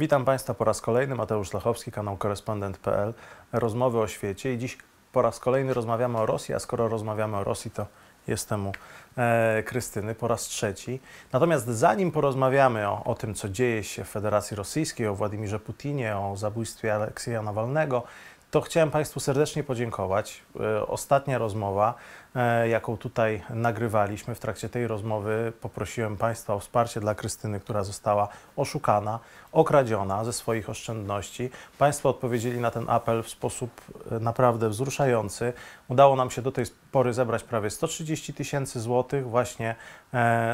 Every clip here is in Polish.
Witam Państwa po raz kolejny. Mateusz Lachowski, kanał korespondent.pl. Rozmowy o świecie i dziś po raz kolejny rozmawiamy o Rosji, a skoro rozmawiamy o Rosji, to jest temu e, Krystyny po raz trzeci. Natomiast zanim porozmawiamy o, o tym, co dzieje się w Federacji Rosyjskiej, o Władimirze Putinie, o zabójstwie Aleksieja Nawalnego, to chciałem Państwu serdecznie podziękować. E, ostatnia rozmowa, e, jaką tutaj nagrywaliśmy, w trakcie tej rozmowy poprosiłem Państwa o wsparcie dla Krystyny, która została oszukana, okradziona ze swoich oszczędności. Państwo odpowiedzieli na ten apel w sposób e, naprawdę wzruszający. Udało nam się do tej pory zebrać prawie 130 tysięcy złotych. Właśnie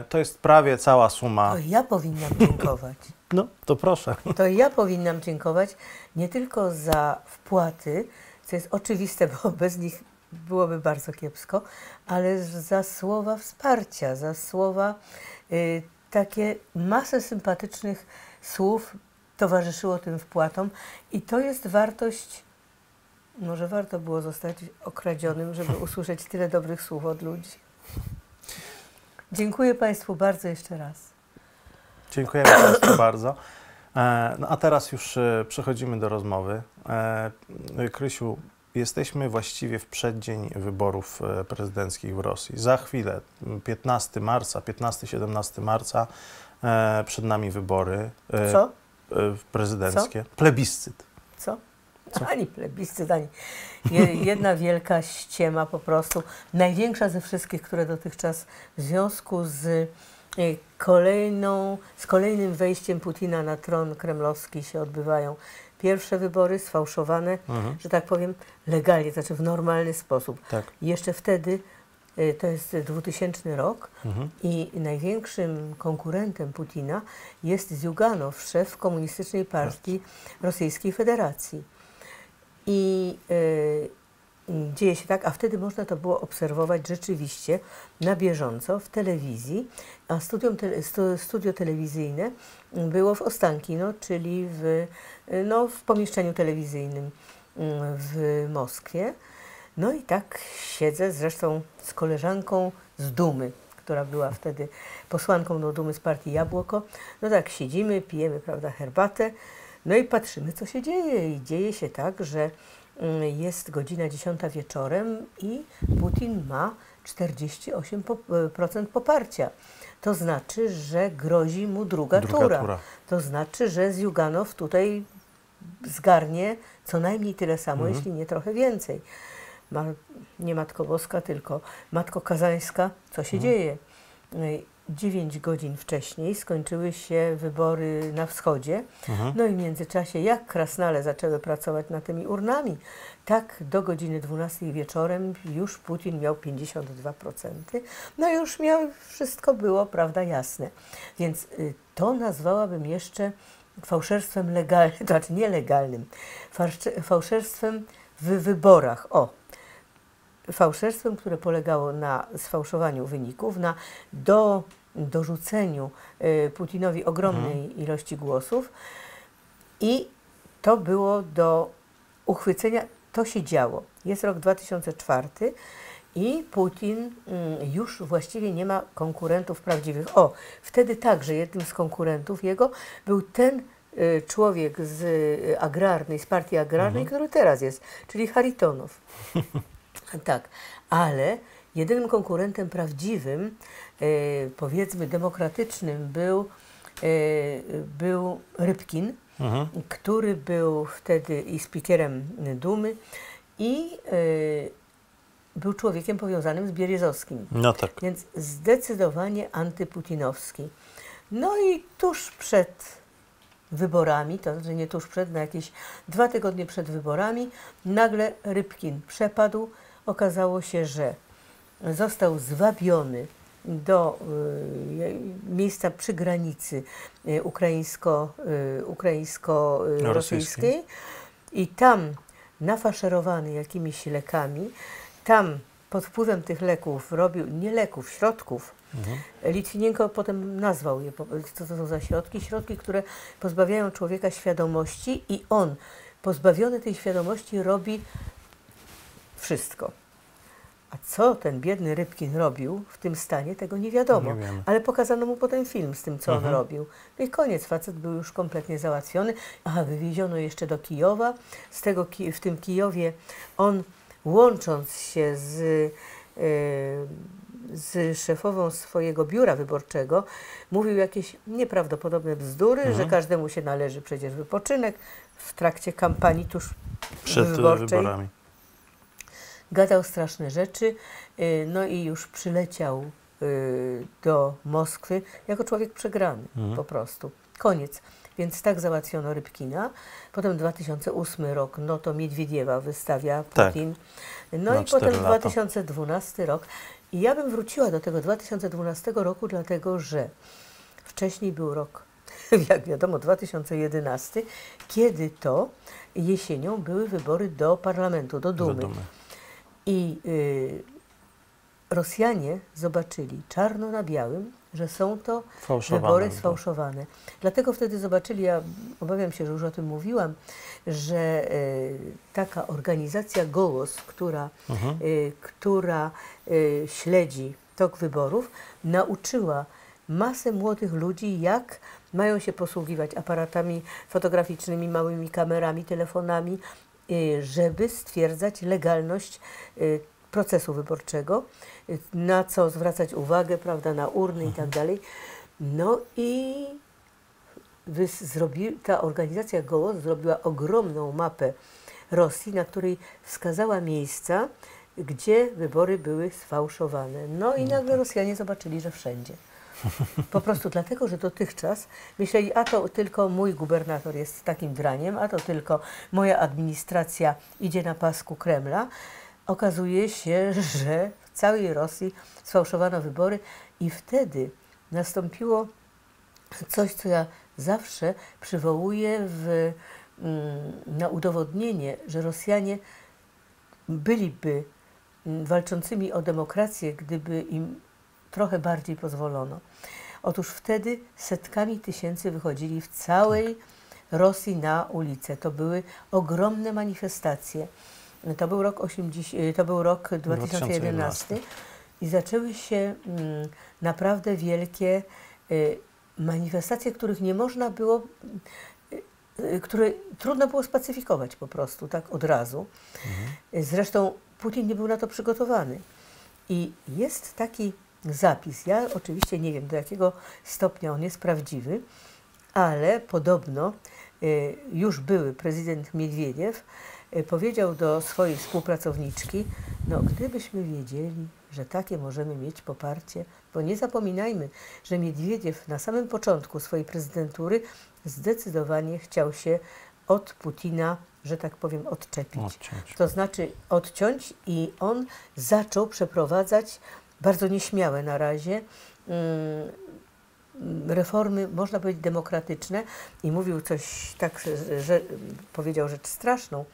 to jest prawie cała suma. To ja powinnam dziękować. No, to proszę. To ja powinnam dziękować nie tylko za wpłaty, co jest oczywiste, bo bez nich byłoby bardzo kiepsko, ale za słowa wsparcia, za słowa y, takie masę sympatycznych słów towarzyszyło tym wpłatom i to jest wartość, może warto było zostać okradzionym, żeby usłyszeć tyle dobrych słów od ludzi. Dziękuję Państwu bardzo jeszcze raz. Dziękujemy Państwu bardzo. E, no a teraz już e, przechodzimy do rozmowy. E, Krysiu, jesteśmy właściwie w przeddzień wyborów prezydenckich w Rosji. Za chwilę, 15 marca, 15-17 marca, przed nami wybory. Co? Prezydenckie. Co? Plebiscyt. Co? Co? Ani plebiscyt, ani jedna wielka ściema po prostu. Największa ze wszystkich, które dotychczas w związku z kolejną, z kolejnym wejściem Putina na tron kremlowski się odbywają pierwsze wybory sfałszowane, mhm. że tak powiem, legalnie, znaczy w normalny sposób. Tak. Jeszcze wtedy, y, to jest 2000 rok mhm. i największym konkurentem Putina jest Ziuganow, szef komunistycznej partii Rosyjskiej Federacji. I y, dzieje się tak, a wtedy można to było obserwować rzeczywiście na bieżąco w telewizji, a studium te, studio telewizyjne było w Ostankino, czyli w, no, w pomieszczeniu telewizyjnym mm, w Moskwie. No i tak siedzę zresztą z koleżanką z Dumy, która była wtedy posłanką do Dumy z partii Jabłoko. No tak siedzimy, pijemy, prawda, herbatę, no i patrzymy, co się dzieje. I dzieje się tak, że jest godzina 10 wieczorem i Putin ma 48% poparcia. To znaczy, że grozi mu druga, druga tura. tura. To znaczy, że Zjuganow tutaj zgarnie co najmniej tyle samo, mhm. jeśli nie trochę więcej. Ma, nie Matko Boska, tylko Matko Kazańska. Co się mhm. dzieje? 9 godzin wcześniej skończyły się wybory na wschodzie. Mhm. No i w międzyczasie, jak krasnale zaczęły pracować nad tymi urnami, tak do godziny 12 wieczorem już Putin miał 52%. No już miał, wszystko było, prawda, jasne. Więc y, to nazwałabym jeszcze fałszerstwem legalnym, to znaczy nielegalnym, fałszerstwem w wyborach. O, fałszerstwem, które polegało na sfałszowaniu wyników, na do, dorzuceniu y, Putinowi ogromnej mhm. ilości głosów i to było do uchwycenia, to się działo. Jest rok 2004 i Putin mm, już właściwie nie ma konkurentów prawdziwych. O, wtedy także jednym z konkurentów jego był ten y, człowiek z y, agrarnej, z partii agrarnej, mhm. który teraz jest, czyli Haritonow. Tak, ale jedynym konkurentem prawdziwym, e, powiedzmy demokratycznym, był, e, był Rybkin, mhm. który był wtedy i speakerem Dumy i e, był człowiekiem powiązanym z Bierizowskim. No tak. Więc zdecydowanie antyputinowski. No i tuż przed wyborami, to znaczy nie tuż przed, na jakieś dwa tygodnie przed wyborami, nagle Rybkin przepadł, okazało się, że został zwabiony do y, miejsca przy granicy y, ukraińsko, y, ukraińsko-rosyjskiej i tam nafaszerowany jakimiś lekami, tam pod wpływem tych leków robił, nie leków, środków. Mhm. Litwinienko potem nazwał je, co to są za środki? Środki, które pozbawiają człowieka świadomości i on, pozbawiony tej świadomości, robi wszystko. A co ten biedny Rybkin robił w tym stanie, tego nie wiadomo. Nie. Ale pokazano mu potem film z tym, co Mhm. on robił. No i koniec, facet był już kompletnie załatwiony. Aha, wywieziono jeszcze do Kijowa. Z tego, w tym Kijowie on, łącząc się z, e, z szefową swojego biura wyborczego, mówił jakieś nieprawdopodobne bzdury, Mhm. że każdemu się należy przecież wypoczynek w trakcie kampanii tuż Przed wyborczej wyborami. Gadał straszne rzeczy, y, no i już przyleciał y, do Moskwy jako człowiek przegrany Mhm. po prostu. Koniec. Więc tak załatwiono Rybkina. Potem 2008 rok, no to Miedwiediewa wystawia Tak. Putin. No Na i potem lata. 2012 rok. I ja bym wróciła do tego 2012 roku, dlatego że wcześniej był rok, jak wiadomo, 2011, kiedy to jesienią były wybory do parlamentu, do Dumy. Do Dumy. I y, Rosjanie zobaczyli czarno na białym, że są to Fałszowane wybory sfałszowane. Dlatego wtedy zobaczyli, ja obawiam się, że już o tym mówiłam, że y, taka organizacja Gołos, która, Mhm. y, która y, śledzi tok wyborów, nauczyła masę młodych ludzi, jak mają się posługiwać aparatami fotograficznymi, małymi kamerami, telefonami, żeby stwierdzać legalność y, procesu wyborczego, y, na co zwracać uwagę, prawda, na urny i tak dalej. No i zrobi, ta organizacja Gołos zrobiła ogromną mapę Rosji, na której wskazała miejsca, gdzie wybory były sfałszowane. No i nagle Rosjanie zobaczyli, że wszędzie. Po prostu dlatego, że dotychczas myśleli, a to tylko mój gubernator jest takim draniem, a to tylko moja administracja idzie na pasku Kremla. Okazuje się, że w całej Rosji sfałszowano wybory i wtedy nastąpiło coś, co ja zawsze przywołuję w, mm, na udowodnienie, że Rosjanie byliby mm, walczącymi o demokrację, gdyby im trochę bardziej pozwolono. Otóż wtedy setkami tysięcy wychodzili w całej Rosji na ulicę. To były ogromne manifestacje. To był rok, 80, to był rok 2011 i zaczęły się mm, naprawdę wielkie y, manifestacje, których nie można było, y, y, które trudno było spacyfikować po prostu, tak od razu. Mhm. Zresztą Putin nie był na to przygotowany. I jest taki zapis, ja oczywiście nie wiem do jakiego stopnia on jest prawdziwy, ale podobno y, już były prezydent Miedwiediew y, powiedział do swojej współpracowniczki, no gdybyśmy wiedzieli, że takie możemy mieć poparcie, bo nie zapominajmy, że Miedwiediew na samym początku swojej prezydentury zdecydowanie chciał się od Putina, że tak powiem, odczepić. Odciąć. To znaczy odciąć i on zaczął przeprowadzać bardzo nieśmiałe na razie mm, reformy, można powiedzieć, demokratyczne i mówił coś tak, że, powiedział rzecz straszną,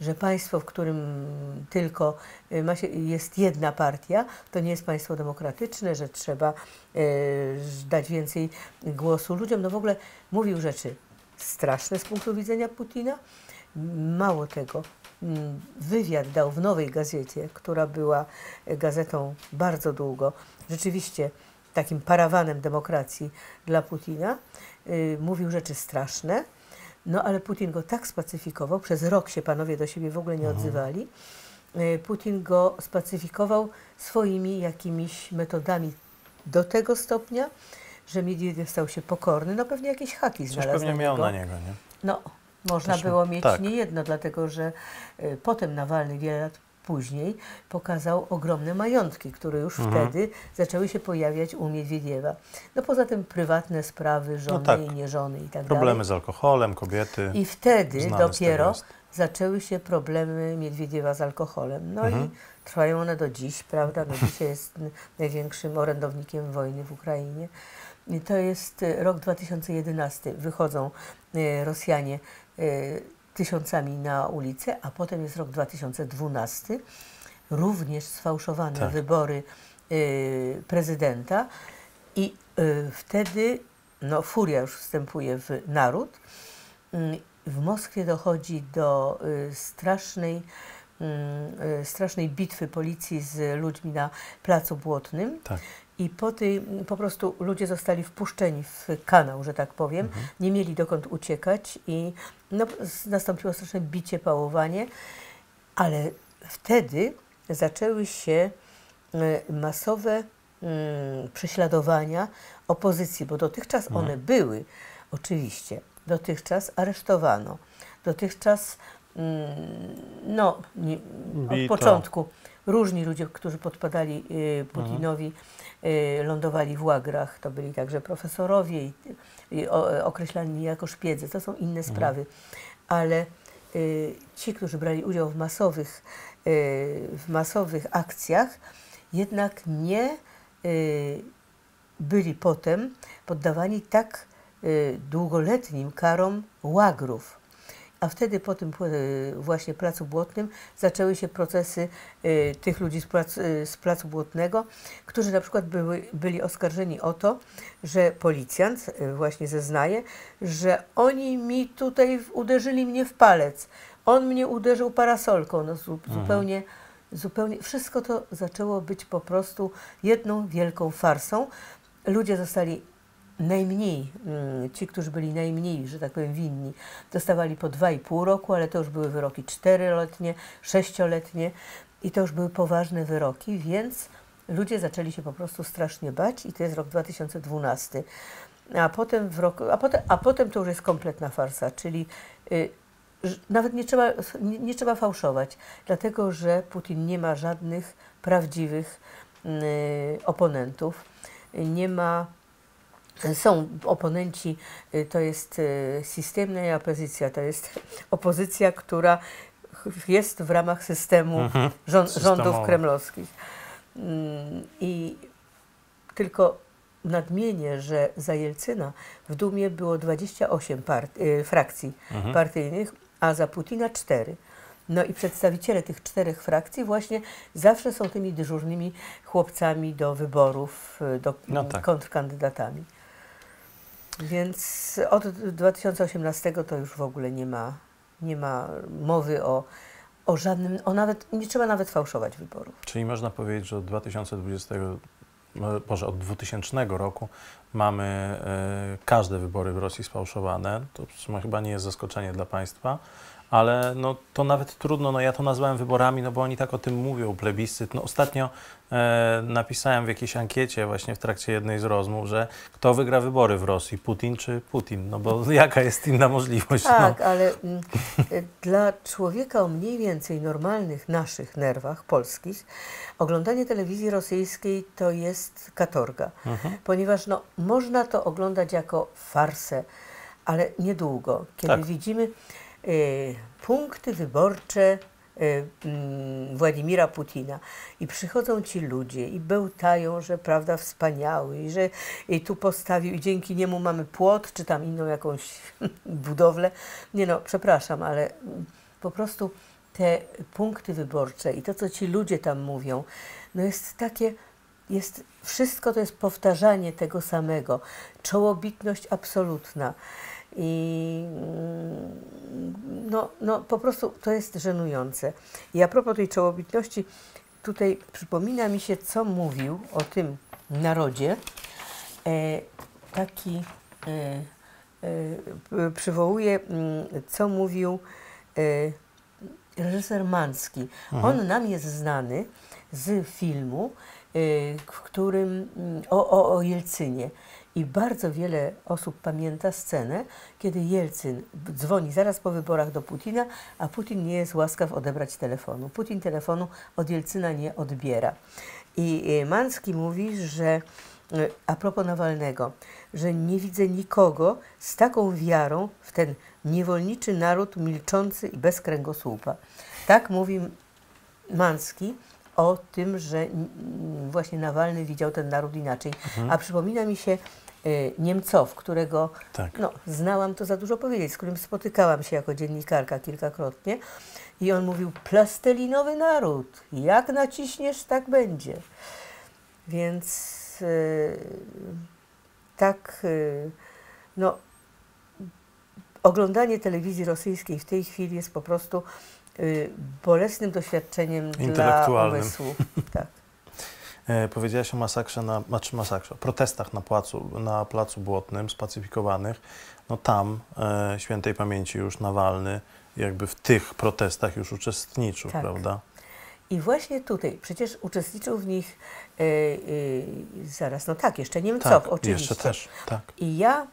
że państwo, w którym tylko y, się, jest jedna partia, to nie jest państwo demokratyczne, że trzeba y, dać więcej głosu ludziom. No w ogóle mówił rzeczy straszne z punktu widzenia Putina. Mało tego, wywiad dał w Nowej Gazecie, która była e, gazetą bardzo długo, rzeczywiście takim parawanem demokracji dla Putina. Y, Mówił rzeczy straszne, no ale Putin go tak spacyfikował, przez rok się panowie do siebie w ogóle nie odzywali. Y, Putin go spacyfikował swoimi jakimiś metodami do tego stopnia, że Miedwiediew stał się pokorny. No pewnie jakieś haki Coś znalazł pewnie na miał na niego, nie? No, można Też- było mieć tak. nie jedno, dlatego że y, potem Nawalny wiele lat później pokazał ogromne majątki, które już Mhm. wtedy zaczęły się pojawiać u Miedwiediewa. No poza tym prywatne sprawy, żony tak. i nieżony i tak Problemy dalej. z alkoholem, kobiety. I wtedy dopiero zaczęły się problemy Miedwiediewa z alkoholem. No Mhm. i trwają one do dziś, prawda? No dzisiaj jest największym orędownikiem wojny w Ukrainie. I to jest e, rok 2011. Wychodzą e, Rosjanie tysiącami na ulicę, a potem jest rok 2012. Również sfałszowane Tak. wybory e, prezydenta i e, wtedy no, furia już wstępuje w naród. Mm, W Moskwie dochodzi do y, strasznej mm, strasznej bitwy policji z ludźmi na Placu Błotnym. Tak. I po, tej, po prostu ludzie zostali wpuszczeni w kanał, że tak powiem. Mhm. Nie mieli dokąd uciekać i no, nastąpiło straszne bicie, pałowanie. Ale wtedy zaczęły się e, masowe mm, prześladowania opozycji, bo dotychczas mhm. one były, oczywiście. Dotychczas aresztowano. Dotychczas, mm, no, nie, od początku różni ludzie, którzy podpadali y, Putinowi, y, lądowali w łagrach. To byli także profesorowie i, określani jako szpiedzy. To są inne mhm. sprawy. Ale y, ci, którzy brali udział w masowych, w masowych akcjach, jednak nie byli potem poddawani tak długoletnim karom łagrów a wtedy po tym e, właśnie Placu Błotnym zaczęły się procesy e, tych ludzi z placu, e, z placu Błotnego, którzy na przykład były, byli oskarżeni o to, że policjant właśnie zeznaje, że oni mi tutaj uderzyli mnie w palec, on mnie uderzył parasolką, no mhm. zupełnie zupełnie, wszystko to zaczęło być po prostu jedną wielką farsą. Ludzie zostali najmniej, mm, ci, którzy byli najmniej, że tak powiem, winni, dostawali po 2,5 roku, ale to już były wyroki czteroletnie, sześcioletnie i to już były poważne wyroki, więc ludzie zaczęli się po prostu strasznie bać i to jest rok 2012. A potem, w roku, a potem, a potem to już jest kompletna farsa, czyli y, nawet nie trzeba, nie, nie, trzeba fałszować, dlatego że Putin nie ma żadnych prawdziwych y, oponentów, nie ma są oponenci, y, to jest y, systemna opozycja, to jest opozycja, która jest w ramach systemu mhm. rząd, rządów kremlowskich. Mm, I tylko nadmienię, że za Jelcyna w Dumie było 28 part frakcji mhm. partyjnych, a za Putina 4. No i przedstawiciele tych czterech frakcji właśnie zawsze są tymi dyżurnymi chłopcami do wyborów, do no tak. kontrkandydatami. Więc od 2018 to już w ogóle nie ma, nie ma mowy o, o żadnym, o nawet, nie trzeba nawet fałszować wyborów. Czyli można powiedzieć, że od 2020, może od 2000 roku mamy y, każde wybory w Rosji sfałszowane. To w sumie chyba nie jest zaskoczenie dla Państwa ale no, to nawet trudno, no ja to nazwałem wyborami, no bo oni tak o tym mówią, plebiscyt. No, ostatnio e, napisałem w jakiejś ankiecie właśnie w trakcie jednej z rozmów, że kto wygra wybory w Rosji, Putin czy Putin, no bo jaka jest inna możliwość? Tak, no. ale m, mm, e, dla człowieka o mniej więcej normalnych naszych nerwach polskich, oglądanie telewizji rosyjskiej to jest katorga, mhm. ponieważ no, można to oglądać jako farsę, ale niedługo, kiedy tak. widzimy punkty wyborcze y, mm, Władimira Putina. I przychodzą ci ludzie i bełtają, że prawda wspaniały, i że i tu postawił i dzięki niemu mamy płot, czy tam inną jakąś budowlę. Nie no, przepraszam, ale po prostu te punkty wyborcze i to, co ci ludzie tam mówią, no jest takie, jest, wszystko to jest powtarzanie tego samego. Czołobitność absolutna. I mm, no, no, po prostu to jest żenujące. I a propos tej czołobitności, tutaj przypomina mi się, co mówił o tym narodzie e, taki, e, e, przywołuje, mm, co mówił e, reżyser Manski. Mhm. On nam jest znany z filmu, w którym mm, o, o, o Jelcynie. I bardzo wiele osób pamięta scenę, kiedy Jelcyn dzwoni zaraz po wyborach do Putina, a Putin nie jest łaskaw odebrać telefonu. Putin telefonu od Jelcyna nie odbiera. I Manski mówi, że e, a propos Nawalnego, że nie widzę nikogo z taką wiarą w ten niewolniczy naród milczący i bez kręgosłupa. Tak mówi Manski o tym, że właśnie Nawalny widział ten naród inaczej. Mhm. A przypomina mi się Y, Niemcow, którego tak. no, znałam, to za dużo powiedzieć, z którym spotykałam się jako dziennikarka kilkakrotnie. I on mówił, plastelinowy naród, jak naciśniesz, tak będzie. Więc yy, tak, yy, no, oglądanie telewizji rosyjskiej w tej chwili jest po prostu bolesnym doświadczeniem dla umysłu. Tak. E, powiedziałaś o masakrze, na, znaczy masakrze, o protestach na placu, na placu Błotnym, spacyfikowanych. No tam e, świętej pamięci już Nawalny jakby w tych protestach już uczestniczył, tak. prawda? I właśnie tutaj, przecież uczestniczył w nich e, e, zaraz, no tak, jeszcze Niemcow, tak, oczywiście. jeszcze też, tak. I ja,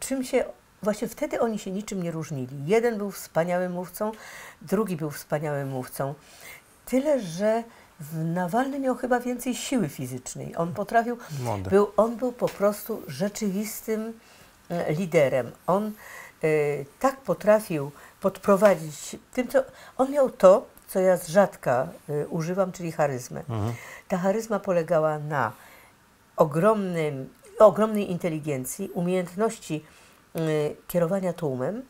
czym się, właśnie wtedy oni się niczym nie różnili. Jeden był wspaniałym mówcą, drugi był wspaniałym mówcą. Tyle, że Nawalny miał chyba więcej siły fizycznej. On potrafił, był, on był po prostu rzeczywistym e, liderem. On e, tak potrafił podprowadzić tym, co on miał to, co ja z rzadka y, używam, czyli charyzmę. Mhm. Ta charyzma polegała na ogromnym, ogromnej inteligencji, umiejętności y, kierowania tłumem,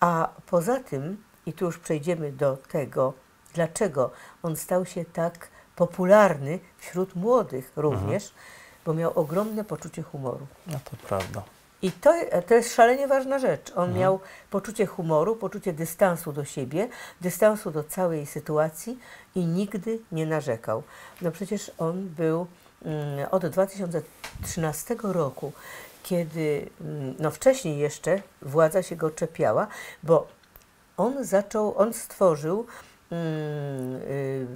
a poza tym, i tu już przejdziemy do tego, dlaczego on stał się tak popularny wśród młodych również, mhm. bo miał ogromne poczucie humoru. No to prawda. I to, to jest szalenie ważna rzecz. On mhm. miał poczucie humoru, poczucie dystansu do siebie, dystansu do całej sytuacji i nigdy nie narzekał. No przecież on był mm, od 2013 roku, kiedy, mm, no wcześniej jeszcze władza się go czepiała, bo on zaczął, on stworzył mm, y,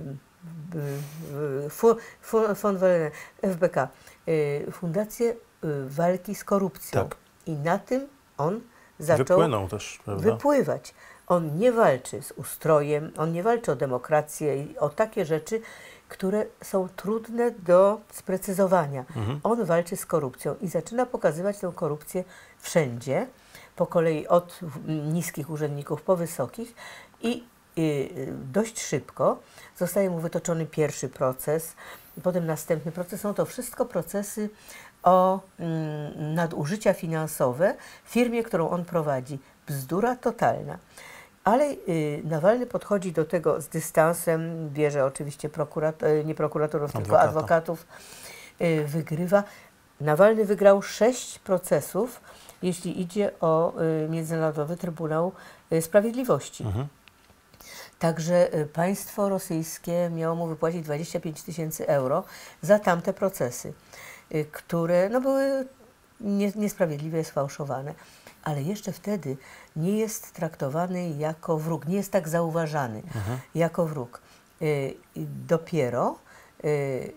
FBK, y, Fundację Y, walki z korupcją. Tak. I na tym on zaczął też, wypływać. On nie walczy z ustrojem, on nie walczy o demokrację i o takie rzeczy, które są trudne do sprecyzowania. Mhm. On walczy z korupcją i zaczyna pokazywać tę korupcję wszędzie, po kolei od niskich urzędników po wysokich i y, dość szybko zostaje mu wytoczony pierwszy proces, potem następny proces. Są to wszystko procesy o mm, nadużycia finansowe w firmie, którą on prowadzi. Bzdura totalna. Ale y, Nawalny podchodzi do tego z dystansem, bierze oczywiście prokurat y, nie prokuratorów, Adwokata. tylko adwokatów, y, wygrywa. Nawalny wygrał sześć procesów, jeśli idzie o Międzynarodowy Trybunał Sprawiedliwości. Mhm. Także państwo rosyjskie miało mu wypłacić 25 tysięcy euro za tamte procesy. Które no, były nie, niesprawiedliwie sfałszowane. Ale jeszcze wtedy nie jest traktowany jako wróg, nie jest tak zauważany mhm. jako wróg. Y, dopiero y,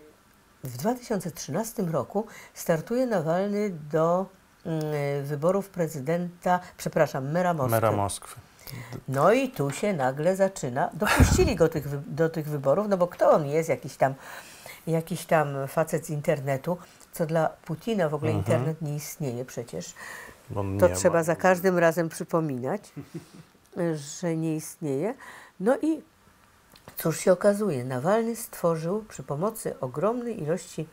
w 2013 roku startuje Nawalny do wyborów prezydenta, przepraszam, mera Moskwy. Mera Moskwy. No i tu się nagle zaczyna, dopuścili go tych, do tych wyborów, no bo kto on jest, jakiś tam, jakiś tam facet z internetu, co dla Putina w ogóle mhm. internet nie istnieje przecież. To trzeba ma. za każdym razem przypominać, że nie istnieje. No i cóż się okazuje, Nawalny stworzył przy pomocy ogromnej ilości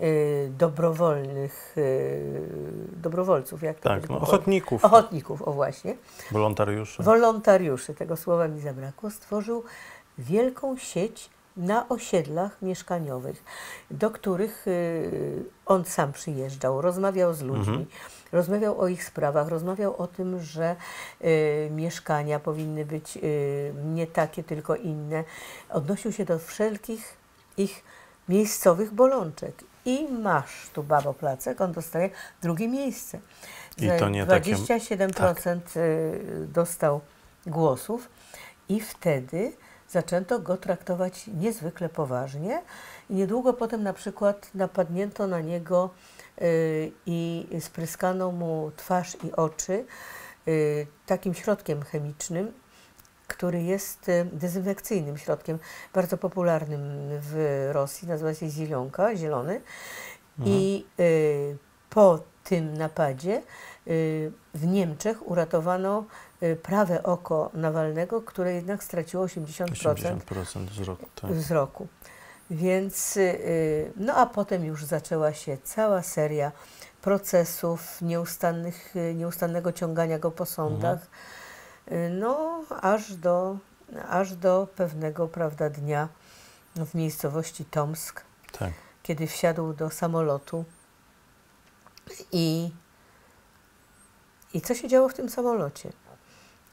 y, dobrowolnych y, dobrowolców, jak to tak, no, ochotników. Ochotników, o właśnie. Wolontariuszy. Wolontariuszy, tego słowa mi zabrakło. Stworzył wielką sieć na osiedlach mieszkaniowych, do których y, on sam przyjeżdżał, rozmawiał z ludźmi, mhm. Rozmawiał o ich sprawach, rozmawiał o tym, że y, mieszkania powinny być y, nie takie, tylko inne. Odnosił się do wszelkich ich miejscowych bolączek. I masz tu babo placek, on dostaje drugie miejsce. I to nie 27% takie... tak. dostał głosów i wtedy zaczęto go traktować niezwykle poważnie i niedługo potem na przykład napadnięto na niego y, i spryskano mu twarz i oczy y, takim środkiem chemicznym, który jest y, dezynfekcyjnym środkiem, bardzo popularnym w Rosji, nazywa się zielonka, zielony. Mhm. I po tym napadzie w Niemczech uratowano Y, prawe oko Nawalnego, które jednak straciło 80%, 80% wzroku, tak. wzroku. Więc, y, no a potem już zaczęła się cała seria procesów, nieustannych, y, nieustannego ciągania go po sądach, mhm. no aż do, aż do pewnego, prawda, dnia w miejscowości Tomsk, tak. kiedy wsiadł do samolotu i, i co się działo w tym samolocie?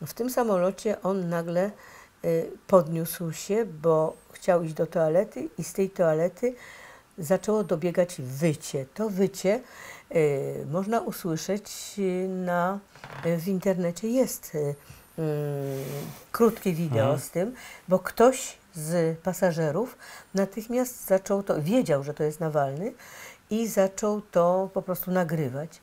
W tym samolocie on nagle y, podniósł się, bo chciał iść do toalety i z tej toalety zaczęło dobiegać wycie. To wycie y, można usłyszeć na, w internecie. Jest y, krótkie wideo mhm. z tym, bo ktoś z pasażerów natychmiast zaczął to, wiedział, że to jest Nawalny i zaczął to po prostu nagrywać.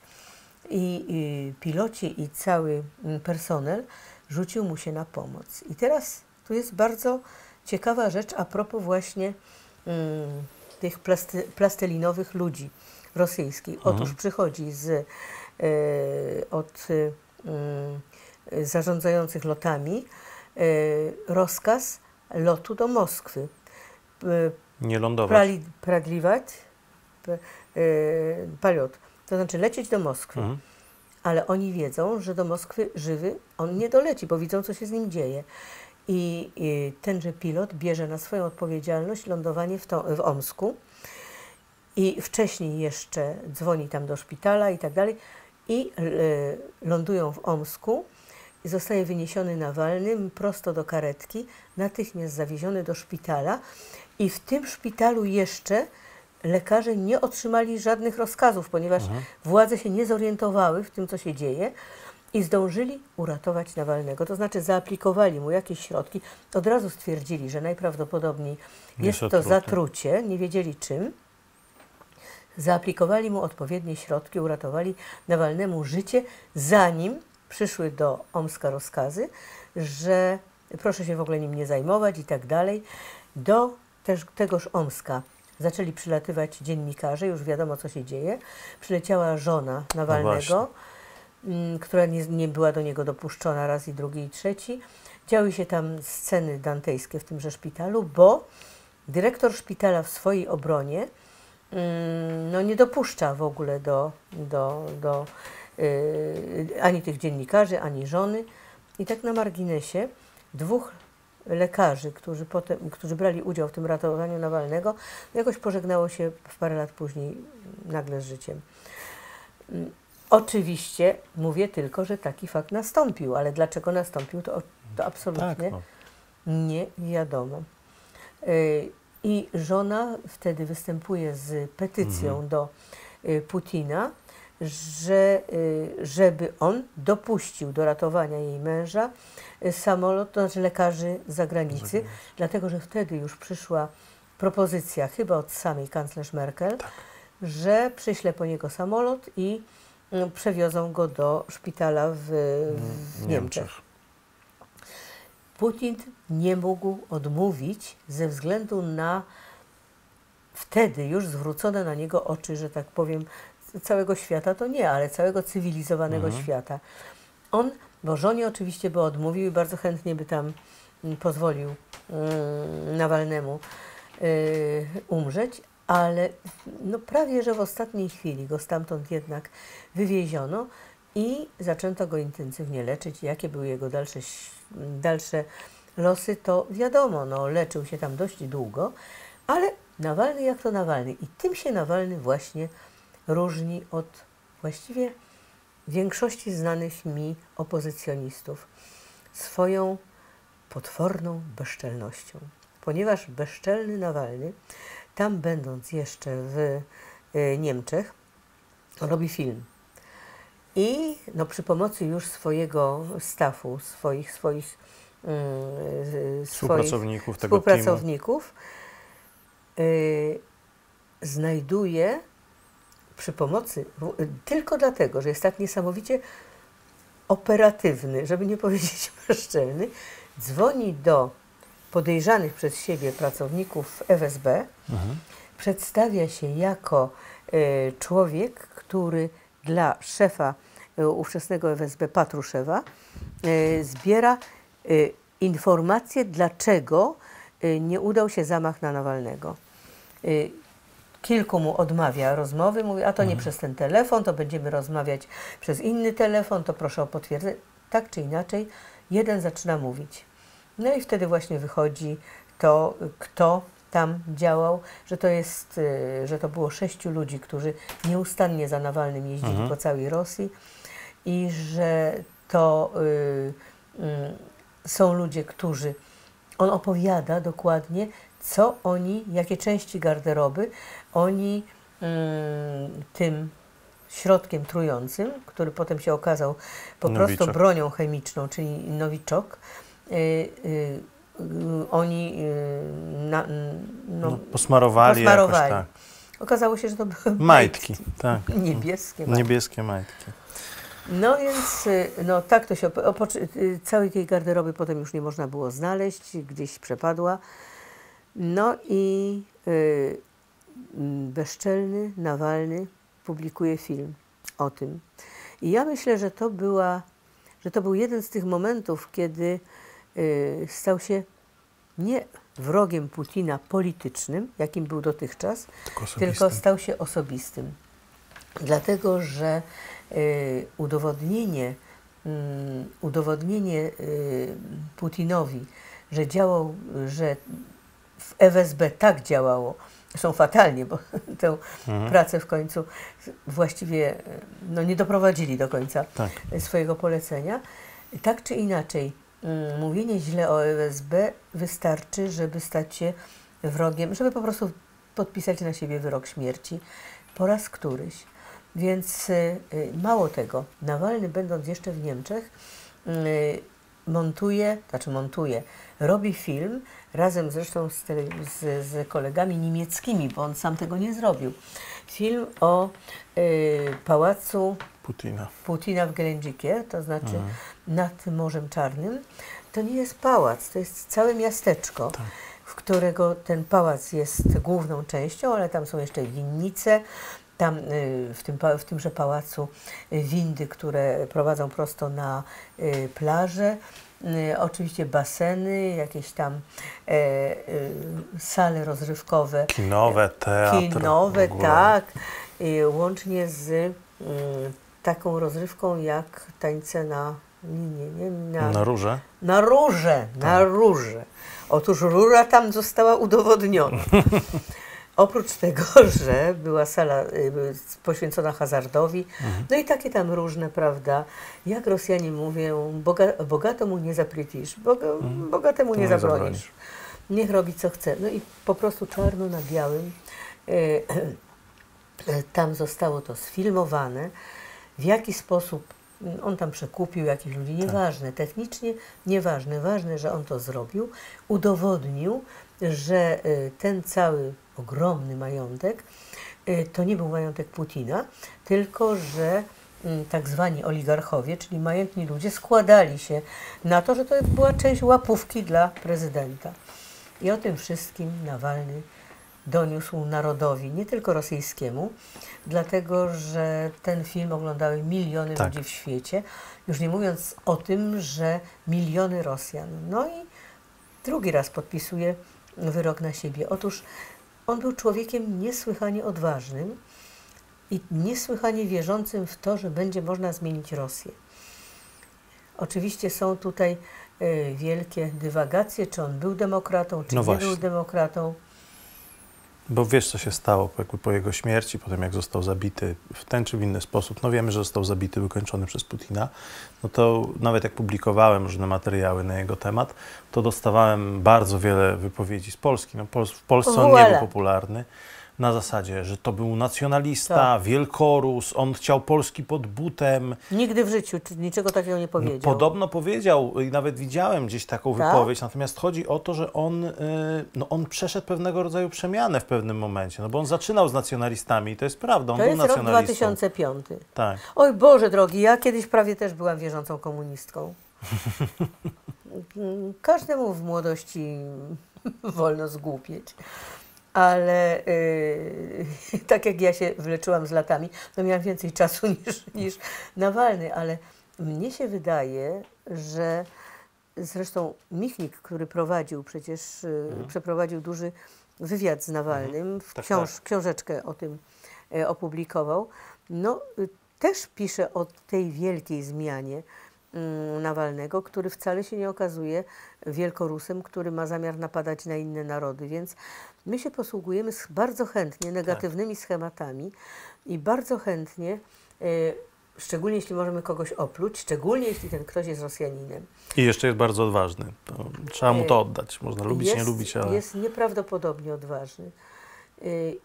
I, i piloci i cały personel rzucił mu się na pomoc. I teraz tu jest bardzo ciekawa rzecz a propos właśnie mm, tych plasty, plastelinowych ludzi rosyjskich. Mhm. Otóż przychodzi z, e, od e, zarządzających lotami e, rozkaz lotu do Moskwy. Nie lądować. Prali, pradliwać, paliot. To znaczy lecieć do Moskwy. Mhm. Ale oni wiedzą, że do Moskwy żywy on nie doleci, bo widzą, co się z nim dzieje. I, i tenże pilot bierze na swoją odpowiedzialność lądowanie w, to, w Omsku. I wcześniej jeszcze dzwoni tam do szpitala i tak dalej. I y, lądują w Omsku zostaje wyniesiony Nawalny prosto do karetki, natychmiast zawieziony do szpitala. I w tym szpitalu jeszcze lekarze nie otrzymali żadnych rozkazów, ponieważ mhm. władze się nie zorientowały w tym, co się dzieje i zdążyli uratować Nawalnego. To znaczy zaaplikowali mu jakieś środki, od razu stwierdzili, że najprawdopodobniej jest, jest to zatrucie, nie wiedzieli czym. Zaaplikowali mu odpowiednie środki, uratowali Nawalnemu życie, zanim przyszły do Omska rozkazy, że proszę się w ogóle nim nie zajmować i tak dalej. Do też, tegoż Omska zaczęli przylatywać dziennikarze, już wiadomo co się dzieje. Przyleciała żona Nawalnego, no która nie, nie była do niego dopuszczona raz i drugi i trzeci. Działy się tam sceny dantejskie w tymże szpitalu, bo dyrektor szpitala w swojej obronie mm, no, nie dopuszcza w ogóle do, do, do yy, ani tych dziennikarzy, ani żony. I tak na marginesie dwóch lekarzy, którzy, potem, którzy brali udział w tym ratowaniu Nawalnego, jakoś pożegnało się w parę lat później nagle z życiem. Mm, oczywiście mówię tylko, że taki fakt nastąpił, ale dlaczego nastąpił, to, to absolutnie tak, no. nie wiadomo. Y, I żona wtedy występuje z petycją mhm. do y, Putina, że, y, żeby on dopuścił do ratowania jej męża y, samolot, to znaczy lekarzy z zagranicy, dlatego że wtedy już przyszła propozycja, chyba od samej kanclerz Merkel, tak. że przyśle po niego samolot i y, przewiozą go do szpitala w, w Niemczech. Putin nie mógł odmówić ze względu na wtedy już zwrócone na niego oczy, że tak powiem, całego świata to nie, ale całego cywilizowanego mhm. świata. On, bo żonie oczywiście by odmówił i bardzo chętnie by tam mm, pozwolił yy, Nawalnemu yy, umrzeć, ale no prawie, że w ostatniej chwili go stamtąd jednak wywieziono i zaczęto go intensywnie leczyć. Jakie były jego dalsze, dalsze losy, to wiadomo, no, leczył się tam dość długo, ale Nawalny jak to Nawalny. I tym się Nawalny właśnie różni od właściwie większości znanych mi opozycjonistów swoją potworną bezczelnością. Ponieważ bezczelny Nawalny, tam będąc jeszcze w y, Niemczech, robi film. I no, przy pomocy już swojego stafu, swoich, swoich, yy, współpracowników, tego współpracowników yy, znajduje przy pomocy, tylko dlatego, że jest tak niesamowicie operatywny, żeby nie powiedzieć bezczelny, dzwoni do podejrzanych przez siebie pracowników FSB, mhm. przedstawia się jako y, człowiek, który dla szefa y, ówczesnego FSB Patruszewa y, zbiera informacje, dlaczego nie udał się zamach na Nawalnego kilku mu odmawia rozmowy, mówi, a to nie mhm. przez ten telefon, to będziemy rozmawiać przez inny telefon, to proszę o potwierdzenie. Tak czy inaczej, jeden zaczyna mówić. No i wtedy właśnie wychodzi to, kto tam działał, że to jest, y, że to było sześciu ludzi, którzy nieustannie za Nawalnym jeździli mhm. po całej Rosji i że to y, mm, są ludzie, którzy on opowiada dokładnie, co oni, jakie części garderoby oni mm, tym środkiem trującym, który potem się okazał po Nowiczok. prostu bronią chemiczną, czyli nowiczok, y, y, oni y, na, no, No, posmarowali, posmarowali. jakoś tak. Okazało się, że to były Majtki, tak. niebieskie. majtki. Niebieskie majtki. No więc no, tak to się. całej tej garderoby potem już nie można było znaleźć, gdzieś przepadła. No i y, mm, bezczelny Nawalny publikuje film o tym. I ja myślę, że to, była, że to był jeden z tych momentów, kiedy y, stał się nie wrogiem Putina politycznym, jakim był dotychczas, Tylko tylko stał się osobistym. Dlatego, że y, udowodnienie, mm, udowodnienie y, Putinowi, że działał, że w FSB tak działało, zresztą fatalnie, bo tę Mhm. pracę w końcu właściwie no, nie doprowadzili do końca Tak. swojego polecenia. Tak czy inaczej, mm, mówienie źle o FSB wystarczy, żeby stać się wrogiem, żeby po prostu podpisać na siebie wyrok śmierci po raz któryś. Więc y, y, mało tego, Nawalny będąc jeszcze w Niemczech, y, montuje, znaczy montuje, robi film razem zresztą z, tele, z, z kolegami niemieckimi, bo on sam tego nie zrobił. Film o y, pałacu Putina. Putina w Gelendzikie, to znaczy nad Morzem Czarnym. To nie jest pałac, to jest całe miasteczko, Tak. w którego ten pałac jest główną częścią, ale tam są jeszcze winnice. Tam y, w, tym, w tymże pałacu windy, które prowadzą prosto na y, plażę. Y, Oczywiście baseny, jakieś tam e, y, sale rozrywkowe Kinowe, teatr. kinowe, tak, y, łącznie z taką rozrywką jak tańce na linie, nie? Na, Na róże. na róże, na róże. Otóż rura tam została udowodniona. Oprócz tego, że była sala y, poświęcona hazardowi, no i takie tam różne, prawda, jak Rosjanie mówią, boga, bogatemu nie zaplecisz, boga, bogatemu nie nie zabronisz. zabronisz. Niech robi co chce. No i po prostu czarno na białym e, e, tam zostało to sfilmowane. W jaki sposób mm, on tam przekupił jakichś ludzi, nieważne, technicznie nieważne, ważne, że on to zrobił, udowodnił, że ten cały ogromny majątek e, to nie był majątek Putina, tylko że mm, tak zwani oligarchowie, czyli majętni ludzie, składali się na to, że to była część łapówki dla prezydenta. I o tym wszystkim Nawalny doniósł narodowi, nie tylko rosyjskiemu, dlatego że ten film oglądały miliony Tak. ludzi w świecie, już nie mówiąc o tym, że miliony Rosjan. No i drugi raz podpisuje wyrok na siebie. Otóż on był człowiekiem niesłychanie odważnym i niesłychanie wierzącym w to, że będzie można zmienić Rosję. Oczywiście są tutaj e, wielkie dywagacje, czy on był demokratą, czy No nie był demokratą. Bo wiesz, co się stało jakby po jego śmierci, potem jak został zabity w ten czy w inny sposób. No wiemy, że został zabity, wykończony przez Putina. No to nawet jak publikowałem różne materiały na jego temat, to dostawałem bardzo wiele wypowiedzi z Polski. No, Pol- w Polsce on nie był popularny. Na zasadzie, że to był nacjonalista, Tak. wielkorus, on chciał Polski pod butem. Nigdy w życiu niczego takiego nie powiedział. podobno powiedział i nawet widziałem gdzieś taką Tak? wypowiedź, natomiast chodzi o to, że on, y, no, on przeszedł pewnego rodzaju przemianę w pewnym momencie, no bo on zaczynał z nacjonalistami i to jest prawda, on to był jest rok nacjonalistą. 2005. Tak. Oj Boże drogi, ja kiedyś prawie też byłam wierzącą komunistką. Każdemu w młodości wolno zgłupieć. Ale yy, tak jak ja się wyleczyłam z latami, no miałam więcej czasu niż, niż Nawalny, ale mnie się wydaje, że zresztą Michnik, który prowadził przecież, yy, przeprowadził duży wywiad z Nawalnym, w Tak, książ, książeczkę o tym e, opublikował, no y, też pisze o tej wielkiej zmianie mm, Nawalnego, który wcale się nie okazuje wielkorusem, który ma zamiar napadać na inne narody, więc my się posługujemy bardzo chętnie negatywnymi schematami i bardzo chętnie e, szczególnie jeśli możemy kogoś opluć, szczególnie jeśli ten ktoś jest Rosjaninem. I jeszcze jest bardzo odważny. To trzeba mu to oddać. Można lubić, jest, nie lubić, ale... Jest nieprawdopodobnie odważny. Y,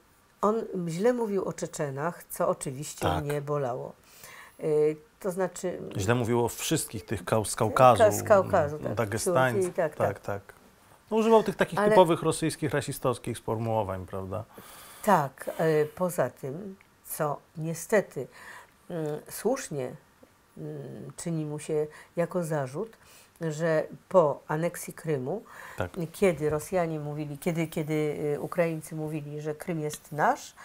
on źle mówił o Czeczenach, co oczywiście Tak. mnie bolało. Y, To znaczy... Źle mówiło o wszystkich tych z Kaukazu, Z Kaukazu, tak. Dagestańców. Tak, Tak, tak. No, używał tych takich Ale- typowych rosyjskich, rasistowskich sformułowań, prawda? Tak, e, poza tym, co niestety mm, słusznie mm, czyni mu się jako zarzut, że po aneksji Krymu, Tak. kiedy Rosjanie mówili, kiedy, kiedy e, Ukraińcy mówili, że Krym jest nasz,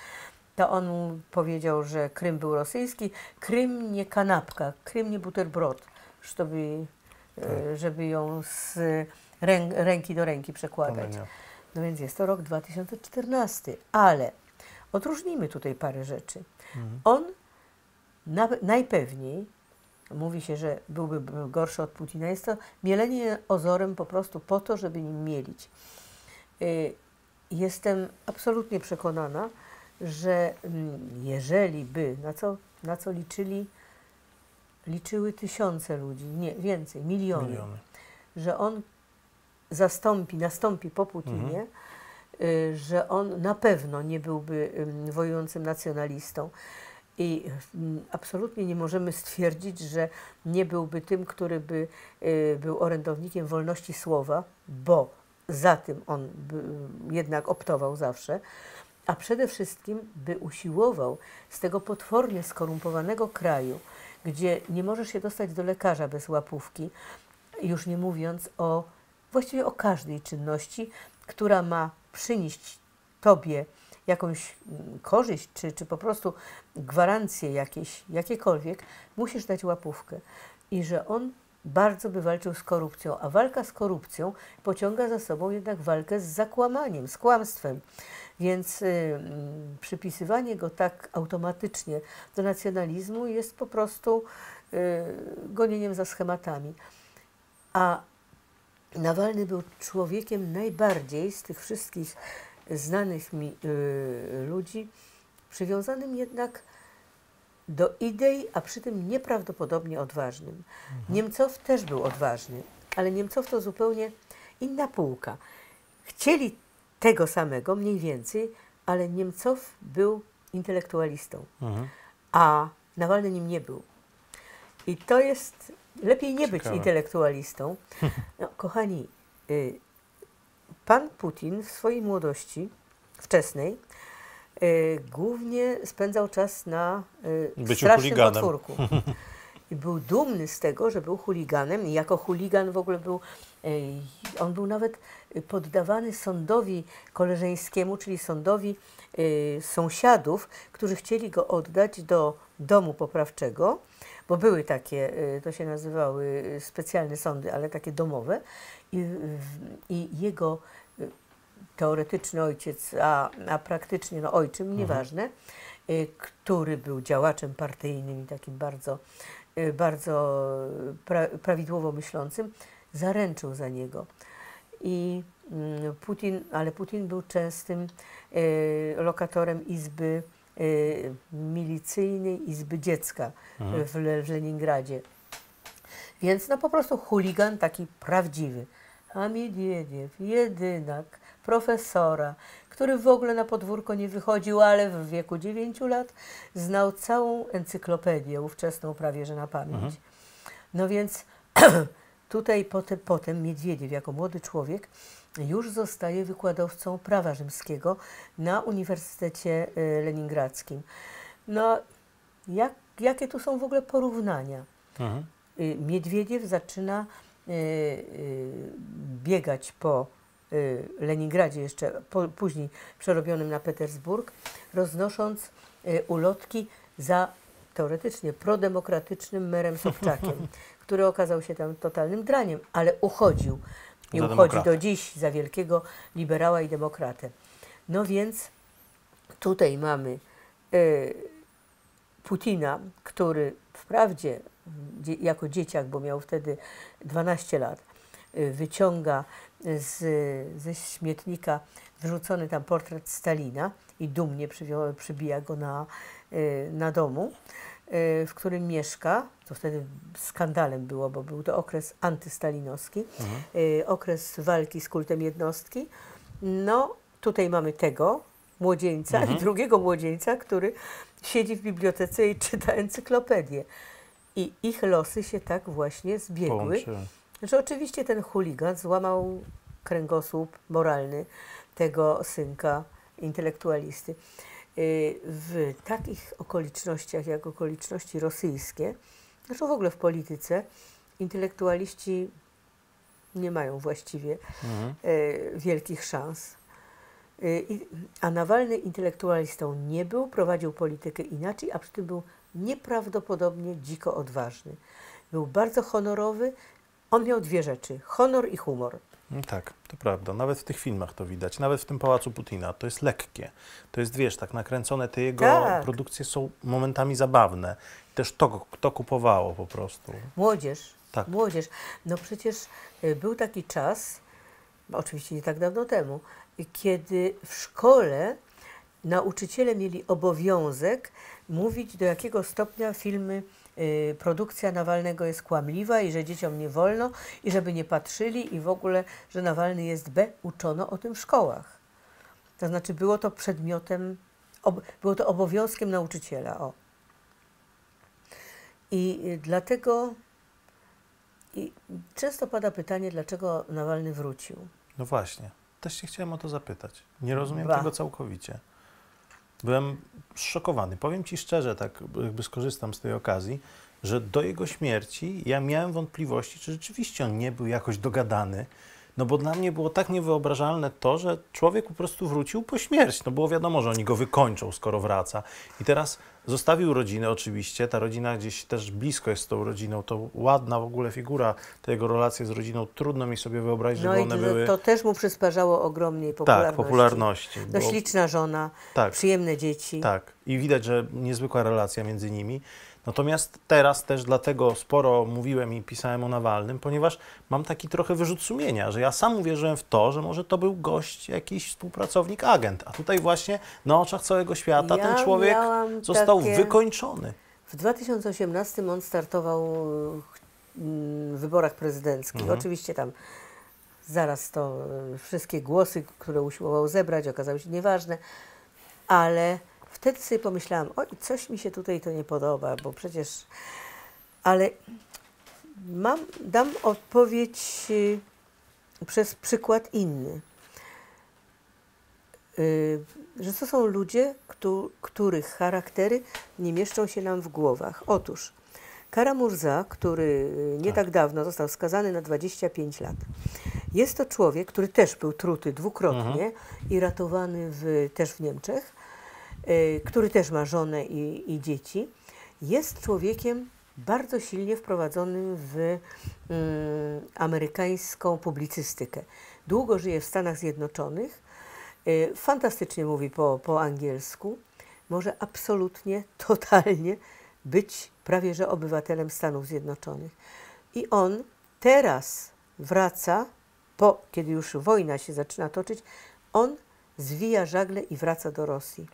to on powiedział, że Krym był rosyjski. Krym nie kanapka, Krym nie buterbrod, żeby, żeby ją z ręk, ręki do ręki przekładać. No więc jest to rok 2014, ale odróżnijmy tutaj parę rzeczy. Mhm. On na, najpewniej, mówi się, że byłby był gorszy od Putina, jest to mielenie ozorem po prostu po to, żeby nim mielić. Y, Jestem absolutnie przekonana, że mm, jeżeli by, na co, na co liczyli, liczyły tysiące ludzi, nie więcej, miliony, Miliony. że on zastąpi, nastąpi po Putinie, y, że on na pewno nie byłby ym, wojującym nacjonalistą. I absolutnie nie możemy stwierdzić, że nie byłby tym, który by y, był orędownikiem wolności słowa, bo za tym on by, jednak optował zawsze, a przede wszystkim by usiłował z tego potwornie skorumpowanego kraju, gdzie nie możesz się dostać do lekarza bez łapówki, już nie mówiąc o właściwie o każdej czynności, która ma przynieść Tobie jakąś mm, korzyść, czy, czy po prostu gwarancje jakieś, jakiekolwiek, musisz dać łapówkę. I że on bardzo by walczył z korupcją, a walka z korupcją pociąga za sobą jednak walkę z zakłamaniem, z kłamstwem. Więc y, mm, przypisywanie go tak automatycznie do nacjonalizmu jest po prostu y, gonieniem za schematami. A Nawalny był człowiekiem najbardziej z tych wszystkich znanych mi y, ludzi, przywiązanym jednak do idei, a przy tym nieprawdopodobnie odważnym. Niemcow też był odważny, ale Niemcow to zupełnie inna półka. Chcieli tego samego, mniej więcej, ale Niemcow był intelektualistą, Mhm. a Nawalny nim nie był. I to jest, lepiej nie być Ciekawe. intelektualistą. No, kochani, y, pan Putin w swojej młodości, wczesnej, głównie spędzał czas na y, Byciu strasznym chuliganem. potwórku. I był dumny z tego, że był chuliganem i jako chuligan w ogóle był, y, on był nawet y, poddawany sądowi koleżeńskiemu, czyli sądowi y, sąsiadów, którzy chcieli go oddać do domu poprawczego, bo były takie, y, to się nazywały y, specjalne sądy, ale takie domowe i, i jego y, teoretyczny ojciec, a, a praktycznie no, ojczym, nieważne, y, który był działaczem partyjnym i takim bardzo, y, bardzo pra, prawidłowo myślącym, zaręczył za niego. I mm, Putin, ale Putin był częstym y, lokatorem izby milicyjnej, izby dziecka Mhm. w, w Leningradzie. Więc no po prostu chuligan taki prawdziwy. A Miedwiediew, jedynak, profesora, który w ogóle na podwórko nie wychodził, ale w wieku 9 lat znał całą encyklopedię ówczesną prawie że na pamięć. Mhm. No więc tutaj potem, potem Miedwiediew jako młody człowiek już zostaje wykładowcą prawa rzymskiego na Uniwersytecie y, Leningradzkim. No, jak, jakie tu są w ogóle porównania? Mhm. Y, Miedwiediew zaczyna y, biegać po Leningradzie, jeszcze po, później przerobionym na Petersburg, roznosząc y, ulotki za teoretycznie prodemokratycznym merem Sobczakiem, który okazał się tam totalnym draniem, ale uchodził i uchodzi demokratę. do dziś za wielkiego liberała i demokratę. No więc tutaj mamy y, Putina, który wprawdzie dzie- jako dzieciak, bo miał wtedy 12 lat, y, wyciąga z, ze śmietnika wrzucony tam portret Stalina i dumnie przybija go na, y, na domu. w którym mieszka, to wtedy skandalem było, bo był to okres antystalinowski, mhm. okres walki z kultem jednostki. No, tutaj mamy tego młodzieńca mhm. i drugiego młodzieńca, który siedzi w bibliotece i czyta encyklopedię. I ich losy się tak właśnie zbiegły, Połączy. Że oczywiście ten chuligan złamał kręgosłup moralny tego synka intelektualisty. Y, w takich okolicznościach, jak okoliczności rosyjskie, zresztą w ogóle w polityce, intelektualiści nie mają właściwie mhm. Y, wielkich szans. Y, a Nawalny intelektualistą nie był, prowadził politykę inaczej, a przy tym był nieprawdopodobnie dziko odważny. Był bardzo honorowy. On miał dwie rzeczy: honor i humor. No tak, to prawda. Nawet w tych filmach to widać. Nawet w tym Pałacu Putina. To jest lekkie. To jest, wiesz, tak nakręcone. Te jego tak. produkcje są momentami zabawne. Też to, to kupowało po prostu. Młodzież. Tak. Młodzież. No przecież y, był taki czas, oczywiście nie tak dawno temu, kiedy w szkole nauczyciele mieli obowiązek mówić, do jakiego stopnia filmy, produkcja Nawalnego jest kłamliwa i że dzieciom nie wolno i żeby nie patrzyli i w ogóle, że Nawalny jest B. Uczono o tym w szkołach. To znaczy było to przedmiotem, było to obowiązkiem nauczyciela. O. I y, dlatego i często pada pytanie, dlaczego Nawalny wrócił. No właśnie. Też się chciałem o to zapytać. Nie rozumiem Ba. tego całkowicie. Byłem zszokowany. Powiem Ci szczerze, tak jakby skorzystam z tej okazji, że do jego śmierci ja miałem wątpliwości, czy rzeczywiście on nie był jakoś dogadany, no bo dla mnie było tak niewyobrażalne to, że człowiek po prostu wrócił po śmierci. No było wiadomo, że oni go wykończą, skoro wraca. I teraz zostawił rodzinę oczywiście. Ta rodzina gdzieś też blisko jest z tą rodziną. To ładna w ogóle figura, te jego relacje z rodziną. Trudno mi sobie wyobrazić, no żeby one to, były... to też mu przysparzało ogromnej popularności. Tak, popularności. No bo... śliczna żona, tak, przyjemne dzieci. Tak. I widać, że niezwykła relacja między nimi. Natomiast teraz też dlatego sporo mówiłem i pisałem o Nawalnym, ponieważ mam taki trochę wyrzut sumienia, że ja sam uwierzyłem w to, że może to był gość, jakiś współpracownik, agent, a tutaj właśnie na oczach całego świata ja ten człowiek został takie... wykończony. W 2018 on startował w wyborach prezydenckich. Mhm. Oczywiście tam zaraz to e, wszystkie głosy, które usiłował zebrać, okazały się nieważne, ale wtedy sobie pomyślałam, oj, coś mi się tutaj to nie podoba, bo przecież... Ale mam, dam odpowiedź y, przez przykład inny. Y, że to są ludzie, których charaktery nie mieszczą się nam w głowach. Otóż Kara Murza, który y, nie tak. tak dawno został skazany na 25 lat, jest to człowiek, który też był truty dwukrotnie mhm. i ratowany w, też w Niemczech który też ma żonę i, i dzieci, jest człowiekiem bardzo silnie wprowadzonym w y, amerykańską publicystykę. Długo żyje w Stanach Zjednoczonych, y, fantastycznie mówi po, po angielsku, może absolutnie, totalnie być prawie że obywatelem Stanów Zjednoczonych. I on teraz wraca, po, kiedy już wojna się zaczyna toczyć, on zwija żagle i wraca do Rosji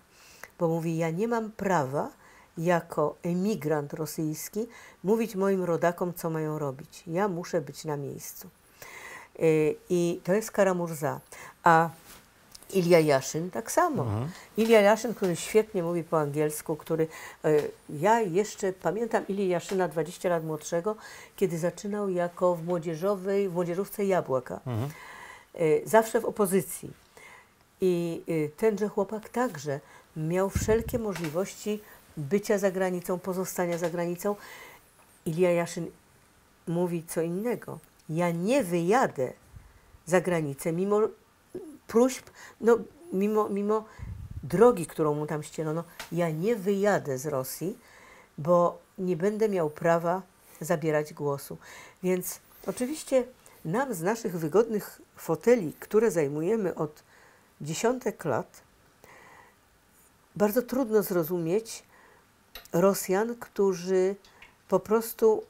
bo mówi: Ja nie mam prawa jako emigrant rosyjski mówić moim rodakom, co mają robić. Ja muszę być na miejscu. Y, I to jest Karamurza. A Ilja Jaszyn tak samo. Mhm. Ilja Jaszyn, który świetnie mówi po angielsku, który y, ja jeszcze pamiętam Ilię Jaszyna 20 lat młodszego, kiedy zaczynał jako w młodzieżowej, w młodzieżówce Jabłka. Mhm. Y, zawsze w opozycji. I tenże chłopak także miał wszelkie możliwości bycia za granicą, pozostania za granicą. Ilia Jaszyn mówi co innego. Ja nie wyjadę za granicę, mimo próśb, no, mimo, mimo drogi, którą mu tam ścielono. Ja nie wyjadę z Rosji, bo nie będę miał prawa zabierać głosu. Więc oczywiście nam z naszych wygodnych foteli, które zajmujemy od dziesiątek lat, bardzo trudno zrozumieć Rosjan, którzy po prostu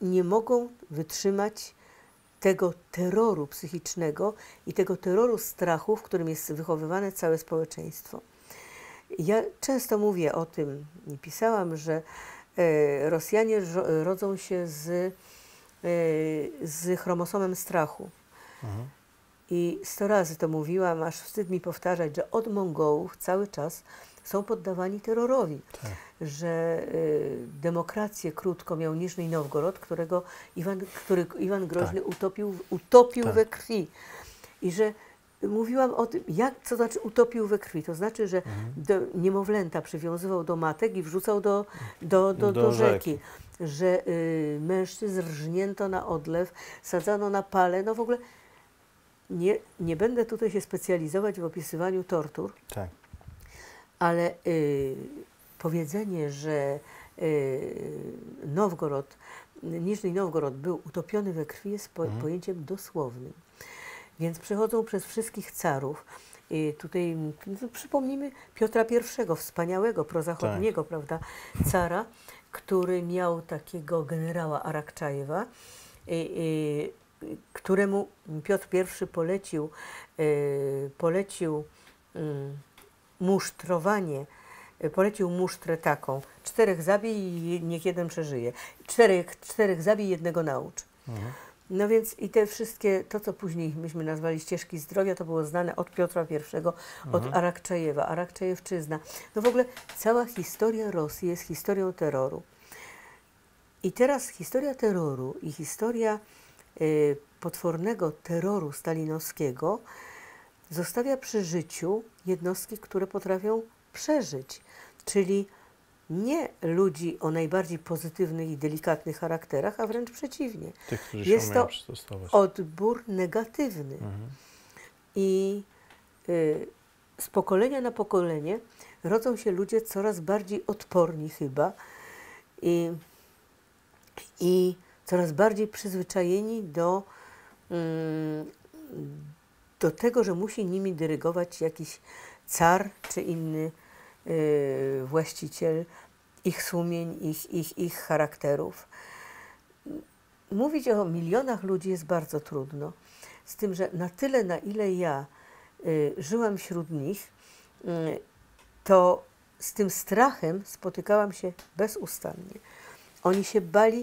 nie mogą wytrzymać tego terroru psychicznego i tego terroru strachu, w którym jest wychowywane całe społeczeństwo. Ja często mówię o tym i pisałam, że e, Rosjanie rodzą się z, e, z chromosomem strachu. Mhm. I sto razy to mówiłam, aż wstyd mi powtarzać, że od Mongołów cały czas są poddawani terrorowi. Tak. Że y, demokrację krótko miał Niżny Nowgorod, którego Iwan, który Iwan Groźny tak. utopił, utopił tak. we krwi. I że mówiłam o tym, jak, co znaczy utopił we krwi. To znaczy, że mhm. do, niemowlęta przywiązywał do matek i wrzucał do, do, do, do, do rzeki. rzeki. Że y, mężczyzn rżnięto na odlew, sadzano na pale. No w ogóle nie, nie będę tutaj się specjalizować w opisywaniu tortur. Tak. Ale y, powiedzenie, że y, Nowgorod, Niżny Nowgorod był utopiony we krwi jest po, mhm. pojęciem dosłownym. Więc przechodzą przez wszystkich carów. I tutaj no, przypomnijmy Piotra I, wspaniałego, prozachodniego, tak. prawda, cara, który miał takiego generała Arakczajewa, i, i, któremu Piotr I polecił, y, polecił y, musztrowanie, y, polecił musztrę taką, czterech zabij i niech jeden przeżyje. Czterech, czterech zabij, jednego naucz. Mhm. No więc i te wszystkie, to co później myśmy nazwali ścieżki zdrowia, to było znane od Piotra I, od mhm. Arakczajewa, Arakczajewczyzna. No w ogóle cała historia Rosji jest historią terroru. I teraz historia terroru i historia y, potwornego terroru stalinowskiego zostawia przy życiu jednostki, które potrafią przeżyć, czyli nie ludzi o najbardziej pozytywnych i delikatnych charakterach, a wręcz przeciwnie. Tych, którzy Jest to odbór negatywny. Mhm. I y, z pokolenia na pokolenie rodzą się ludzie coraz bardziej odporni chyba i, i coraz bardziej przyzwyczajeni do, mm, do tego, że musi nimi dyrygować jakiś car czy inny Y, właściciel ich sumień, ich, ich, ich charakterów. Mówić o milionach ludzi jest bardzo trudno. Z tym, że na tyle, na ile ja y, żyłam wśród nich, y, to z tym strachem spotykałam się bezustannie. Oni się bali,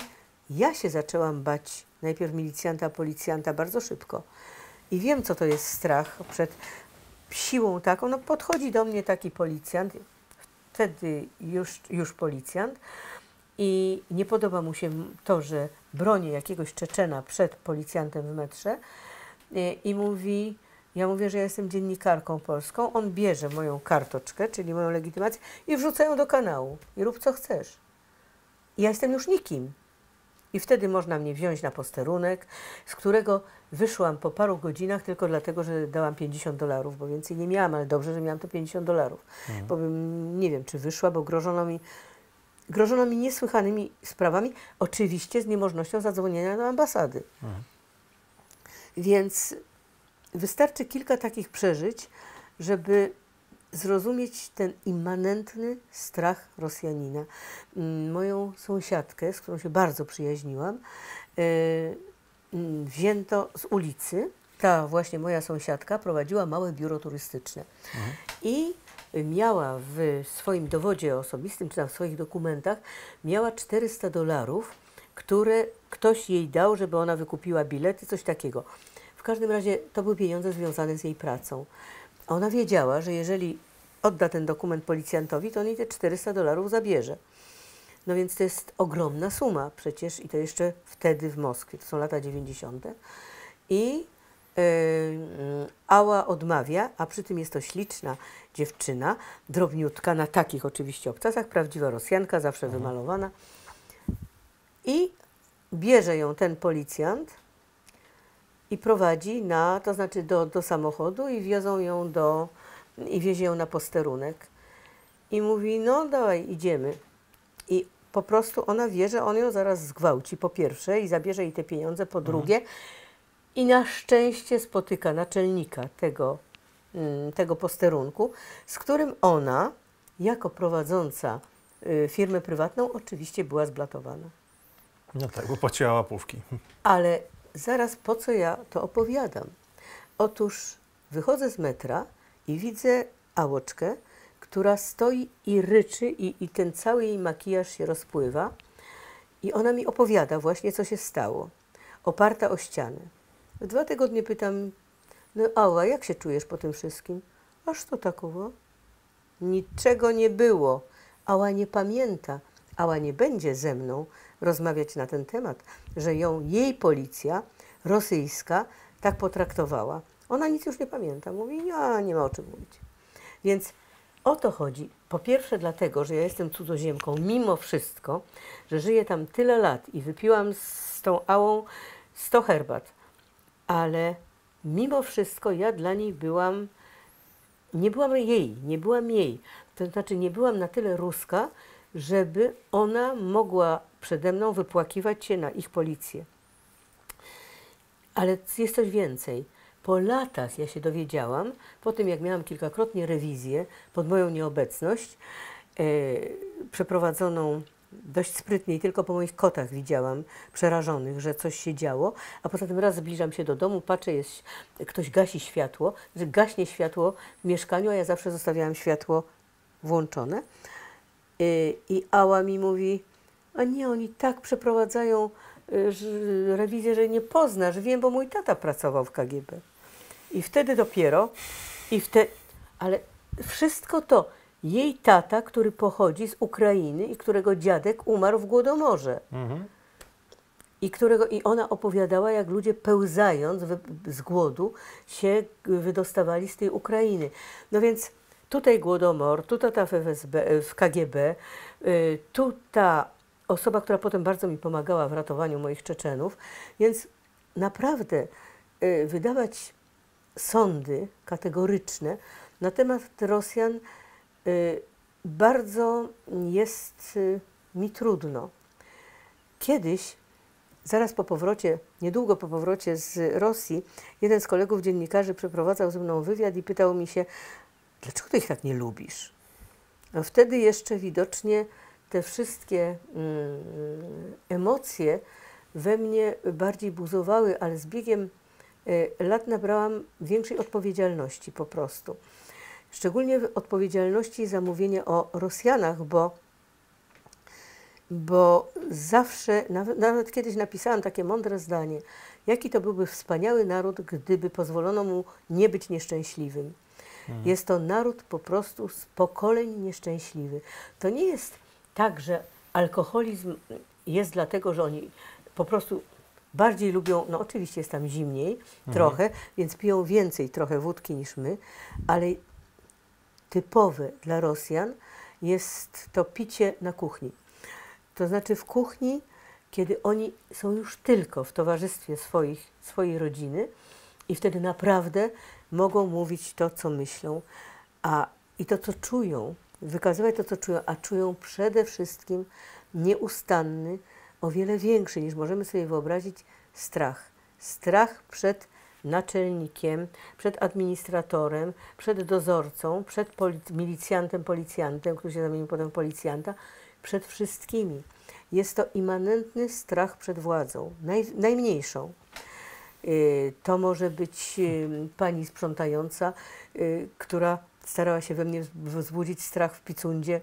ja się zaczęłam bać najpierw milicjanta, policjanta bardzo szybko. I wiem, co to jest strach przed siłą taką. No podchodzi do mnie taki policjant, wtedy już, już policjant i nie podoba mu się to, że broni jakiegoś Czeczena przed policjantem w metrze i, i mówi, ja mówię, że ja jestem dziennikarką polską, on bierze moją kartoczkę, czyli moją legitymację i wrzuca ją do kanału i rób co chcesz. I ja jestem już nikim. I wtedy można mnie wziąć na posterunek, z którego wyszłam po paru godzinach tylko dlatego, że dałam 50 dolarów, bo więcej nie miałam, ale dobrze, że miałam to 50 dolarów. Mhm. Bo bym, nie wiem, czy wyszła, bo grożono mi, grożono mi niesłychanymi sprawami, oczywiście z niemożnością zadzwonienia do ambasady. Mhm. Więc wystarczy kilka takich przeżyć, żeby zrozumieć ten immanentny strach Rosjanina. Mm, moją sąsiadkę, z którą się bardzo przyjaźniłam, mm, wzięto z ulicy. Ta właśnie moja sąsiadka prowadziła małe biuro turystyczne mhm. i miała w swoim dowodzie osobistym, czy tam w swoich dokumentach, miała 400 dolarów, które ktoś jej dał, żeby ona wykupiła bilety, coś takiego. W każdym razie to były pieniądze związane z jej pracą. Ona wiedziała, że jeżeli odda ten dokument policjantowi, to on jej te 400 dolarów zabierze. No więc to jest ogromna suma przecież i to jeszcze wtedy w Moskwie, to są lata 90. I yy, Ała odmawia, a przy tym jest to śliczna dziewczyna, drobniutka, na takich oczywiście obcasach, prawdziwa Rosjanka, zawsze mhm. wymalowana. I bierze ją ten policjant i prowadzi na, to znaczy do, do samochodu i wiozą ją do, i wiezie ją na posterunek. I mówi, no dawaj, idziemy. I po prostu ona wie, że on ją zaraz zgwałci, po pierwsze, i zabierze jej te pieniądze, po mhm. drugie. I na szczęście spotyka naczelnika tego, mm, tego posterunku, z którym ona, jako prowadząca y, firmę prywatną, oczywiście była zblatowana. No tak, bo płaciła łapówki. Ale zaraz po co ja to opowiadam? Otóż wychodzę z metra i widzę ałoczkę, która stoi i ryczy i, i ten cały jej makijaż się rozpływa i ona mi opowiada właśnie, co się stało, oparta o ścianę. Dwa tygodnie pytam, no Ała, jak się czujesz po tym wszystkim? Aż to takowo? Niczego nie było. Ała nie pamięta, Ała nie będzie ze mną rozmawiać na ten temat, że ją jej policja rosyjska tak potraktowała. Ona nic już nie pamięta. Mówi, ja nie ma o czym mówić. Więc o to chodzi. Po pierwsze dlatego, że ja jestem cudzoziemką, mimo wszystko, że żyję tam tyle lat i wypiłam z tą Ałą 100 herbat, ale mimo wszystko ja dla niej byłam, nie byłam jej, nie byłam jej. To znaczy nie byłam na tyle ruska, żeby ona mogła przede mną wypłakiwać się na ich policję. Ale jest coś więcej. Po latach ja się dowiedziałam, po tym jak miałam kilkakrotnie rewizję pod moją nieobecność, e, przeprowadzoną dość sprytnie i tylko po moich kotach widziałam przerażonych, że coś się działo, a poza tym raz zbliżam się do domu, patrzę, jest, ktoś gasi światło, że gaśnie światło w mieszkaniu, a ja zawsze zostawiałam światło włączone. E, I Ała mi mówi, a nie, oni tak przeprowadzają e, rewizję, że nie poznasz. Wiem, bo mój tata pracował w KGB. I wtedy dopiero, i wtedy, ale wszystko to, jej tata, który pochodzi z Ukrainy i którego dziadek umarł w Głodomorze. Mhm. I, którego, I ona opowiadała, jak ludzie pełzając z głodu się wydostawali z tej Ukrainy. No więc tutaj Głodomor, tutaj ta w, FSB, w KGB, y, tu ta osoba, która potem bardzo mi pomagała w ratowaniu moich Czeczenów. Więc naprawdę y, wydawać sądy kategoryczne na temat Rosjan y, bardzo jest y, mi trudno. Kiedyś, zaraz po powrocie, niedługo po powrocie z Rosji, jeden z kolegów dziennikarzy przeprowadzał ze mną wywiad i pytał mi się, dlaczego ty ich tak nie lubisz? A wtedy jeszcze widocznie te wszystkie mm, emocje we mnie bardziej buzowały, ale z biegiem Y, lat nabrałam większej odpowiedzialności po prostu. Szczególnie odpowiedzialności za mówienie o Rosjanach, bo, bo zawsze, nawet, nawet kiedyś napisałam takie mądre zdanie, jaki to byłby wspaniały naród, gdyby pozwolono mu nie być nieszczęśliwym. Mhm. Jest to naród po prostu z pokoleń nieszczęśliwy. To nie jest tak, że alkoholizm jest dlatego, że oni po prostu bardziej lubią, no oczywiście jest tam zimniej mhm. trochę, więc piją więcej trochę wódki niż my, ale typowe dla Rosjan jest to picie na kuchni. To znaczy w kuchni, kiedy oni są już tylko w towarzystwie swoich, swojej rodziny i wtedy naprawdę mogą mówić to, co myślą, a i to, co czują, wykazywać to, co czują, a czują przede wszystkim nieustanny, o wiele większy niż możemy sobie wyobrazić strach. Strach przed naczelnikiem, przed administratorem, przed dozorcą, przed polic milicjantem, policjantem, który się zamienił potem w policjanta, przed wszystkimi. Jest to immanentny strach przed władzą, naj, najmniejszą. Y, to może być y, pani sprzątająca, y, która starała się we mnie wzbudzić strach w Picundzie,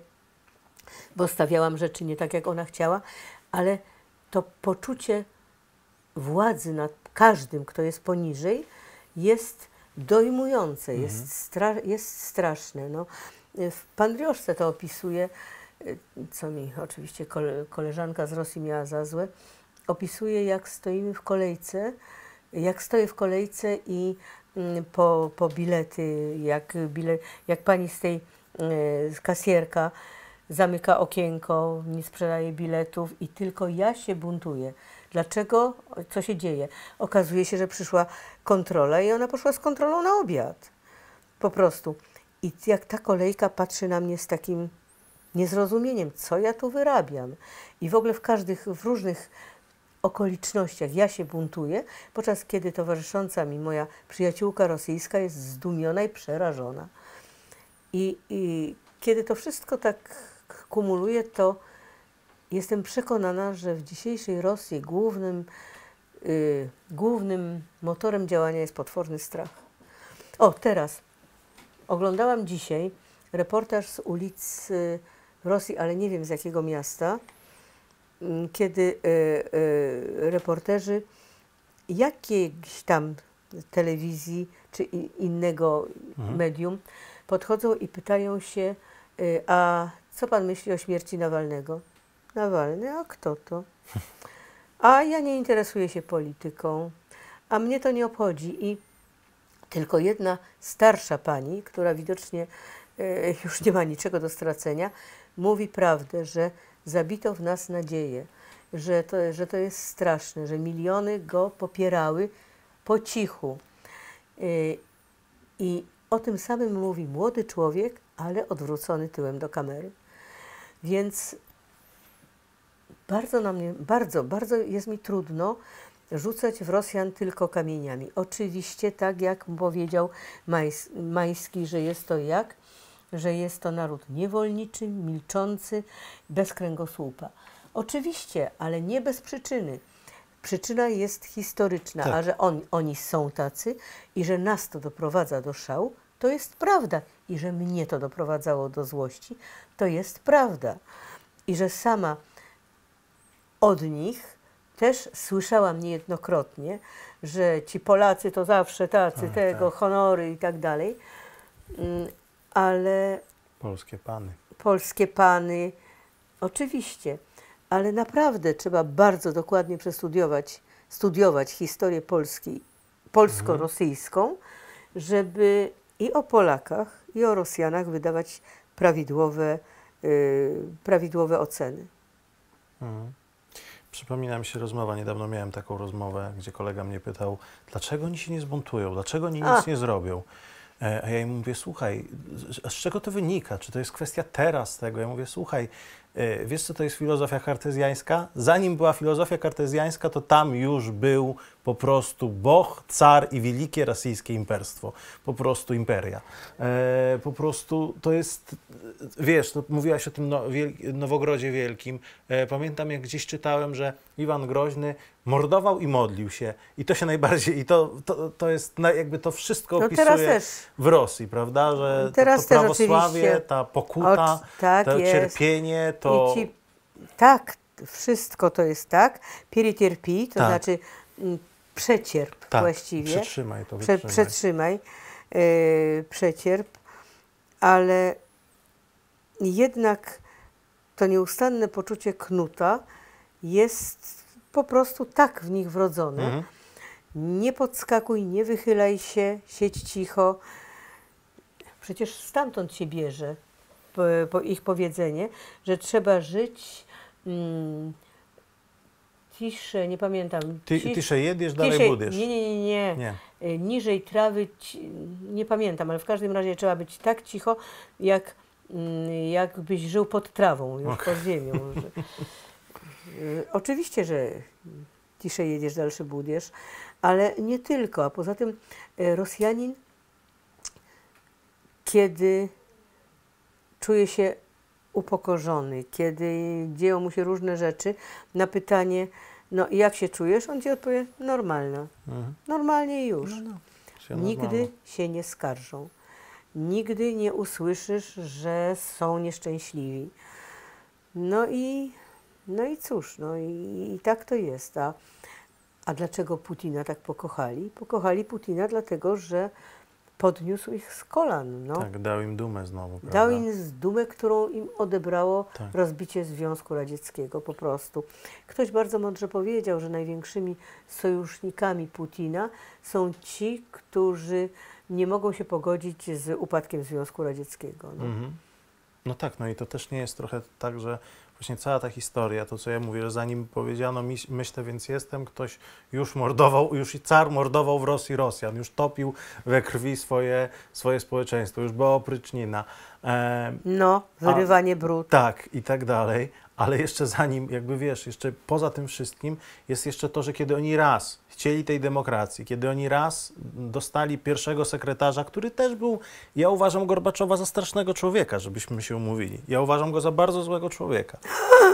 bo stawiałam rzeczy nie tak, jak ona chciała, ale to poczucie władzy nad każdym, kto jest poniżej, jest dojmujące, mhm. jest, stra jest straszne. No, w Pandrioszce to opisuje, co mi oczywiście koleżanka z Rosji miała za złe, opisuje jak stoimy w kolejce, jak stoję w kolejce i po, po bilety, jak, bile, jak pani z tej y, kasierka zamyka okienko, nie sprzedaje biletów i tylko ja się buntuję. Dlaczego? Co się dzieje? Okazuje się, że przyszła kontrola i ona poszła z kontrolą na obiad. Po prostu. I jak ta kolejka patrzy na mnie z takim niezrozumieniem, co ja tu wyrabiam. I w ogóle w każdych, w różnych okolicznościach ja się buntuję, podczas kiedy towarzysząca mi moja przyjaciółka rosyjska jest zdumiona i przerażona. I, i kiedy to wszystko tak kumuluje, to jestem przekonana, że w dzisiejszej Rosji głównym, yy, głównym motorem działania jest potworny strach. O, teraz oglądałam dzisiaj reportaż z ulic Rosji, ale nie wiem z jakiego miasta, kiedy y, y, reporterzy jakiejś tam telewizji czy innego mhm. medium podchodzą i pytają się, a co pan myśli o śmierci Nawalnego? Nawalny, a kto to? A ja nie interesuję się polityką, a mnie to nie obchodzi. I tylko jedna starsza pani, która widocznie e, już nie ma niczego do stracenia, mówi prawdę, że zabito w nas nadzieję, że to, że to jest straszne, że miliony go popierały po cichu. E, I o tym samym mówi młody człowiek, ale odwrócony tyłem do kamery. Więc bardzo na mnie, bardzo, bardzo jest mi trudno rzucać w Rosjan tylko kamieniami. Oczywiście, tak jak powiedział Majs, Majski, że jest to jak? Że jest to naród niewolniczy, milczący, bez kręgosłupa. Oczywiście, ale nie bez przyczyny. Przyczyna jest historyczna, tak. a że on, oni są tacy i że nas to doprowadza do szału, to jest prawda. I że mnie to doprowadzało do złości, to jest prawda. I że sama od nich też słyszałam niejednokrotnie, że ci Polacy to zawsze tacy, tak, tego, tak. honory i tak dalej, mm, ale... Polskie pany. Polskie pany, oczywiście, ale naprawdę trzeba bardzo dokładnie przestudiować studiować historię Polski, polsko-rosyjską, żeby i o Polakach, i o Rosjanach wydawać prawidłowe, yy, prawidłowe oceny. Mhm. Przypomina mi się rozmowa, niedawno miałem taką rozmowę, gdzie kolega mnie pytał, dlaczego oni się nie zbuntują, dlaczego oni nic nie zrobią. E, a ja im mówię, słuchaj, z czego to wynika? Czy to jest kwestia teraz tego? Ja mówię, słuchaj, E, wiesz, co to jest filozofia kartezjańska? Zanim była filozofia kartezjańska, to tam już był po prostu Boh, car i wielkie rosyjskie imperstwo. Po prostu imperia. E, po prostu to jest, wiesz, to mówiłaś o tym no, Nowogrodzie Wielkim. E, pamiętam, jak gdzieś czytałem, że Iwan Groźny mordował i modlił się. I to się najbardziej, i to, to, to jest jakby to wszystko no opisuje w Rosji, prawda? Że teraz to, to prawosławie, ta pokuta, tak to jest. cierpienie, to... Ci, tak, wszystko to jest tak. Pieriterpi, to tak. znaczy mm, przecierp tak. właściwie. Przetrzymaj to, Prze, Przetrzymaj, yy, przecierp, ale jednak to nieustanne poczucie knuta jest po prostu tak w nich wrodzone. Mhm. Nie podskakuj, nie wychylaj się, siedź cicho. Przecież stamtąd się bierze po, po ich powiedzenie, że trzeba żyć mm, cisze, nie pamiętam. Ty, cisz, jedziesz, dalej budziesz. Nie, nie, nie, nie. nie. Y, niżej trawy, nie pamiętam, ale w każdym razie trzeba być tak cicho, jak mm, jakbyś żył pod trawą, już okay. pod ziemią. Y, oczywiście, że ciszej jedziesz, dalszy budziesz, ale nie tylko. A poza tym y, Rosjanin, kiedy czuje się upokorzony, kiedy dzieją mu się różne rzeczy, na pytanie, no jak się czujesz, on ci odpowie, normalnie. Mhm. Normalnie już. No, no. Nigdy się nie skarżą. Nigdy nie usłyszysz, że są nieszczęśliwi. No i, no i cóż, no i, i tak to jest. A, a dlaczego Putina tak pokochali? Pokochali Putina dlatego, że podniósł ich z kolan. No. Tak, dał im dumę znowu. Prawda? Dał im dumę, którą im odebrało tak. rozbicie Związku Radzieckiego po prostu. Ktoś bardzo mądrze powiedział, że największymi sojusznikami Putina są ci, którzy nie mogą się pogodzić z upadkiem Związku Radzieckiego. No. Mhm. no tak, no i to też nie jest trochę tak, że właśnie cała ta historia, to co ja mówię, że zanim powiedziano myślę, więc jestem, ktoś już mordował, już i car mordował w Rosji Rosjan, już topił we krwi swoje, swoje społeczeństwo, już była oprycznina. No, wyrywanie brud. Tak, i tak dalej ale jeszcze zanim, jakby wiesz, jeszcze poza tym wszystkim jest jeszcze to, że kiedy oni raz chcieli tej demokracji, kiedy oni raz dostali pierwszego sekretarza, który też był, ja uważam Gorbaczowa za strasznego człowieka, żebyśmy się umówili. Ja uważam go za bardzo złego człowieka.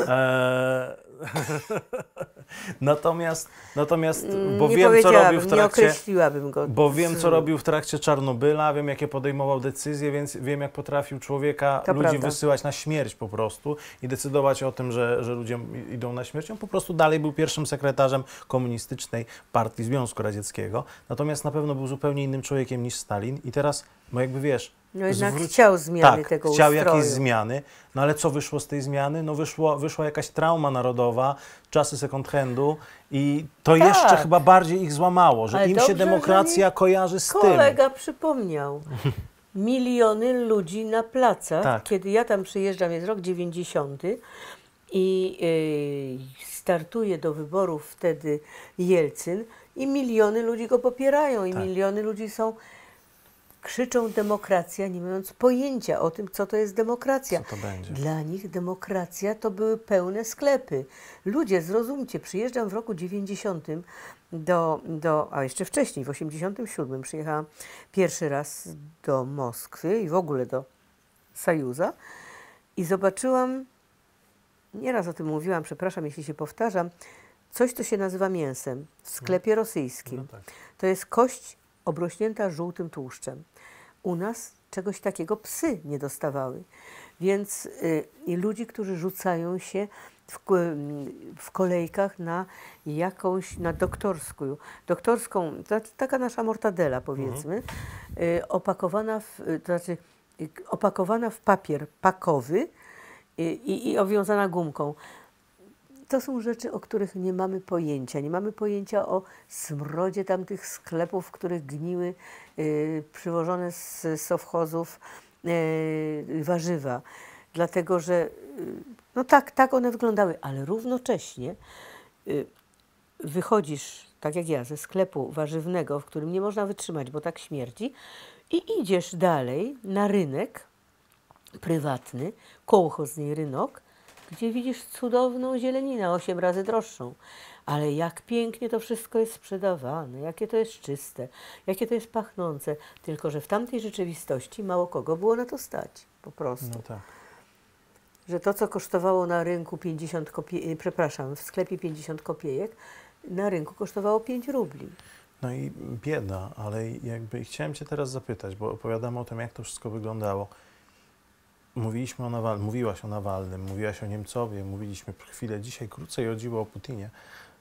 E, natomiast, natomiast, mm, bo nie wiem, co robił w trakcie. Nie go. Bo wiem, co robił w trakcie Czarnobyla, wiem, jakie podejmował decyzje, więc wiem, jak potrafił człowieka, to ludzi prawda. wysyłać na śmierć po prostu i decydować o tym, że, że ludzie idą na śmierć. On po prostu dalej był pierwszym sekretarzem komunistycznej partii Związku Radzieckiego. Natomiast na pewno był zupełnie innym człowiekiem niż Stalin i teraz, no jakby wiesz, no jednak zwróć... chciał zmiany tak, tego chciał ustroju. jakieś zmiany, no ale co wyszło z tej zmiany? No wyszło, wyszła jakaś trauma narodowa, czasy second handu i to tak. jeszcze chyba bardziej ich złamało, że ale im dobrze, się demokracja kojarzy z kolega tym. Kolega przypomniał. Miliony ludzi na placach, tak. kiedy ja tam przyjeżdżam, jest rok 90 i yy, startuje do wyborów wtedy Jelcyn i miliony ludzi go popierają i tak. miliony ludzi są krzyczą demokracja, nie mając pojęcia o tym, co to jest demokracja. Co to będzie? Dla nich demokracja to były pełne sklepy. Ludzie, zrozumcie, przyjeżdżam w roku 90 do, do a jeszcze wcześniej, w 87 przyjechałam pierwszy raz do Moskwy i w ogóle do Sajuza i zobaczyłam, nieraz o tym mówiłam, przepraszam, jeśli się powtarzam, coś, co się nazywa mięsem w sklepie rosyjskim. No tak. To jest kość obrośnięta żółtym tłuszczem. U nas czegoś takiego psy nie dostawały. Więc y, ludzi, którzy rzucają się w, w, kolejkach na jakąś, na doktorską, doktorską, to, taka nasza mortadela powiedzmy, mhm. y, opakowana, w, to znaczy y, opakowana w papier pakowy y, i, i owiązana gumką to są rzeczy, o których nie mamy pojęcia. Nie mamy pojęcia o smrodzie tamtych sklepów, w których gniły y, przywożone z sowchozów y, warzywa. Dlatego, że y, no tak, tak one wyglądały, ale równocześnie y, wychodzisz, tak jak ja, ze sklepu warzywnego, w którym nie można wytrzymać, bo tak śmierdzi, i idziesz dalej na rynek prywatny, kołchozny rynek, gdzie widzisz cudowną zieleninę, osiem razy droższą. Ale jak pięknie to wszystko jest sprzedawane, jakie to jest czyste, jakie to jest pachnące. Tylko, że w tamtej rzeczywistości mało kogo było na to stać, po prostu. No tak. Że to, co kosztowało na rynku 50 kopiejek, przepraszam, w sklepie 50 kopiejek, na rynku kosztowało 5 rubli. No i bieda, ale jakby chciałem Cię teraz zapytać, bo opowiadamy o tym, jak to wszystko wyglądało. Mówiliśmy o Nawalnym, mówiłaś o Nawalnym, mówiłaś o Niemcowie, mówiliśmy chwilę dzisiaj krócej o dziwo o Putinie.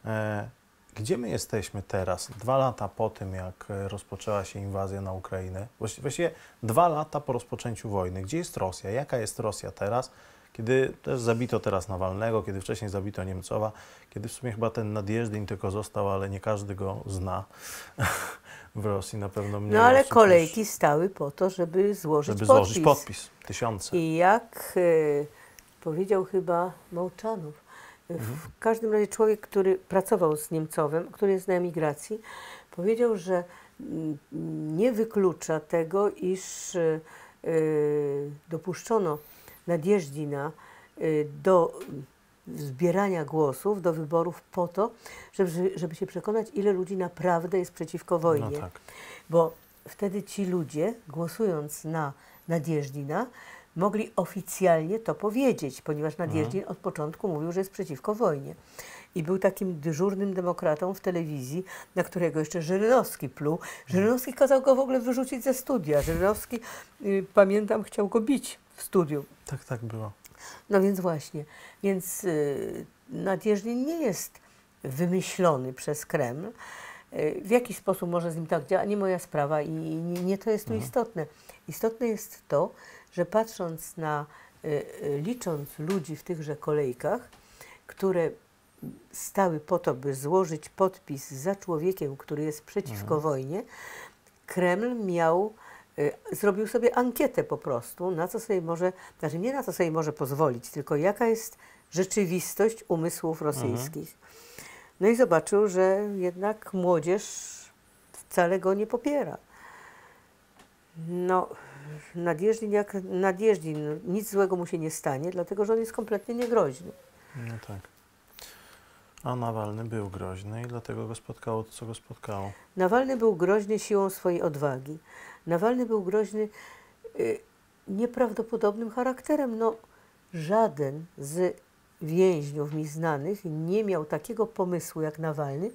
E, gdzie my jesteśmy teraz, dwa lata po tym, jak rozpoczęła się inwazja na Ukrainę? Właściwie dwa lata po rozpoczęciu wojny. Gdzie jest Rosja? Jaka jest Rosja teraz? Kiedy też zabito teraz Nawalnego, kiedy wcześniej zabito Niemcowa, kiedy w sumie chyba ten Nadjeżdżin tylko został, ale nie każdy go zna. w Rosji na pewno mniej No ale kolejki niż... stały po to, żeby złożyć żeby podpis. złożyć podpis. Tysiące. I jak e, powiedział chyba Mołczanów, mhm. w każdym razie człowiek, który pracował z Niemcowem, który jest na emigracji, powiedział, że mm, nie wyklucza tego, iż e, dopuszczono Nadjeżdżina e, do zbierania głosów do wyborów po to, żeby, żeby się przekonać, ile ludzi naprawdę jest przeciwko wojnie. No tak. Bo wtedy ci ludzie, głosując na Nadjeżdina, mogli oficjalnie to powiedzieć, ponieważ Nadjeżdżin mhm. od początku mówił, że jest przeciwko wojnie. I był takim dyżurnym demokratą w telewizji, na którego jeszcze Żyrynowski pluł. Żyrynowski kazał go w ogóle wyrzucić ze studia. Żyrynowski, y, pamiętam, chciał go bić w studiu. Tak, tak było. No więc właśnie, więc y, Nadjeżdżin nie jest wymyślony przez Kreml. Y, w jaki sposób może z nim tak działać, nie moja sprawa i nie, nie to jest tu mhm. istotne. Istotne jest to, że patrząc na, y, y, licząc ludzi w tychże kolejkach, które stały po to, by złożyć podpis za człowiekiem, który jest przeciwko mhm. wojnie, Kreml miał zrobił sobie ankietę po prostu, na co sobie może, znaczy nie na co sobie może pozwolić, tylko jaka jest rzeczywistość umysłów rosyjskich. Mhm. No i zobaczył, że jednak młodzież wcale go nie popiera. No, Nadjeżdżin jak Nadjeżdżin, no, nic złego mu się nie stanie, dlatego że on jest kompletnie niegroźny. No tak. A Nawalny był groźny i dlatego go spotkało to, co go spotkało. Nawalny był groźny siłą swojej odwagi. Nawalny był groźny y, nieprawdopodobnym charakterem. No, żaden z więźniów mi znanych nie miał takiego pomysłu jak Nawalny,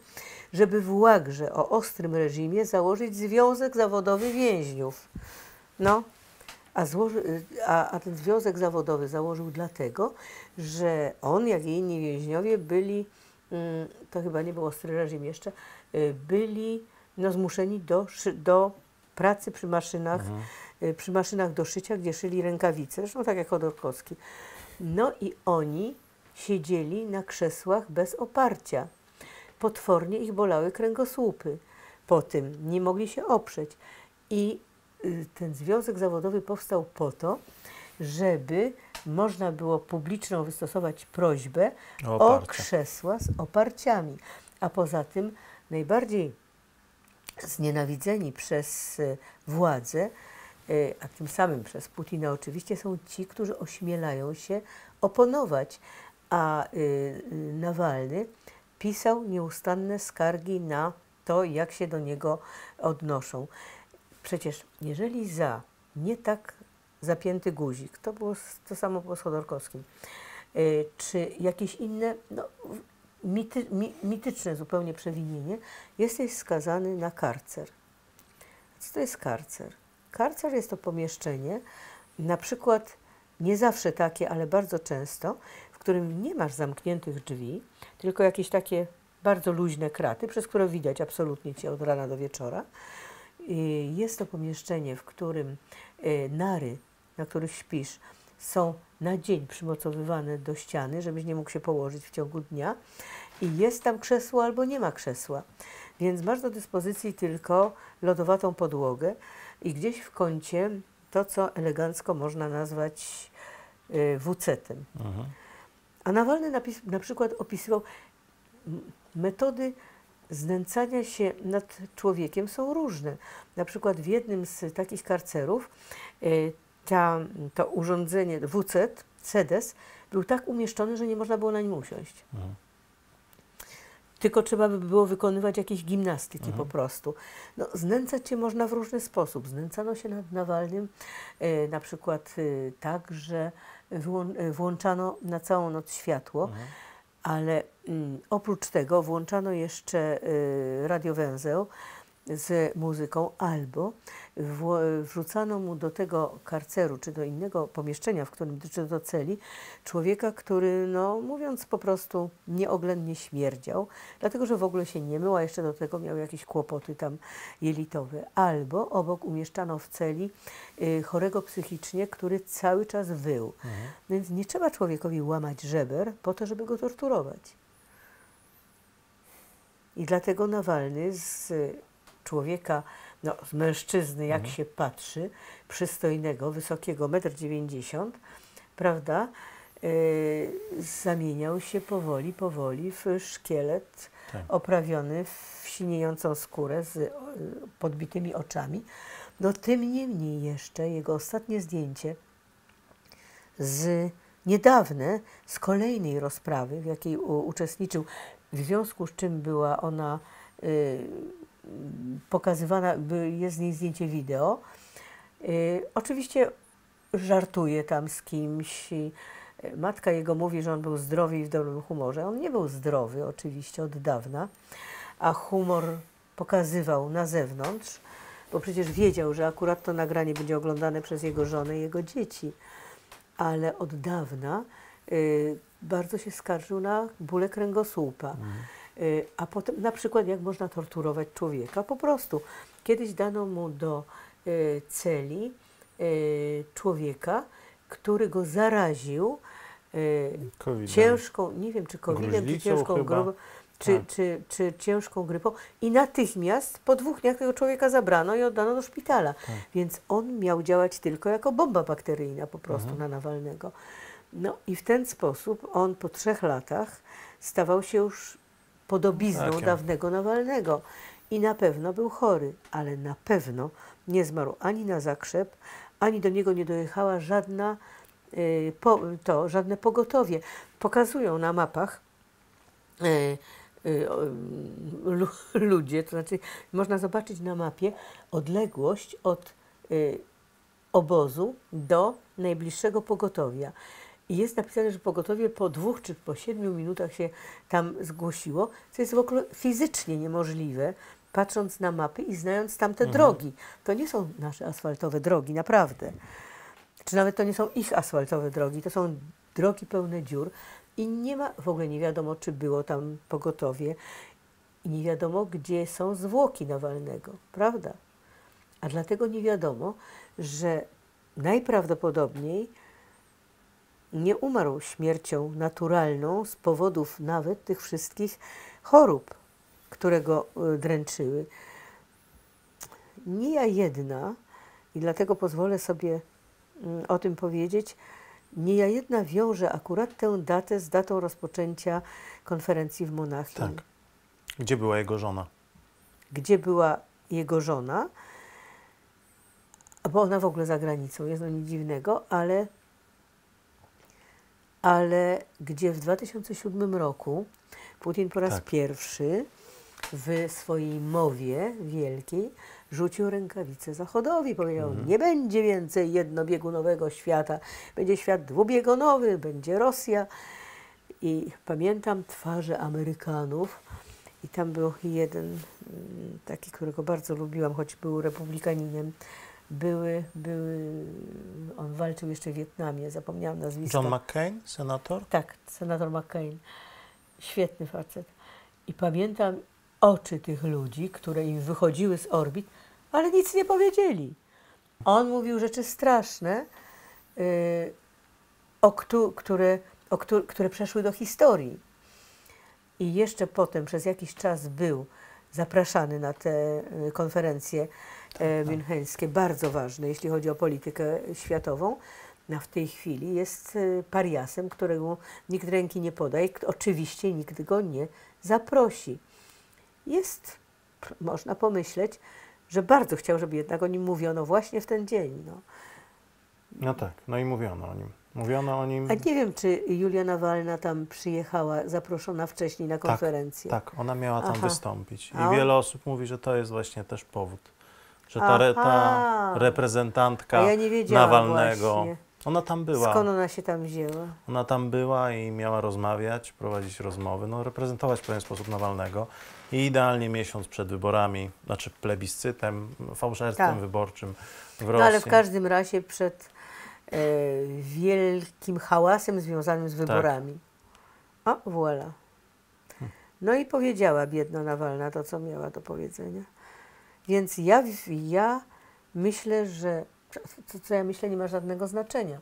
żeby w łagrze o ostrym reżimie założyć związek zawodowy więźniów. No, a, złoży, a, a ten związek zawodowy założył dlatego, że on, jak i inni więźniowie, byli, mm, to chyba nie był ostry reżim jeszcze, y, byli no, zmuszeni do, do pracy przy maszynach, mhm. Y, przy maszynach do szycia, gdzie szyli rękawice, zresztą tak jak Chodorkowski. No i oni siedzieli na krzesłach bez oparcia. Potwornie ich bolały kręgosłupy. Po tym nie mogli się oprzeć. I y, ten związek zawodowy powstał po to, żeby można było publiczną wystosować prośbę o, o krzesła z oparciami. A poza tym najbardziej znienawidzeni przez y, władzę, y, a tym samym przez Putina oczywiście, są ci, którzy ośmielają się oponować. A Nawalny pisał nieustanne skargi na to, jak się do niego odnoszą. Przecież jeżeli za nie tak zapięty guzik, to było to samo było z Chodorkowskim, y, czy jakieś inne no, mity, mi, mityczne zupełnie przewinienie, jesteś skazany na karcer. Co to jest karcer? Karcer jest to pomieszczenie, na przykład nie zawsze takie, ale bardzo często, w którym nie masz zamkniętych drzwi, tylko jakieś takie bardzo luźne kraty, przez które widać absolutnie cię od rana do wieczora. Jest to pomieszczenie, w którym e, nary, na których śpisz, są na dzień przymocowywane do ściany, żebyś nie mógł się położyć w ciągu dnia. I jest tam krzesło albo nie ma krzesła. Więc masz do dyspozycji tylko lodowatą podłogę i gdzieś w kącie to, co elegancko można nazwać e, wucetem. Mhm. A Nawalny napis, na przykład opisywał metody znęcania się nad człowiekiem są różne. Na przykład w jednym z takich karcerów e, ta, to urządzenie WC, CEDES, był tak umieszczony, że nie można było na nim usiąść. Mhm. Tylko trzeba by było wykonywać jakieś gimnastyki mhm. po prostu. No, znęcać się można w różny sposób. Znęcano się nad Nawalnym e, na przykład e, tak, że e, włączano na całą noc światło. Mhm ale mm, oprócz tego włączano jeszcze y, radiowęzeł z muzyką, albo wrzucano mu do tego karceru, czy do innego pomieszczenia, w którym, czy do celi, człowieka, który, no mówiąc po prostu, nieoględnie śmierdział, dlatego, że w ogóle się nie mył, a jeszcze do tego miał jakieś kłopoty tam jelitowe. Albo obok umieszczano w celi y, chorego psychicznie, który cały czas wył. Mhm. Więc nie trzeba człowiekowi łamać żeber po to, żeby go torturować. I dlatego Nawalny z człowieka, no, z mężczyzny, jak mhm. się patrzy, przystojnego, wysokiego, 1,90 m, prawda, yy, zamieniał się powoli, powoli w szkielet tak. oprawiony w siniejącą skórę z y, podbitymi oczami. No tym niemniej jeszcze jego ostatnie zdjęcie z niedawne, z kolejnej rozprawy, w jakiej u, uczestniczył, w związku z czym była ona y, pokazywana, jest z niej zdjęcie wideo. Y, oczywiście żartuje tam z kimś. Matka jego mówi, że on był zdrowy i w dobrym humorze. On nie był zdrowy oczywiście od dawna, a humor pokazywał na zewnątrz, bo przecież wiedział, że akurat to nagranie będzie oglądane przez jego żonę i jego dzieci. Ale od dawna y, bardzo się skarżył na bóle kręgosłupa. Mhm. Y, a potem na przykład jak można torturować człowieka. Po prostu kiedyś dano mu do y, celi y, człowieka, który go zaraził ciężką, nie wiem czy COVID-em, czy ciężką grypą, czy, tak. czy, czy, ciężką grypą i natychmiast po dwóch dniach tego człowieka zabrano i oddano do szpitala. Tak. Więc on miał działać tylko jako bomba bakteryjna po prostu mhm. na Nawalnego. No i w ten sposób on po trzech latach stawał się już podobizną tak, dawnego Nawalnego. I na pewno był chory, ale na pewno nie zmarł ani na zakrzep, ani do niego nie dojechała żadna, y, po, to, żadne pogotowie. Pokazują na mapach y, y, ludzie, to znaczy można zobaczyć na mapie odległość od y, obozu do najbliższego pogotowia. I jest napisane, że pogotowie po dwóch czy po siedmiu minutach się tam zgłosiło, co jest w ogóle fizycznie niemożliwe, patrząc na mapy i znając tamte mhm. drogi. To nie są nasze asfaltowe drogi, naprawdę. Czy nawet to nie są ich asfaltowe drogi, to są drogi pełne dziur i nie ma, w ogóle nie wiadomo, czy było tam pogotowie i nie wiadomo, gdzie są zwłoki Nawalnego, prawda? A dlatego nie wiadomo, że najprawdopodobniej nie umarł śmiercią naturalną z powodów nawet tych wszystkich chorób, które go y, dręczyły. Nie ja jedna, i dlatego pozwolę sobie mm, o tym powiedzieć, nie ja jedna wiąże akurat tę datę z datą rozpoczęcia konferencji w Monachium. Tak. Gdzie była jego żona? Gdzie była jego żona? Bo ona w ogóle za granicą, jest no nic dziwnego, ale, ale gdzie w 2007 roku Putin po raz tak. pierwszy w swojej mowie wielkiej rzucił rękawicę Zachodowi. Powiedział, mhm. nie będzie więcej jednobiegunowego świata, będzie świat dwubiegunowy, będzie Rosja. I pamiętam twarze Amerykanów i tam był jeden mm, taki, którego bardzo lubiłam, choć był republikaninem. Były, były, on walczył jeszcze w Wietnamie, zapomniałam nazwiska. John McCain, senator? Tak, senator McCain. Świetny facet. I pamiętam oczy tych ludzi, które im wychodziły z orbit, ale nic nie powiedzieli. On mówił rzeczy straszne, yy, o które, o które przeszły do historii. I jeszcze potem przez jakiś czas był zapraszany na te y, konferencje tak, tak. Müncheńskie, bardzo ważne, jeśli chodzi o politykę światową. W tej chwili jest y, pariasem, którego nikt ręki nie podaje, oczywiście nikt go nie zaprosi jest, można pomyśleć, że bardzo chciał, żeby jednak o nim mówiono właśnie w ten dzień. No, no tak, no i mówiono o nim. Mówiono o nim. A nie wiem, czy Julia Nawalna tam przyjechała, zaproszona wcześniej na tak, konferencję. Tak, tak ona miała tam Aha. wystąpić. I wiele osób mówi, że to jest właśnie też powód. Że ta, re, ta reprezentantka ja Nawalnego. Właśnie. Ona tam była. Skąd ona się tam wzięła? Ona tam była i miała rozmawiać, prowadzić rozmowy, no, reprezentować w pewien sposób Nawalnego. I idealnie miesiąc przed wyborami, znaczy plebiscytem, fałszerstwem tak. wyborczym w Rosji. No ale w każdym razie przed e, wielkim hałasem związanym z tak. wyborami. Tak. O, voilà. Hm. No i powiedziała biedna Nawalna to, co miała do powiedzenia. Więc ja, ja myślę, że to, co ja myślę, nie ma żadnego znaczenia.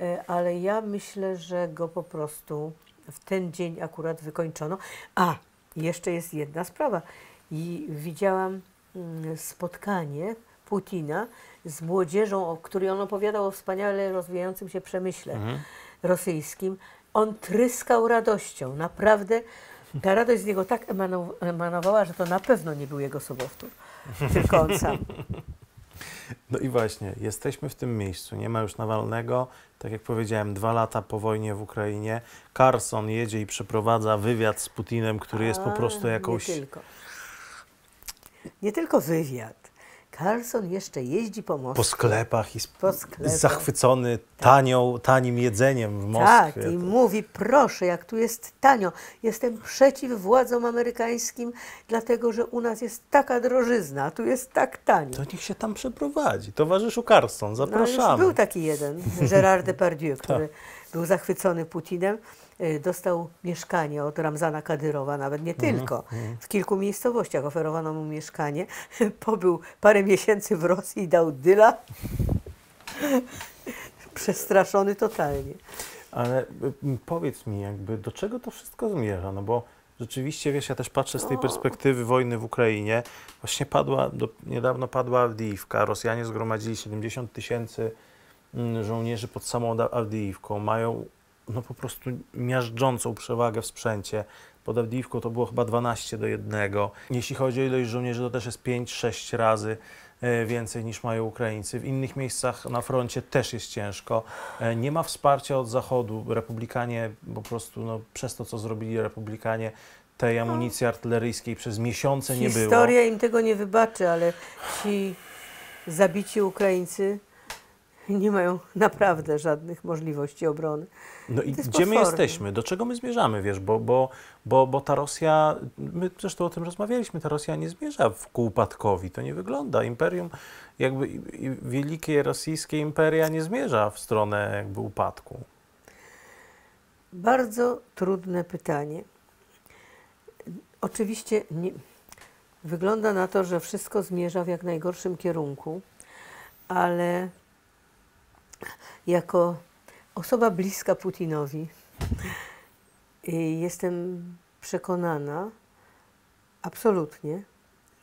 E, ale ja myślę, że go po prostu w ten dzień akurat wykończono. A, jeszcze jest jedna sprawa. I widziałam mm, spotkanie Putina z młodzieżą, o której on opowiadał o wspaniale rozwijającym się przemyśle mhm. rosyjskim. On tryskał radością. Naprawdę ta radość z niego tak emanowała, że to na pewno nie był jego sobowtór, on sam. No i właśnie, jesteśmy w tym miejscu. Nie ma już Nawalnego. Tak jak powiedziałem, dwa lata po wojnie w Ukrainie. Carson jedzie i przeprowadza wywiad z Putinem, który jest po prostu jakąś. Nie tylko. Nie tylko wywiad. Carlson jeszcze jeździ po Moskwie. Po sklepach i po sklepach. zachwycony tanią, tanim jedzeniem w Moskwie. Tak, i mówi, proszę, jak tu jest tanio. Jestem przeciw władzom amerykańskim, dlatego że u nas jest taka drożyzna, a tu jest tak tanio. To niech się tam przeprowadzi. Towarzyszu Carlson, zapraszamy. No, był taki jeden, Gerard Depardieu, który tak. był zachwycony Putinem. Y, dostał mieszkanie od Ramzana Kadyrowa, nawet nie mhm, tylko. Mhm. W kilku miejscowościach oferowano mu mieszkanie. Pobył parę miesięcy w Rosji i dał dyla. Przestraszony totalnie. Ale y, powiedz mi, jakby do czego to wszystko zmierza? No bo rzeczywiście, wiesz, ja też patrzę z tej perspektywy wojny w Ukrainie. Właśnie padła, do, niedawno padła Awdijiwka. Rosjanie zgromadzili 70 tysięcy mm, żołnierzy pod samą Awdijiwką. Mają no po prostu miażdżącą przewagę w sprzęcie. Pod Awdijiwką to było chyba 12 do 1. Jeśli chodzi o ilość żołnierzy, to też jest 5-6 razy e, więcej niż mają Ukraińcy. W innych miejscach na froncie też jest ciężko. E, nie ma wsparcia od Zachodu. Republikanie po prostu no, przez to, co zrobili Republikanie, tej amunicji artyleryjskiej przez miesiące nie było. Historia im tego nie wybaczy, ale ci zabici Ukraińcy nie mają naprawdę żadnych możliwości obrony. No i gdzie potworne. my jesteśmy? Do czego my zmierzamy, wiesz, bo, bo, bo, bo ta Rosja, my zresztą o tym rozmawialiśmy, ta Rosja nie zmierza ku upadkowi, to nie wygląda. Imperium, jakby wielkie rosyjskie imperia nie zmierza w stronę jakby upadku. Bardzo trudne pytanie. Oczywiście nie, wygląda na to, że wszystko zmierza w jak najgorszym kierunku, ale jako osoba bliska Putinowi jestem przekonana absolutnie,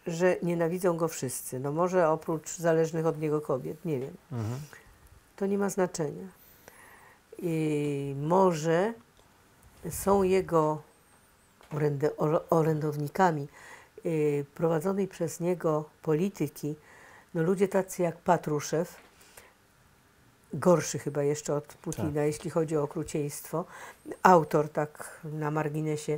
że nienawidzą go wszyscy. No może oprócz zależnych od niego kobiet, nie wiem. Mhm. To nie ma znaczenia. I może są jego orędownikami y, prowadzonej przez niego polityki, no ludzie tacy jak Patruszew, gorszy chyba jeszcze od Putina, tak. jeśli chodzi o okrucieństwo. Autor tak na marginesie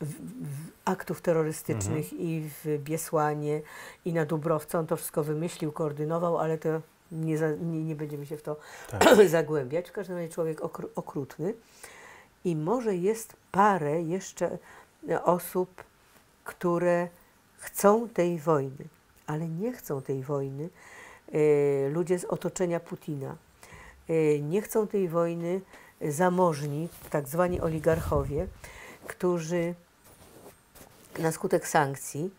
w, w aktów terrorystycznych mhm. i w Biesłanie i na Dubrowce. On to wszystko wymyślił, koordynował, ale to nie, za, nie, nie będziemy się w to tak. zagłębiać. W każdym razie człowiek okr okrutny. I może jest parę jeszcze osób, które chcą tej wojny, ale nie chcą tej wojny e, ludzie z otoczenia Putina. E, nie chcą tej wojny zamożni, tak zwani oligarchowie, którzy na skutek sankcji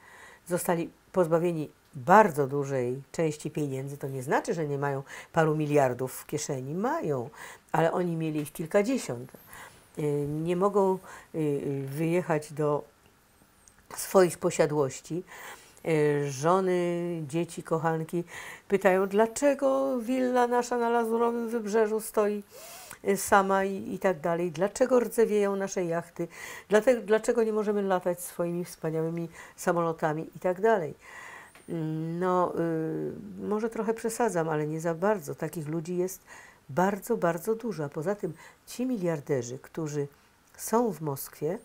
zostali pozbawieni bardzo dużej części pieniędzy. To nie znaczy, że nie mają paru miliardów w kieszeni. Mają, ale oni mieli ich kilkadziesiąt. E, nie mogą wyjechać do swoich posiadłości. E, żony, dzieci, kochanki pytają, dlaczego willa nasza na Lazurowym Wybrzeżu stoi e, sama i, i tak dalej, dlaczego rdzewieją nasze jachty, dlatego, dlaczego nie możemy latać swoimi wspaniałymi samolotami i tak dalej. No, y, może trochę przesadzam, ale nie za bardzo. Takich ludzi jest bardzo, bardzo dużo. A poza tym ci miliarderzy, którzy są w Moskwie,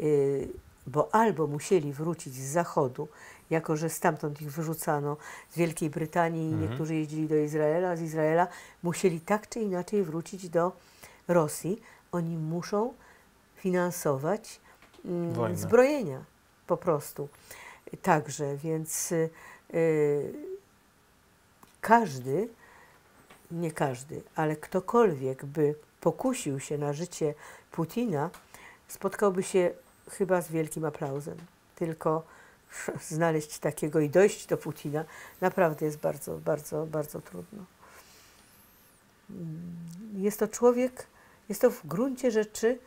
y, bo albo musieli wrócić z Zachodu, jako że stamtąd ich wyrzucano z Wielkiej Brytanii i mhm. niektórzy jeździli do Izraela, z Izraela musieli tak czy inaczej wrócić do Rosji. Oni muszą finansować mm, zbrojenia po prostu. Także, więc y, każdy, nie każdy, ale ktokolwiek by pokusił się na życie Putina, spotkałby się chyba z wielkim aplauzem. Tylko znaleźć takiego i dojść do Putina naprawdę jest bardzo, bardzo, bardzo trudno. Mm, jest to człowiek, jest to w gruncie rzeczy,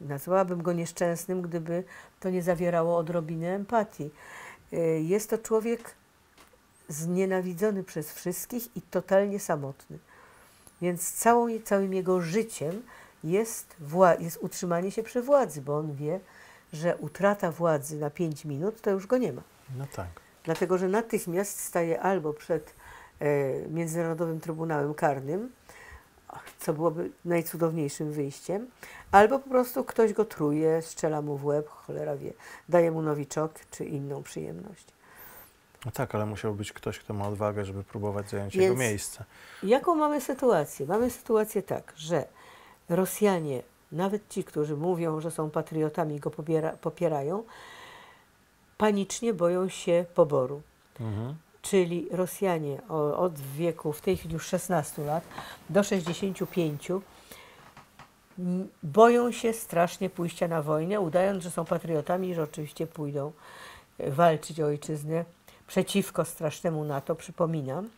nazwałabym go nieszczęsnym, gdyby to nie zawierało odrobiny empatii. Y, jest to człowiek znienawidzony przez wszystkich i totalnie samotny. Więc całą, całym jego życiem jest, jest utrzymanie się przy władzy, bo on wie, że utrata władzy na 5 minut to już go nie ma. No tak. Dlatego, że natychmiast staje albo przed e, Międzynarodowym Trybunałem Karnym, co byłoby najcudowniejszym wyjściem, albo po prostu ktoś go truje, strzela mu w łeb, cholera wie, daje mu nowiczok czy inną przyjemność. No tak, ale musiał być ktoś, kto ma odwagę, żeby próbować zająć Więc jego miejsce. Jaką mamy sytuację? Mamy sytuację tak, że Rosjanie, nawet ci, którzy mówią, że są patriotami i go pobiera, popierają, panicznie boją się poboru. Mhm. Czyli Rosjanie od wieku, w tej chwili już 16 lat, do 65 boją się strasznie pójścia na wojnę, udając, że są patriotami i że oczywiście pójdą e, walczyć o ojczyznę przeciwko strasznemu NATO. Przypominam,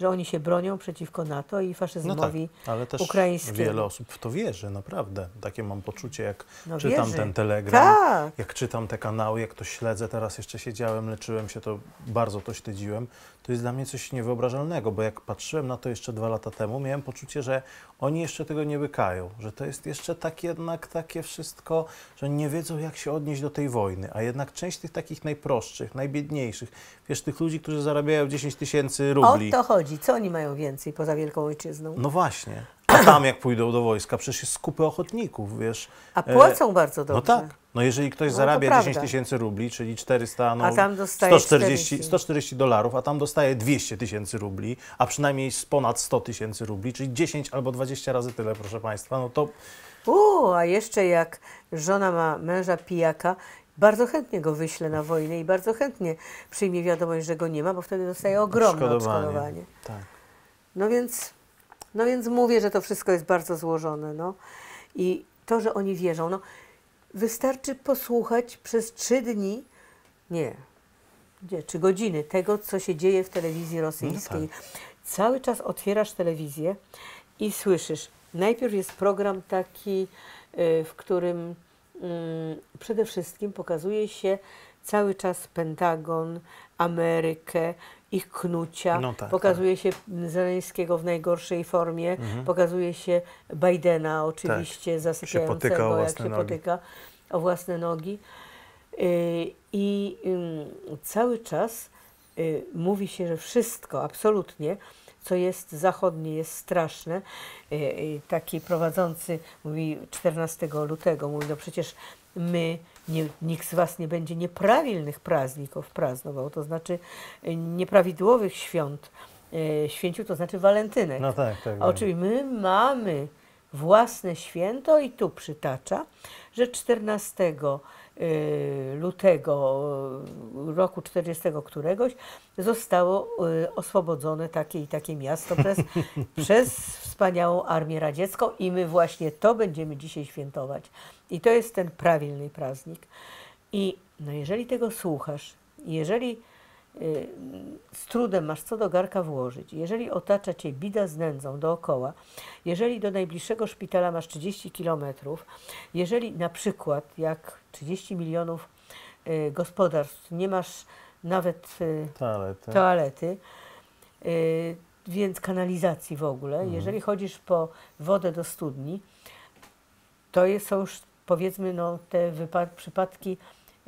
że oni się bronią przeciwko NATO i faszyzmowi no tak, ale też ukraińskiemu. Wiele osób w to wierzy, naprawdę. Takie mam poczucie, jak no czytam wierzy. ten telegram, tak. jak czytam te kanały, jak to śledzę. Teraz jeszcze siedziałem, leczyłem się, to bardzo to śledziłem. To jest dla mnie coś niewyobrażalnego, bo jak patrzyłem na to jeszcze dwa lata temu, miałem poczucie, że oni jeszcze tego nie wykają, że to jest jeszcze tak jednak takie wszystko, że nie wiedzą, jak się odnieść do tej wojny. A jednak część tych takich najprostszych, najbiedniejszych, wiesz, tych ludzi, którzy zarabiają 10 tysięcy rubli. O to chodzi. Co oni mają więcej poza Wielką Ojczyzną? No właśnie. A tam jak pójdą do wojska, przecież jest skupy ochotników, wiesz. A płacą e, bardzo dobrze. No tak. No jeżeli ktoś no zarabia 10 tysięcy rubli, czyli 400, no a tam dostaje 140, 140 dolarów, a tam dostaje 200 tysięcy rubli, a przynajmniej ponad 100 tysięcy rubli, czyli 10 albo 20 razy tyle, proszę Państwa, no to... U, a jeszcze jak żona ma męża pijaka, bardzo chętnie go wyśle na wojnę i bardzo chętnie przyjmie wiadomość, że go nie ma, bo wtedy dostaje ogromne odszkodowanie. odszkodowanie. Tak. No więc, no więc mówię, że to wszystko jest bardzo złożone. No. I to, że oni wierzą, no, wystarczy posłuchać przez trzy dni, nie, nie, trzy godziny tego, co się dzieje w telewizji rosyjskiej. No tak. Cały czas otwierasz telewizję i słyszysz, najpierw jest program taki, y, w którym przede wszystkim pokazuje się cały czas Pentagon, Amerykę, ich knucia, no tak, pokazuje tak. się Zeleńskiego w najgorszej formie, mhm. pokazuje się Bidena oczywiście tak. zasypiającego, jak się nogi. potyka o własne nogi. Y, I cały czas y, mówi się, że wszystko, absolutnie, co jest zachodnie, jest straszne. Y, taki prowadzący mówi 14 lutego, mówi, no przecież my nie, nikt z Was nie będzie nieprawilnych prazników praznował, to znaczy e, nieprawidłowych świąt e, święcił, to znaczy walentynek. No tak, tak. A oczywiście my mamy własne święto i tu przytacza, że 14 e, lutego roku 40 któregoś zostało oswobodzone takie i takie miasto przez, przez wspaniałą Armię Radziecką i my właśnie to będziemy dzisiaj świętować. I to jest ten prawilny praznik. I no jeżeli tego słuchasz, jeżeli y, z trudem masz co do garka włożyć, jeżeli otacza cię bida z nędzą dookoła, jeżeli do najbliższego szpitala masz 30 kilometrów, jeżeli na przykład jak 30 milionów y, gospodarstw nie masz nawet y, toalety, toalety więc kanalizacji w ogóle, mhm. jeżeli chodzisz po wodę do studni, to jest, są już powiedzmy no, te przypadki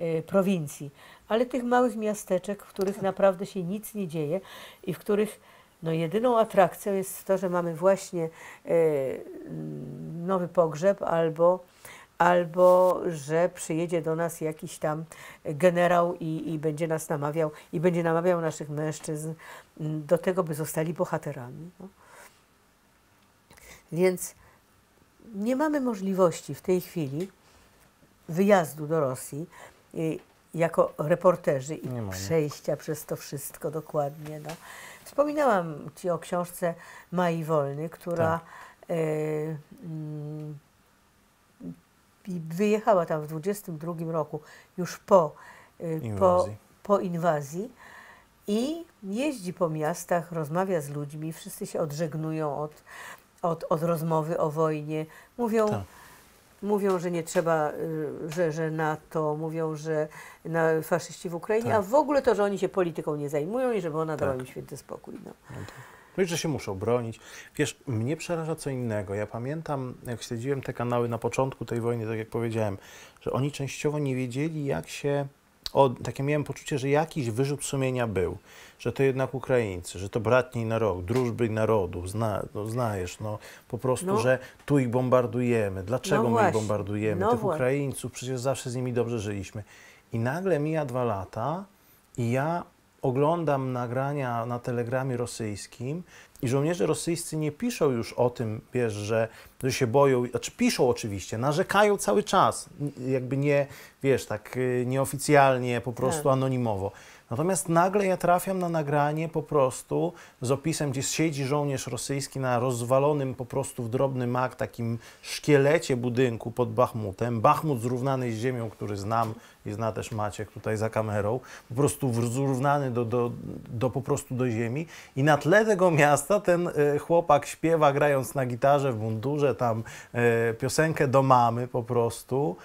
y, prowincji, ale tych małych miasteczek, w których tak. naprawdę się nic nie dzieje i w których no, jedyną atrakcją jest to, że mamy właśnie y, nowy pogrzeb albo albo że przyjedzie do nas jakiś tam generał i, i, będzie nas namawiał, i będzie namawiał naszych mężczyzn do tego, by zostali bohaterami. No. Więc nie mamy możliwości w tej chwili wyjazdu do Rosji y, jako reporterzy i przejścia przez to wszystko dokładnie. No. Wspominałam Ci o książce Mai Wolny, która tak. y, y, wyjechała tam w 22 roku, już po, y, inwazji. po, po inwazji i jeździ po miastach, rozmawia z ludźmi, wszyscy się odżegnują od od, od rozmowy o wojnie. Mówią, tak. mówią, że nie trzeba, y, że, że NATO, mówią, że na faszyści w Ukrainie, tak. a w ogóle to, że oni się polityką nie zajmują i żeby ona dała tak. im święty spokój. No. No, i że się muszą bronić. Wiesz, mnie przeraża co innego. Ja pamiętam, jak śledziłem te kanały na początku tej wojny, tak jak powiedziałem, że oni częściowo nie wiedzieli, jak się o, takie miałem poczucie, że jakiś wyrzut sumienia był, że to jednak Ukraińcy, że to bratni naród, drużby narodów, zna, no, znajesz, no po prostu, no. że tu ich bombardujemy. Dlaczego no my ich bombardujemy? No Tych właśnie. Ukraińców, przecież zawsze z nimi dobrze żyliśmy. I nagle mija dwa lata i ja oglądam nagrania na telegramie rosyjskim i żołnierze rosyjscy nie piszą już o tym, wiesz, że, że się boją, znaczy piszą oczywiście, narzekają cały czas, jakby nie, wiesz, tak y, nieoficjalnie, po prostu tak. anonimowo. Natomiast nagle ja trafiam na nagranie po prostu z opisem, gdzie siedzi żołnierz rosyjski na rozwalonym po prostu w drobny mak, takim szkielecie budynku pod Bachmutem. Bachmut zrównany z ziemią, który znam i zna też Maciek tutaj za kamerą, po prostu zrównany do, do, do, po prostu do ziemi. I na tle tego miasta ten e, chłopak śpiewa grając na gitarze w mundurze tam e, piosenkę do mamy po prostu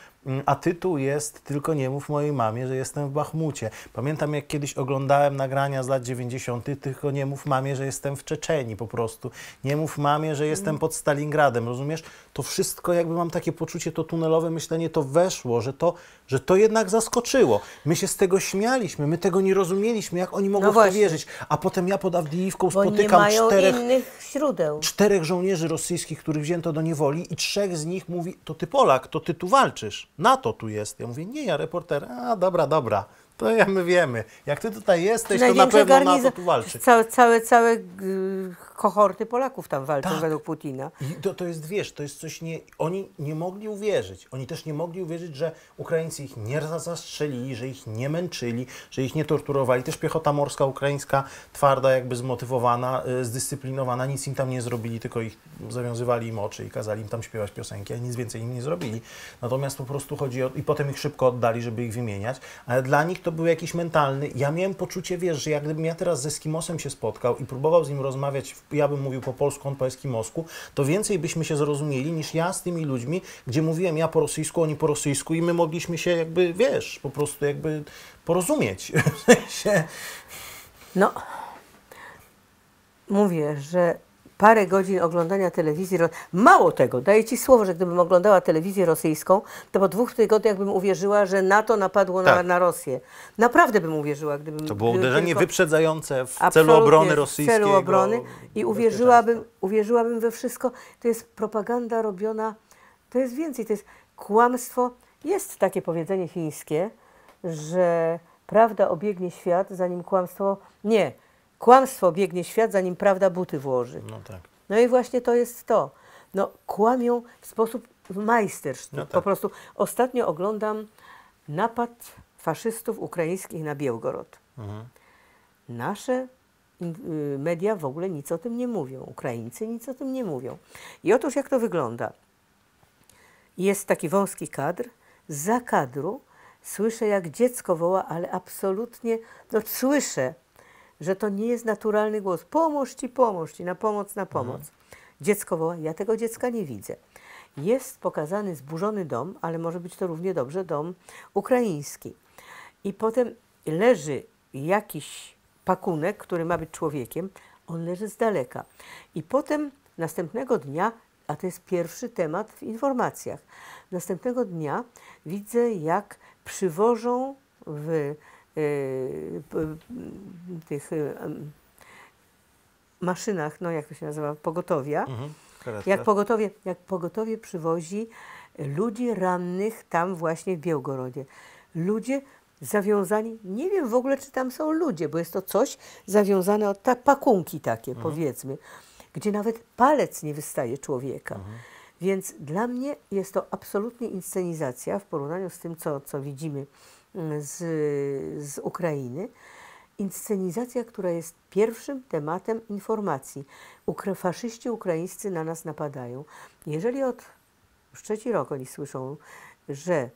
a tytuł jest Tylko nie mów mojej mamie, że jestem w Bachmucie. Pamiętam, jak kiedyś oglądałem nagrania z lat 90., tylko nie mów mamie, że jestem w Czeczeni po prostu. Nie mów mamie, że jestem pod Stalingradem, rozumiesz? To wszystko, jakby mam takie poczucie, to tunelowe myślenie, to weszło, że to, że to jednak zaskoczyło. My się z tego śmialiśmy, my tego nie rozumieliśmy, jak oni mogą No w to wierzyć. A potem ja pod Awdijiwką spotykam czterech czterech żołnierzy rosyjskich, których wzięto do niewoli i trzech z nich mówi, to ty Polak, to ty tu walczysz, NATO tu jest. Ja mówię, nie, ja reporter, a dobra, dobra, to ja my wiemy. Jak ty tutaj jesteś, to na pewno garnizo- NATO tu walczy. Całe, całe, całe y, kohorty Polaków tam walczą Tak. według Putina. I to, to jest, wiesz, to jest coś nie... Oni nie mogli uwierzyć. Oni też nie mogli uwierzyć, że Ukraińcy ich nie zastrzelili, że ich nie męczyli, że ich nie torturowali. Też piechota morska ukraińska, twarda, jakby zmotywowana, y, zdyscyplinowana, nic im tam nie zrobili, tylko ich zawiązywali im oczy i kazali im tam śpiewać piosenki, a nic więcej im nie zrobili. Natomiast po prostu chodzi o... I potem ich szybko oddali, żeby ich wymieniać. Ale dla nich to był jakiś mentalny... Ja miałem poczucie, wiesz, że jak gdybym ja teraz ze Eskimosem się spotkał i próbował z nim rozmawiać, ja bym mówił po polsku, on po eskimosku, to więcej byśmy się zrozumieli niż ja z tymi ludźmi, gdzie mówiłem ja po rosyjsku, oni po rosyjsku i my mogliśmy się jakby, wiesz, po prostu jakby porozumieć. No, mówię, że parę godzin oglądania telewizji. Mało tego, daję Ci słowo, że gdybym oglądała telewizję rosyjską, to po dwóch tygodniach bym uwierzyła, że NATO napadło na, Tak. na Rosję. Naprawdę bym uwierzyła, gdybym. to było uderzenie tylko- wyprzedzające w celu obrony W rosyjskiego. celu obrony i uwierzyłabym, uwierzyłabym we wszystko. To jest propaganda robiona, to jest więcej, to jest kłamstwo. Jest takie powiedzenie chińskie, że prawda obiegnie świat, zanim kłamstwo. Nie, kłamstwo obiegnie świat, zanim prawda buty włoży. No tak. No i właśnie to jest to. No, kłamią w sposób majstersztyk. No tak. Po prostu ostatnio oglądam napad faszystów ukraińskich na Białgorod. Mhm. Nasze y, media w ogóle nic o tym nie mówią. Ukraińcy nic o tym nie mówią. I otóż jak to wygląda? Jest taki wąski kadr, za kadru słyszę jak dziecko woła, ale absolutnie, no słyszę, że to nie jest naturalny głos. Pomóż ci, pomóż ci, na pomoc, na pomoc. Dziecko woła, ja tego dziecka nie widzę. Jest pokazany zburzony dom, ale może być to równie dobrze dom ukraiński. I potem leży jakiś pakunek, który ma być człowiekiem, on leży z daleka. I potem następnego dnia, a to jest pierwszy temat w informacjach, następnego dnia widzę, jak przywożą w tych y, maszynach, no jak to się nazywa, pogotowia, Mhm. Jak pogotowie, jak pogotowie przywozi ludzi rannych tam właśnie w Białgorodzie. Ludzie zawiązani, nie wiem w ogóle, czy tam są ludzie, bo jest to coś zawiązane od ta, pakunki takie, powiedzmy, gdzie nawet palec nie wystaje człowieka. Więc dla mnie jest to absolutnie inscenizacja w porównaniu z tym, co, co widzimy z, z Ukrainy. Inscenizacja, która jest pierwszym tematem informacji. Ukra- faszyści ukraińscy na nas napadają. Jeżeli od już trzeci rok oni słyszą, że e,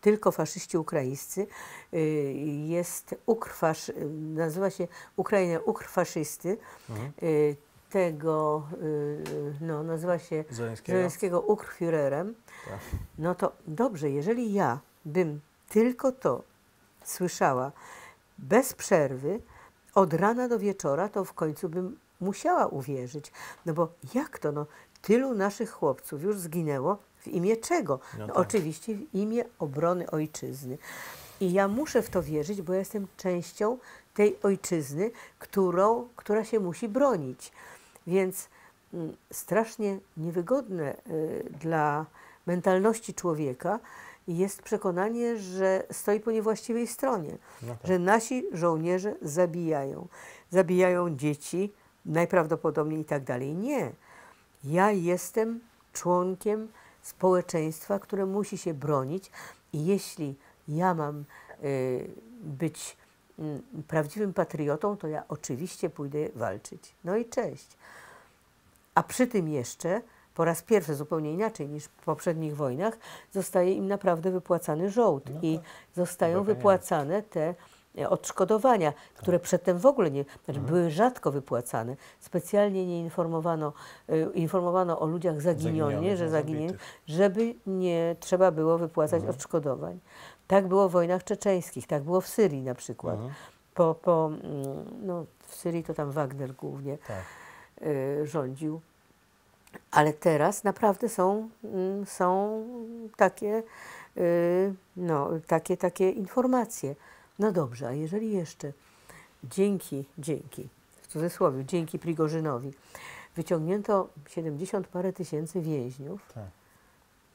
tylko faszyści ukraińscy e, jest ukrwasz, nazywa się Ukraina ukrfaszysty, Mhm. e, tego, e, no, nazywa się Zeleńskiego. Zeleńskiego ukrführerem, Tak. no to dobrze, jeżeli ja bym tylko to słyszała bez przerwy, od rana do wieczora, to w końcu bym musiała uwierzyć. No bo jak to? No, tylu naszych chłopców już zginęło w imię czego? No No tak. Oczywiście w imię obrony ojczyzny. I ja muszę w to wierzyć, bo ja jestem częścią tej ojczyzny, którą, która się musi bronić. Więc mm, strasznie niewygodne y, dla mentalności człowieka jest przekonanie, że stoi po niewłaściwej stronie, No tak. że nasi żołnierze zabijają. Zabijają dzieci, najprawdopodobniej i tak dalej. Nie. Ja jestem członkiem społeczeństwa, które musi się bronić i jeśli ja mam y, być mm, prawdziwym patriotą, to ja oczywiście pójdę walczyć. No i cześć. A przy tym jeszcze, po raz pierwszy zupełnie inaczej niż w poprzednich wojnach, zostaje im naprawdę wypłacany żołd i zostają Dobre wypłacane te e, odszkodowania, które przedtem w ogóle nie, znaczy były rzadko wypłacane. Specjalnie nie informowano, e, informowano o ludziach zaginionych, że no, zabitych. żeby nie trzeba było wypłacać odszkodowań. Tak było w wojnach czeczeńskich, tak było w Syrii na przykład. Mhm. Po, po, mm, no, w Syrii to tam Wagner głównie Tak. y, rządził. Ale teraz naprawdę są, mm, są takie, y, no, takie, takie informacje. No dobrze, a jeżeli jeszcze dzięki, dzięki, w cudzysłowie, dzięki Prigorzynowi wyciągnięto 70 parę tysięcy więźniów, Tak.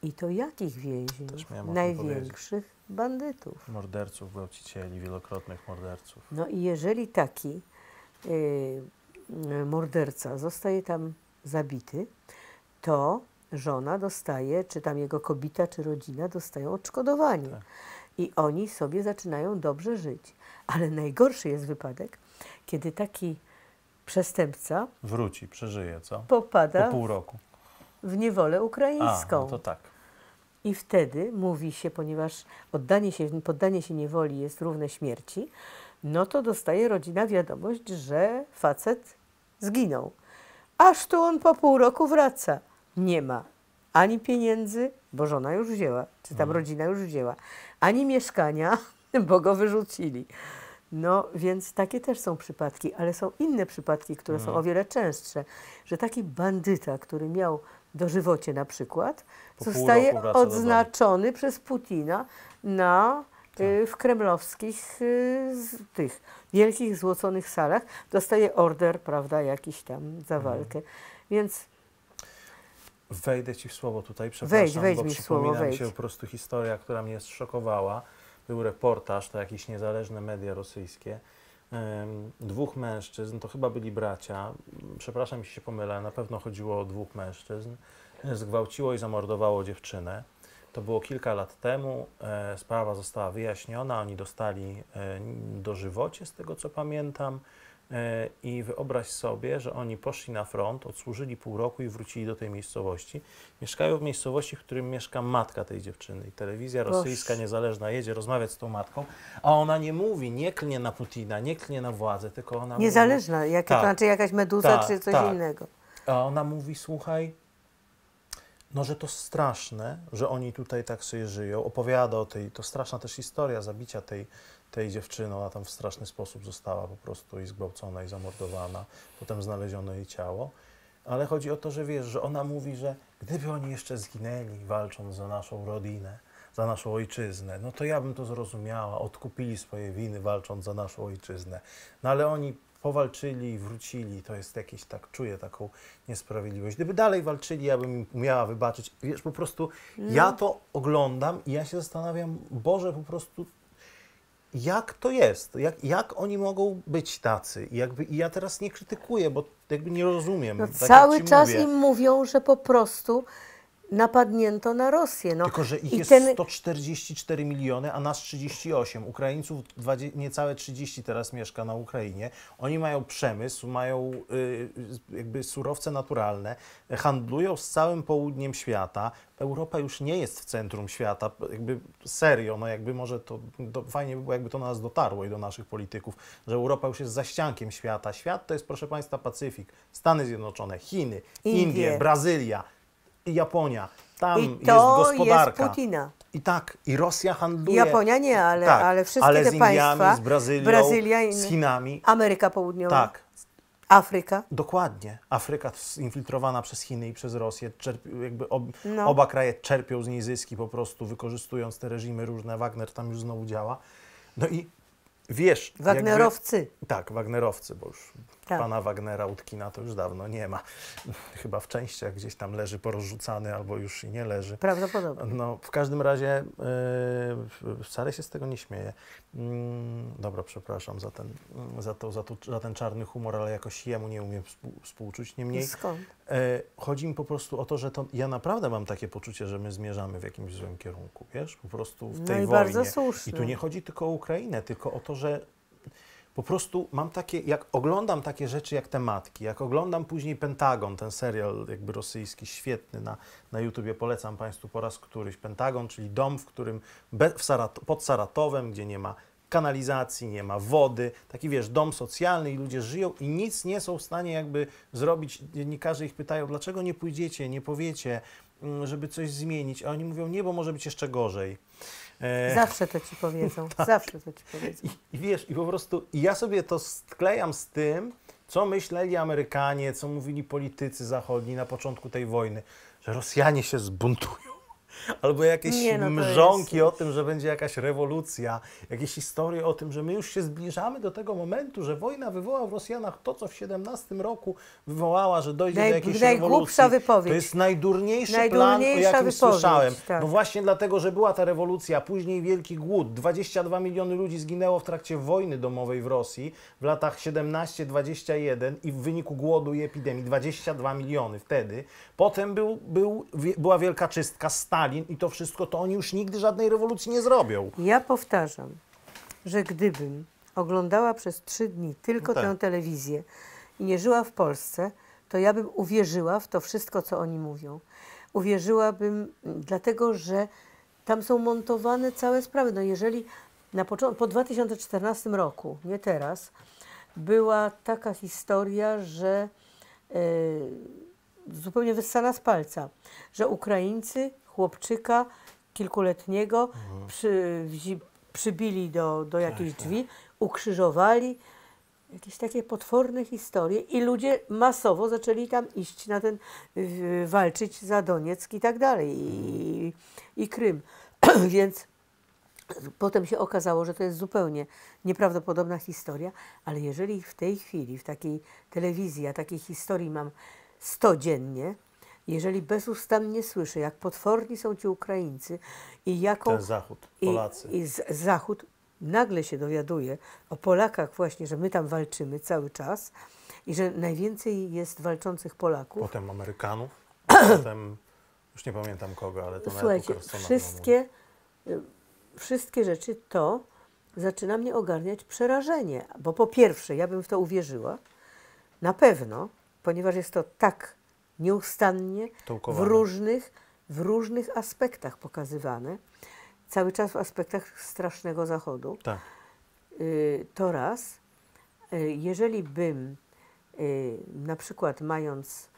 i to jakich więźniów? Największych bandytów. Morderców, gwałcicieli, wielokrotnych morderców. No i jeżeli taki y, y, morderca zostaje tam zabity, to żona dostaje, czy tam jego kobita, czy rodzina dostają odszkodowanie. Tak. I oni sobie zaczynają dobrze żyć. Ale najgorszy jest wypadek, kiedy taki przestępca Wróci, przeżyje, co? popada Po pół roku. w niewolę A, ukraińską. no to tak. I wtedy mówi się, ponieważ oddanie się, poddanie się niewoli jest równe śmierci, no to dostaje rodzina wiadomość, że facet zginął. Aż tu on po pół roku wraca. Nie ma ani pieniędzy, bo żona już wzięła, czy tam rodzina już wzięła, ani mieszkania, bo go wyrzucili. No więc takie też są przypadki, ale są inne przypadki, które są o wiele częstsze, że taki bandyta, który miał dożywocie na przykład, Po zostaje odznaczony przez Putina na, w kremlowskich y, tych wielkich złoconych salach. Dostaje order, prawda, jakiś tam za Mhm. walkę. Więc Wejdę Ci w słowo tutaj, przepraszam, Wejdź, wejdź bo mi w słowo, przypomina mi się po prostu historia, która mnie zszokowała. Był reportaż, to jakieś niezależne media rosyjskie. em, dwóch mężczyzn, to chyba byli bracia, przepraszam, jeśli się pomylę, na pewno chodziło o dwóch mężczyzn, zgwałciło i zamordowało dziewczynę. To było kilka lat temu, e, sprawa została wyjaśniona, oni dostali e, dożywocie, z tego co pamiętam. E, I wyobraź sobie, że oni poszli na front, odsłużyli pół roku i wrócili do tej miejscowości. Mieszkają w miejscowości, w którym mieszka matka tej dziewczyny. I telewizja rosyjska niezależna jedzie rozmawiać z tą matką, a ona nie mówi, nie klnie na Putina, nie klnie na władzę, tylko ona niezależna, jak, Tak. to znaczy jakaś meduza Tak, czy coś tak. innego. mówi, a ona mówi, słuchaj, no, że to straszne, że oni tutaj tak sobie żyją. Opowiada o tej, to straszna też historia zabicia tej, tej dziewczyny. Ona tam w straszny sposób została po prostu i zgwałcona, i zamordowana. Potem znaleziono jej ciało. Ale chodzi o to, że wiesz, że ona mówi, że gdyby oni jeszcze zginęli walcząc za naszą rodzinę, za naszą ojczyznę, no to ja bym to zrozumiała, odkupili swoje winy walcząc za naszą ojczyznę. No ale oni powalczyli i wrócili, to jest jakieś, tak czuję taką niesprawiedliwość. Gdyby dalej walczyli, ja bym im umiała wybaczyć. Wiesz, po prostu ja to oglądam i ja się zastanawiam, Boże, po prostu jak to jest? Jak, jak oni mogą być tacy? I Jakby, I ja teraz nie krytykuję, bo jakby nie rozumiem. No, tak cały czas mówię. im mówią, że po prostu napadnięto na Rosję. No, Tylko, że ich i jest ten- 144 miliony, a nas 38. Ukraińców 20, niecałe 30 teraz mieszka na Ukrainie. Oni mają przemysł, mają y, jakby surowce naturalne, handlują z całym południem świata. Europa już nie jest w centrum świata, jakby serio, no jakby może to, to fajnie by było, jakby to do nas dotarło i do naszych polityków, że Europa już jest zaściankiem świata. Świat to jest, proszę Państwa, Pacyfik, Stany Zjednoczone, Chiny, Indie. Indie, Brazylia, i Japonia. Tam I jest gospodarka. jest Putina. I tak, i Rosja handluje. Japonia nie, ale, tak, ale wszystkie ale te z Indiami, państwa, z Brazylią, Brazylia i z Chinami. Ameryka Południowa, Tak, Afryka. dokładnie. Afryka zinfiltrowana przez Chiny i przez Rosję. Czerp, jakby ob, No. Oba kraje czerpią z niej zyski po prostu, wykorzystując te reżimy różne. Wagner tam już znowu działa. No i wiesz... jakby- Wagnerowcy. Tak, Wagnerowcy, bo już Tak. pana Wagnera, Utkina to już dawno nie ma. Chyba w częściach gdzieś tam leży porozrzucany albo już i nie leży. Prawdopodobnie. No, w każdym razie yy, wcale się z tego nie śmieję. Mm, dobra, przepraszam za ten, za, to, za, to, za ten czarny humor, ale jakoś jemu nie umiem współ, współczuć. Niemniej Skąd? e, chodzi mi po prostu o to, że to, ja naprawdę mam takie poczucie, że my zmierzamy w jakimś złym kierunku, wiesz, po prostu w No tej i wojnie. bardzo słusznie. I tu nie chodzi tylko o Ukrainę, tylko o to, że po prostu mam takie, jak oglądam takie rzeczy jak te matki, jak oglądam później Pentagon, ten serial jakby rosyjski, świetny na, na YouTubie, polecam Państwu po raz któryś. Pentagon, czyli dom, w którym w pod Saratowem, gdzie nie ma kanalizacji, nie ma wody, taki wiesz, dom socjalny i ludzie żyją i nic nie są w stanie jakby zrobić. Dziennikarze ich pytają, dlaczego nie pójdziecie, nie powiecie, mm, żeby coś zmienić, a oni mówią, nie, bo może być jeszcze gorzej. E... Zawsze to ci powiedzą, tak. zawsze to ci powiedzą. I, I, wiesz, i po prostu i ja sobie to sklejam z tym, co myśleli Amerykanie, co mówili politycy zachodni na początku tej wojny, że Rosjanie się zbuntują Albo jakieś nie, no mrzonki jest... o tym, że będzie jakaś rewolucja, jakieś historie o tym, że my już się zbliżamy do tego momentu, że wojna wywoła w Rosjanach to, co w 17 roku wywołała, że dojdzie Naj, do jakiejś rewolucji. Wypowiedź. To jest najdurniejszy plan, o jakim wypowiedź, słyszałem. Tak. No właśnie dlatego, że była ta rewolucja, później wielki głód. 22 miliony ludzi zginęło w trakcie wojny domowej w Rosji w latach 17-21 i w wyniku głodu i epidemii 22 miliony wtedy. Potem był, był, była wielka czystka, Stalin Stalin i to wszystko, to oni już nigdy żadnej rewolucji nie zrobią. Ja powtarzam, że gdybym oglądała przez trzy dni tylko no tak. tę telewizję i nie żyła w Polsce, to ja bym uwierzyła w to wszystko, co oni mówią. Uwierzyłabym, dlatego że tam są montowane całe sprawy. No jeżeli na początku, po 2014 roku, nie teraz, była taka historia, że yy, zupełnie wyssana z palca, że Ukraińcy chłopczyka kilkuletniego mhm. przy, przybili do, do jakiejś tak, tak. drzwi, ukrzyżowali. Jakieś takie potworne historie i ludzie masowo zaczęli tam iść na ten, walczyć za Donieck i tak dalej, i, i Krym. Więc potem się okazało, że to jest zupełnie nieprawdopodobna historia, ale jeżeli w tej chwili, w takiej telewizji, ja takiej historii mam 100 dziennie, jeżeli bezustannie słyszę, jak potworni są ci Ukraińcy i jaką... Ten Zachód, Polacy. I, i z, Zachód nagle się dowiaduje o Polakach właśnie, że my tam walczymy cały czas i że najwięcej jest walczących Polaków. Potem Amerykanów, potem już nie pamiętam kogo, ale to Słuchajcie, wszystkie, wszystkie rzeczy to zaczyna mnie ogarniać przerażenie, bo po pierwsze, ja bym w to uwierzyła, na pewno, ponieważ jest to tak nieustannie w różnych, w różnych aspektach pokazywane. Cały czas w aspektach strasznego zachodu. Tak. Y, to raz. Y, jeżeli bym y, na przykład mając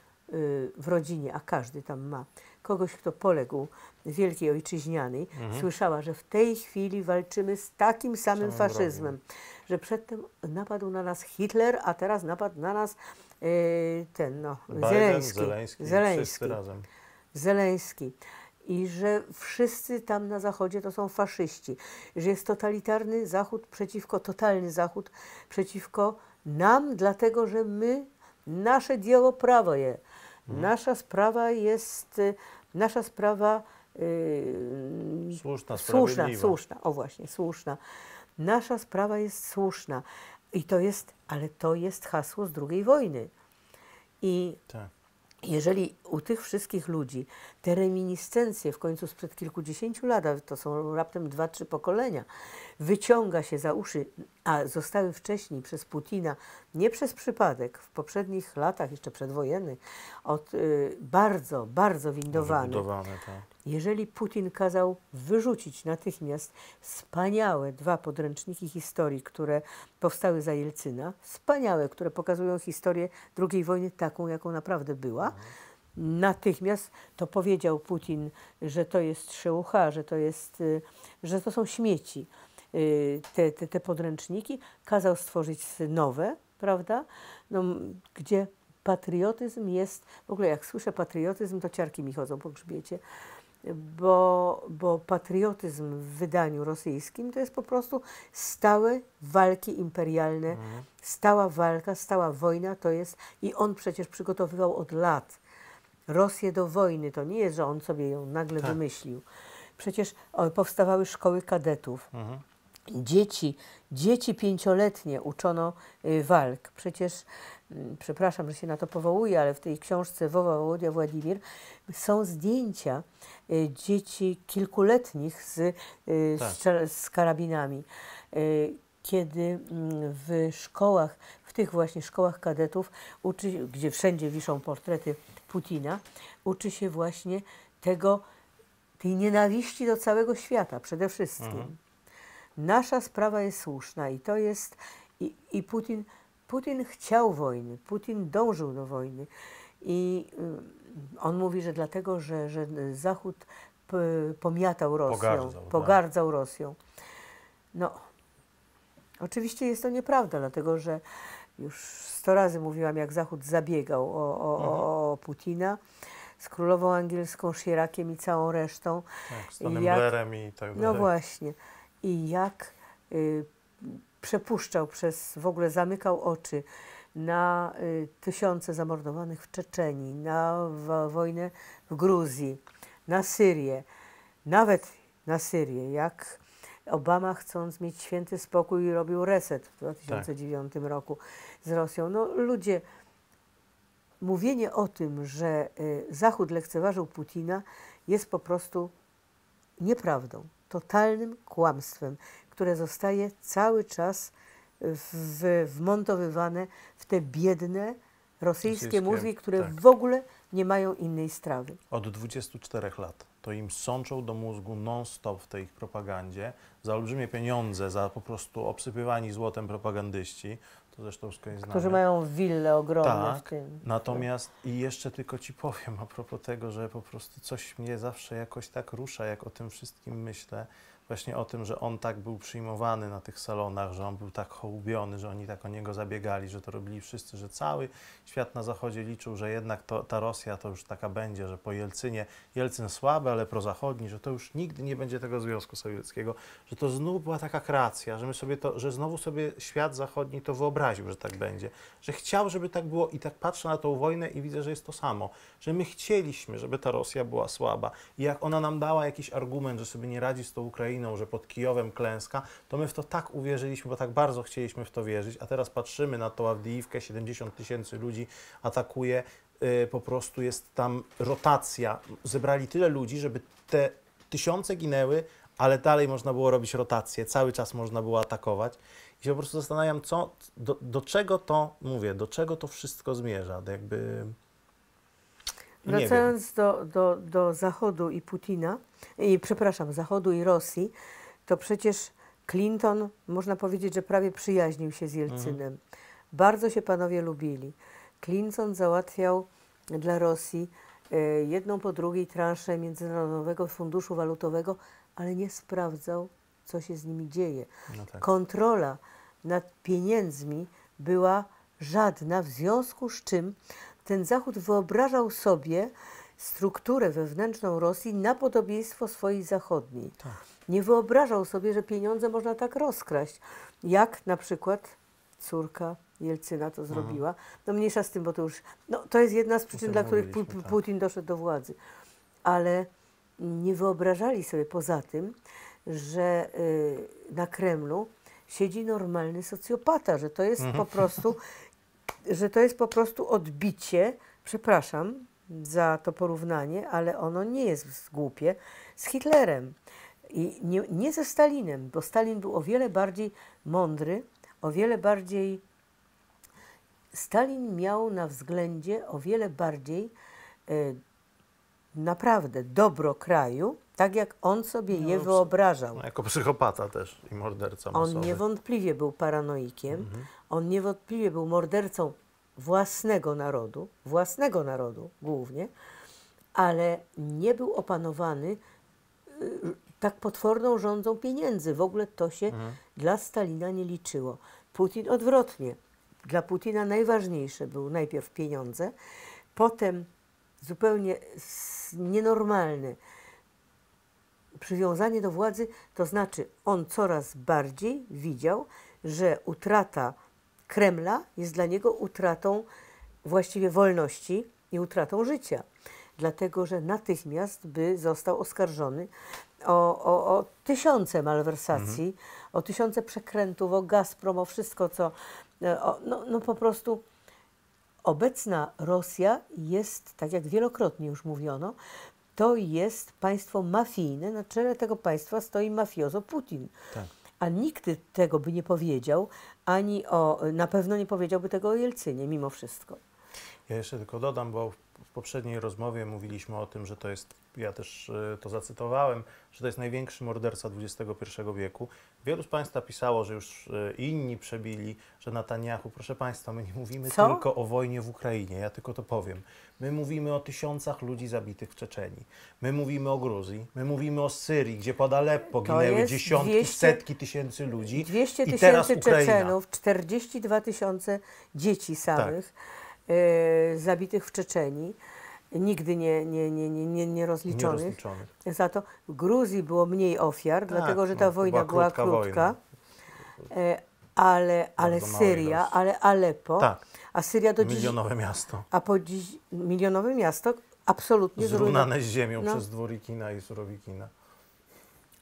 w rodzinie, a każdy tam ma, kogoś, kto poległ wielkiej ojczyźnianej, mhm. słyszała, że w tej chwili walczymy z takim samym Samym faszyzmem, że przedtem napadł na nas Hitler, a teraz napadł na nas ten, no, Biden, Zeleński. Zeleński, Zeleński. razem. Zeleński. I że wszyscy tam na zachodzie to są faszyści. Że jest totalitarny Zachód przeciwko, totalny Zachód przeciwko nam, dlatego że my, nasze dzieło prawo je. Hmm. Nasza sprawa jest, nasza sprawa yy, słuszna, słuszna, słuszna, o właśnie, słuszna. Nasza sprawa jest słuszna. I to jest, ale to jest hasło z II wojny. I tak. jeżeli u tych wszystkich ludzi te reminiscencje w końcu sprzed kilkudziesięciu lat, to są raptem dwa, trzy pokolenia, wyciąga się za uszy, a zostały wcześniej przez Putina, nie przez przypadek, w poprzednich latach, jeszcze przedwojennych, od, y, bardzo, bardzo windowane. tak. Jeżeli Putin kazał wyrzucić natychmiast wspaniałe dwa podręczniki historii, które powstały za Jelcyna, wspaniałe, które pokazują historię II wojny taką, jaką naprawdę była, natychmiast to powiedział Putin, że to jest szeucha, że to, jest, y, że to są śmieci, y, te, te, te podręczniki. Kazał stworzyć nowe, prawda, no, gdzie patriotyzm jest, w ogóle jak słyszę patriotyzm, to ciarki mi chodzą po grzbiecie bo, bo patriotyzm w wydaniu rosyjskim to jest po prostu stałe walki imperialne, mhm. stała walka, stała wojna to jest i on przecież przygotowywał od lat Rosję do wojny. To nie jest, że on sobie ją nagle tak. wymyślił. Przecież powstawały szkoły kadetów. Mhm. Dzieci, dzieci pięcioletnie uczono y, walk. Przecież przepraszam, że się na to powołuję, ale w tej książce Wowa Wołodia Władimir są zdjęcia y, dzieci kilkuletnich z, y, tak. z, z, karabinami. Y, kiedy mm, w szkołach, w tych właśnie szkołach kadetów, uczy, gdzie wszędzie wiszą portrety Putina, uczy się właśnie tego, tej nienawiści do całego świata przede wszystkim. Mhm. Nasza sprawa jest słuszna i to jest, i, i Putin, Putin chciał wojny, Putin dążył do wojny. I y, on mówi, że dlatego, że, że Zachód pomiatał Rosją, pogardzał, tak. pogardzał Rosją. No, oczywiście jest to nieprawda, dlatego że już sto razy mówiłam, jak Zachód zabiegał o, o, mhm. o Putina z królową angielską, Chiraciem i całą resztą. Tak, z Tonym jak, Blairem i tak dalej. No właśnie. I jak y, przepuszczał przez, w ogóle zamykał oczy na y, tysiące zamordowanych w Czeczeni, na wojnę w Gruzji, na Syrię, nawet na Syrię, jak Obama chcąc mieć święty spokój robił reset w 2009 tak. roku z Rosją. No ludzie, mówienie o tym, że y, Zachód lekceważył Putina jest po prostu nieprawdą, totalnym kłamstwem, które zostaje cały czas w, wmontowywane w te biedne rosyjskie, rosyjskie mózgi, które tak. w ogóle nie mają innej strawy. Od 24 lat to im sączą do mózgu non-stop w tej ich propagandzie za olbrzymie pieniądze, za po prostu obsypywani złotem propagandyści, to zresztą Którzy mają wille ogromne tak, w tym. Natomiast i jeszcze tylko Ci powiem a propos tego, że po prostu coś mnie zawsze jakoś tak rusza, jak o tym wszystkim myślę, właśnie o tym, że on tak był przyjmowany na tych salonach, że on był tak hołubiony, że oni tak o niego zabiegali, że to robili wszyscy, że cały świat na Zachodzie liczył, że jednak to, ta Rosja to już taka będzie, że po Jelcynie, Jelcyn słaby, ale prozachodni, że to już nigdy nie będzie tego Związku Sowieckiego, że to znów była taka kreacja, że my sobie to, że znowu sobie świat zachodni to wyobraził, że tak będzie, że chciał, żeby tak było i tak patrzę na tą wojnę i widzę, że jest to samo, że my chcieliśmy, żeby ta Rosja była słaba i jak ona nam dała jakiś argument, że sobie nie radzi z tą Ukrainą, Ukrainą, że pod Kijowem klęska, to my w to tak uwierzyliśmy, bo tak bardzo chcieliśmy w to wierzyć, a teraz patrzymy na tą Awdijiwkę, 70 tysięcy ludzi atakuje, yy, po prostu jest tam rotacja. Zebrali tyle ludzi, żeby te tysiące ginęły, ale dalej można było robić rotację, cały czas można było atakować. I się po prostu zastanawiam, co, do, do czego to, mówię, do czego to wszystko zmierza, jakby... Wracając do, do, do Zachodu i Putina, i przepraszam, Zachodu i Rosji, to przecież Clinton, można powiedzieć, że prawie przyjaźnił się z Jelcynem. Mhm. Bardzo się panowie lubili. Clinton załatwiał dla Rosji e, jedną po drugiej transzę Międzynarodowego Funduszu Walutowego, ale nie sprawdzał, co się z nimi dzieje. No tak. Kontrola nad pieniędzmi była żadna, w związku z czym ten Zachód wyobrażał sobie strukturę wewnętrzną Rosji na podobieństwo swojej zachodniej. Tak. Nie wyobrażał sobie, że pieniądze można tak rozkraść, jak na przykład córka Jelcyna to mhm. zrobiła. No mniejsza z tym, bo to już, no to jest jedna z przyczyn, dla których tak. Putin doszedł do władzy. Ale nie wyobrażali sobie poza tym, że y, na Kremlu siedzi normalny socjopata, że to jest po mhm. prostu że to jest po prostu odbicie, przepraszam za to porównanie, ale ono nie jest głupie, z Hitlerem. I nie, nie ze Stalinem, bo Stalin był o wiele bardziej mądry, o wiele bardziej. Stalin miał na względzie o wiele bardziej y, naprawdę dobro kraju, tak jak on sobie no, je wyobrażał. No, jako psychopata też i morderca masowy. On niewątpliwie był paranoikiem, mhm. On niewątpliwie był mordercą własnego narodu, własnego narodu głównie, ale nie był opanowany y, tak potworną rządzą pieniędzy. W ogóle to się mhm. dla Stalina nie liczyło. Putin odwrotnie. Dla Putina najważniejsze były najpierw pieniądze, potem zupełnie nienormalne przywiązanie do władzy, to znaczy on coraz bardziej widział, że utrata Kremla jest dla niego utratą właściwie wolności i utratą życia. Dlatego, że natychmiast by został oskarżony o, o, o tysiące malwersacji, mhm. o tysiące przekrętów, o Gazprom, o wszystko, co. E, o, no, no po prostu obecna Rosja jest, tak jak wielokrotnie już mówiono, to jest państwo mafijne. Na czele tego państwa stoi mafiozo Putin. Tak a nikt tego by nie powiedział, ani o, na pewno nie powiedziałby tego o Jelcynie, mimo wszystko. Ja jeszcze tylko dodam, bo poprzedniej rozmowie mówiliśmy o tym, że to jest, ja też y, to zacytowałem, że to jest największy morderca XXI wieku. Wielu z Państwa pisało, że już y, inni przebili, że Netanyahu, proszę Państwa, my nie mówimy Co? tylko o wojnie w Ukrainie, ja tylko to powiem. My mówimy o tysiącach ludzi zabitych w Czeczeni. My mówimy o Gruzji, my mówimy o Syrii, gdzie pod Aleppo To ginęły dziesiątki, 200 setki tysięcy ludzi. 200 I teraz tysięcy. Czeczenów, 42 tysiące dzieci samych e, zabitych w Czeczeni, nigdy nie, nie, nie, nie, nie, rozliczonych. Nierozliczonych. Za to w Gruzji było mniej ofiar, dlatego że ta no, wojna była, krótka krótka. wojna. E, ale, ale Syria, ale Aleppo, Tak, a Syria do dziś, milionowe miasto. a po dziś milionowe miasto absolutnie zrujnowane. Zrównane z ziemią No. przez dworikina i surowikina.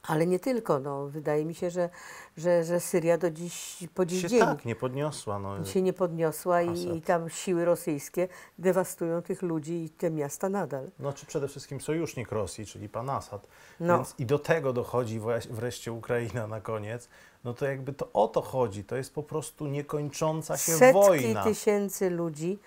Ale nie tylko, no, wydaje mi się, że, że, że Syria do dziś, po dziś się dzień tak nie podniosła. No. się nie podniosła i, i tam siły rosyjskie dewastują tych ludzi i te miasta nadal. No, czy przede wszystkim sojusznik Rosji, czyli pan Asad. No. Więc i do tego dochodzi wresz- wreszcie Ukraina na koniec. No to jakby to o to chodzi. To jest po prostu niekończąca się Setki wojna. tysięcy ludzi,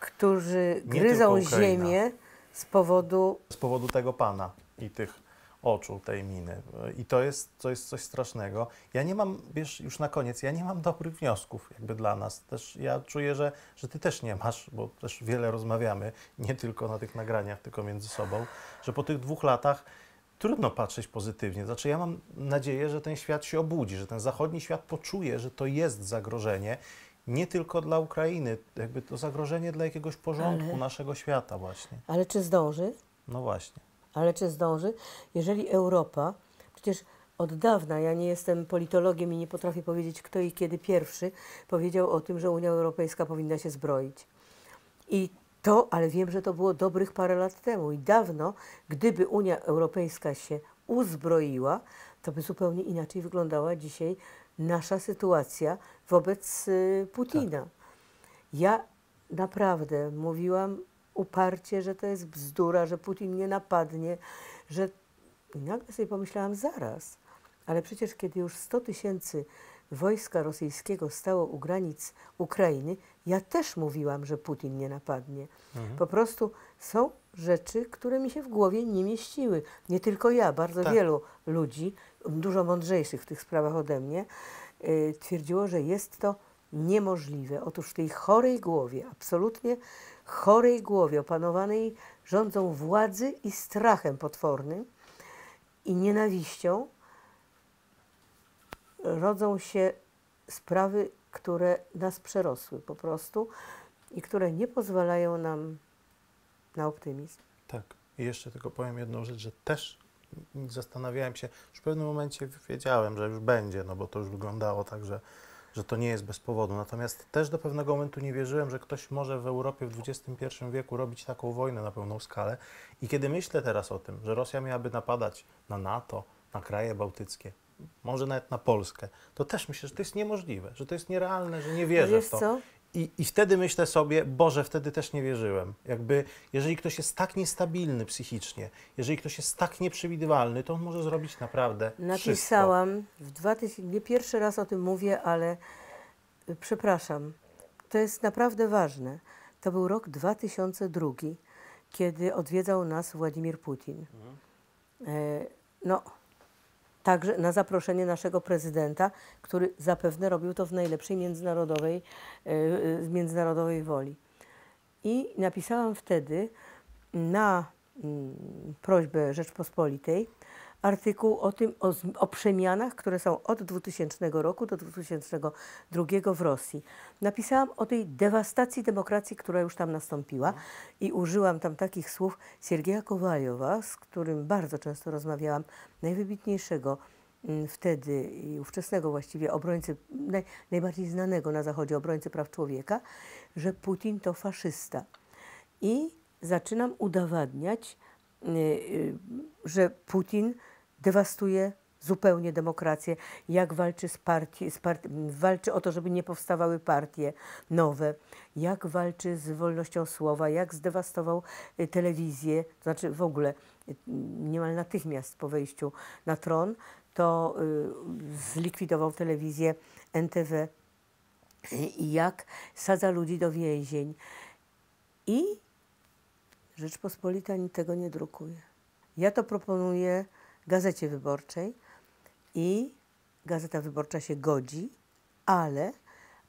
którzy gryzą ziemię z powodu Z powodu tego pana i tych oczu, tej miny. I to jest, to jest coś strasznego. Ja nie mam, wiesz, już na koniec, ja nie mam dobrych wniosków jakby dla nas. Też ja czuję, że, że ty też nie masz, bo też wiele rozmawiamy, nie tylko na tych nagraniach, tylko między sobą, że po tych dwóch latach trudno patrzeć pozytywnie. Znaczy ja mam nadzieję, że ten świat się obudzi, że ten zachodni świat poczuje, że to jest zagrożenie nie tylko dla Ukrainy, jakby to zagrożenie dla jakiegoś porządku Ale- naszego świata właśnie. Ale czy zdąży? No właśnie. Ale czy zdąży? Jeżeli Europa, przecież od dawna, ja nie jestem politologiem i nie potrafię powiedzieć, kto i kiedy pierwszy powiedział o tym, że Unia Europejska powinna się zbroić. I to, ale wiem, że to było dobrych parę lat temu i dawno, gdyby Unia Europejska się uzbroiła, to by zupełnie inaczej wyglądała dzisiaj nasza sytuacja wobec y, Putina. Ja naprawdę mówiłam uparcie, że to jest bzdura, że Putin nie napadnie, że i nagle sobie pomyślałam zaraz, ale przecież kiedy już 100 tysięcy wojska rosyjskiego stało u granic Ukrainy, ja też mówiłam, że Putin nie napadnie. Po prostu są rzeczy, które mi się w głowie nie mieściły. Nie tylko ja, bardzo Tak. wielu ludzi, dużo mądrzejszych w tych sprawach ode mnie, y, twierdziło, że jest to niemożliwe. Otóż w tej chorej głowie, absolutnie chorej głowie, opanowanej rządzą władzy i strachem potwornym i nienawiścią, rodzą się sprawy, które nas przerosły po prostu i które nie pozwalają nam na optymizm. Tak. I jeszcze tylko powiem jedną rzecz, że też zastanawiałem się, już w pewnym momencie wiedziałem, że już będzie, no bo to już wyglądało tak, że, że to nie jest bez powodu. Natomiast też do pewnego momentu nie wierzyłem, że ktoś może w Europie w XXI wieku robić taką wojnę na pełną skalę. I kiedy myślę teraz o tym, że Rosja miałaby napadać na NATO, na kraje bałtyckie, może nawet na Polskę, to też myślę, że to jest niemożliwe, że to jest nierealne, że nie wierzę Wiesz w to. co? I, I wtedy myślę sobie, Boże, wtedy też nie wierzyłem. Jakby, jeżeli ktoś jest tak niestabilny psychicznie, jeżeli ktoś jest tak nieprzewidywalny, to on może zrobić naprawdę wszystko. Napisałam w 2000, nie pierwszy raz o tym mówię, ale y, przepraszam, to jest naprawdę ważne. To był rok 2002, kiedy odwiedzał nas Władimir Putin. E, no, także na zaproszenie naszego prezydenta, który zapewne robił to w najlepszej międzynarodowej, e, e, międzynarodowej woli. I napisałam wtedy na mm, prośbę Rzeczpospolitej artykuł o tym, o, o przemianach, które są od 2000 roku do 2002 w Rosji. Napisałam o tej dewastacji demokracji, która już tam nastąpiła i użyłam tam takich słów Siergieja Kowaliowa, z którym bardzo często rozmawiałam, najwybitniejszego mm, wtedy i ówczesnego właściwie obrońcy, naj, najbardziej znanego na Zachodzie obrońcy praw człowieka, że Putin to faszysta. I zaczynam udowadniać, y, y, że Putin dewastuje zupełnie demokrację, jak walczy z partii, z part, walczy o to, żeby nie powstawały partie nowe, jak walczy z wolnością słowa, jak zdewastował y, telewizję, to znaczy w ogóle y, niemal natychmiast po wejściu na tron, to y, zlikwidował telewizję NTV i jak sadza ludzi do więzień. I Rzeczpospolita tego nie drukuje. Ja to proponuję Gazecie Wyborczej i Gazeta Wyborcza się godzi, ale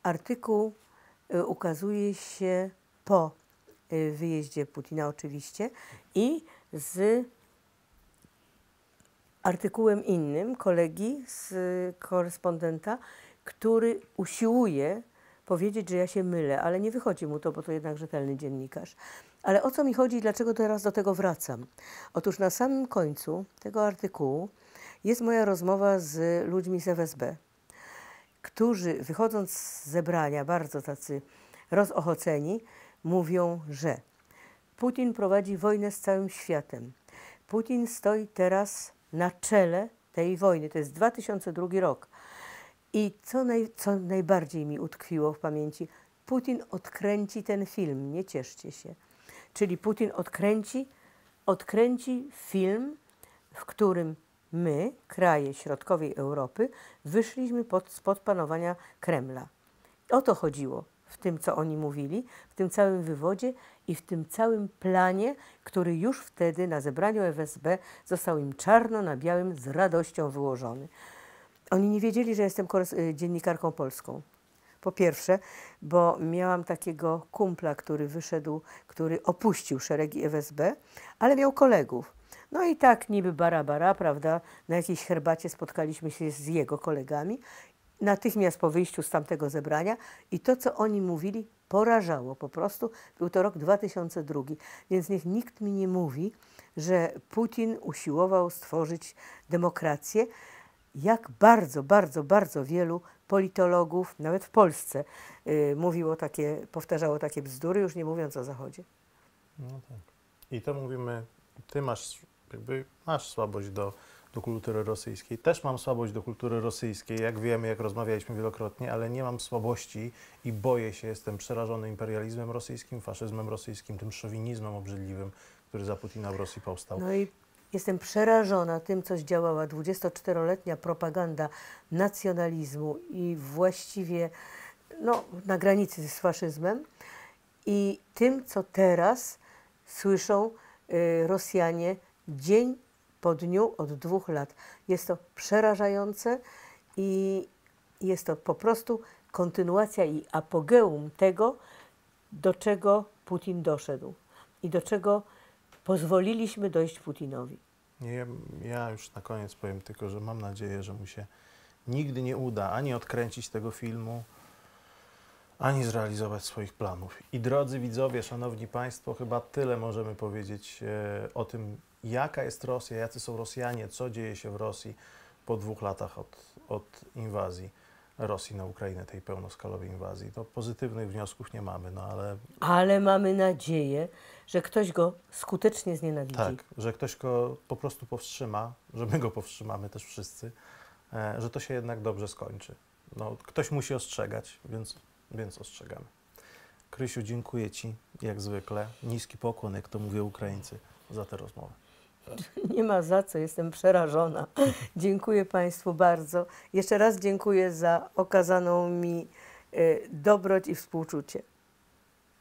artykuł y, ukazuje się po y, wyjeździe Putina oczywiście i z artykułem innym kolegi, z korespondenta, który usiłuje powiedzieć, że ja się mylę, ale nie wychodzi mu to, bo to jednak rzetelny dziennikarz. Ale o co mi chodzi i dlaczego teraz do tego wracam? Otóż na samym końcu tego artykułu jest moja rozmowa z ludźmi z FSB, którzy wychodząc z zebrania, bardzo tacy rozochoceni, mówią, że Putin prowadzi wojnę z całym światem. Putin stoi teraz na czele tej wojny. To jest 2002 rok. I co, naj, co najbardziej mi utkwiło w pamięci, Putin odkręci ten film, nie cieszcie się. Czyli Putin odkręci, odkręci film, w którym my, kraje środkowej Europy, wyszliśmy pod, spod panowania Kremla. O to chodziło w tym, co oni mówili, w tym całym wywodzie i w tym całym planie, który już wtedy na zebraniu FSB został im czarno na białym z radością wyłożony. Oni nie wiedzieli, że jestem y, dziennikarką polską. Po pierwsze, bo miałam takiego kumpla, który wyszedł, który opuścił szeregi FSB, ale miał kolegów. No i tak niby bara bara, prawda, na jakiejś herbacie spotkaliśmy się z jego kolegami natychmiast po wyjściu z tamtego zebrania i to, co oni mówili, porażało po prostu. Był to rok 2002, więc niech nikt mi nie mówi, że Putin usiłował stworzyć demokrację. Jak bardzo, bardzo, bardzo wielu politologów, nawet w Polsce, yy, mówiło takie, powtarzało takie bzdury, już nie mówiąc o Zachodzie. No tak. I to mówimy, ty masz, jakby masz słabość do do kultury rosyjskiej. Też mam słabość do kultury rosyjskiej, jak wiemy, jak rozmawialiśmy wielokrotnie, ale nie mam słabości i boję się, jestem przerażony imperializmem rosyjskim, faszyzmem rosyjskim, tym szowinizmem obrzydliwym, który za Putina w Rosji powstał. No i jestem przerażona tym, co zdziałała 24-letnia propaganda nacjonalizmu i właściwie no, na granicy z faszyzmem i tym, co teraz słyszą y, Rosjanie dzień po dniu od dwóch lat. Jest to przerażające i jest to po prostu kontynuacja i apogeum tego, do czego Putin doszedł i do czego pozwoliliśmy dojść Putinowi. Ja, ja już na koniec powiem tylko, że mam nadzieję, że mu się nigdy nie uda ani odkręcić tego filmu, ani zrealizować swoich planów. I drodzy widzowie, szanowni państwo, chyba tyle możemy powiedzieć e, o tym, jaka jest Rosja, jacy są Rosjanie, co dzieje się w Rosji po dwóch latach od, od inwazji Rosji na Ukrainę, tej pełnoskalowej inwazji. To pozytywnych wniosków nie mamy, no ale... Ale mamy nadzieję, że ktoś go skutecznie znienawidzi. Tak, że ktoś go po prostu powstrzyma, że my go powstrzymamy też wszyscy, e, że to się jednak dobrze skończy. No, ktoś musi ostrzegać, więc, więc ostrzegamy. Krysiu, dziękuję Ci jak zwykle. Niski pokłon, jak to mówią Ukraińcy, za tę rozmowę. Nie ma za co, jestem przerażona. dziękuję Państwu bardzo. Jeszcze raz dziękuję za okazaną mi y, dobroć i współczucie.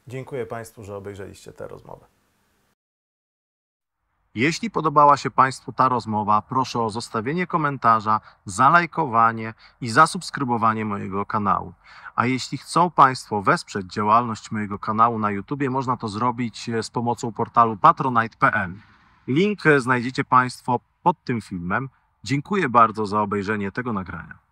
Dziękuję Państwu, że obejrzeliście tę rozmowę. Jeśli podobała się Państwu ta rozmowa, proszę o zostawienie komentarza, zalajkowanie i zasubskrybowanie mojego kanału. A jeśli chcą Państwo wesprzeć działalność mojego kanału na YouTube, można to zrobić z pomocą portalu patronite.pl. Link znajdziecie Państwo pod tym filmem. Dziękuję bardzo za obejrzenie tego nagrania.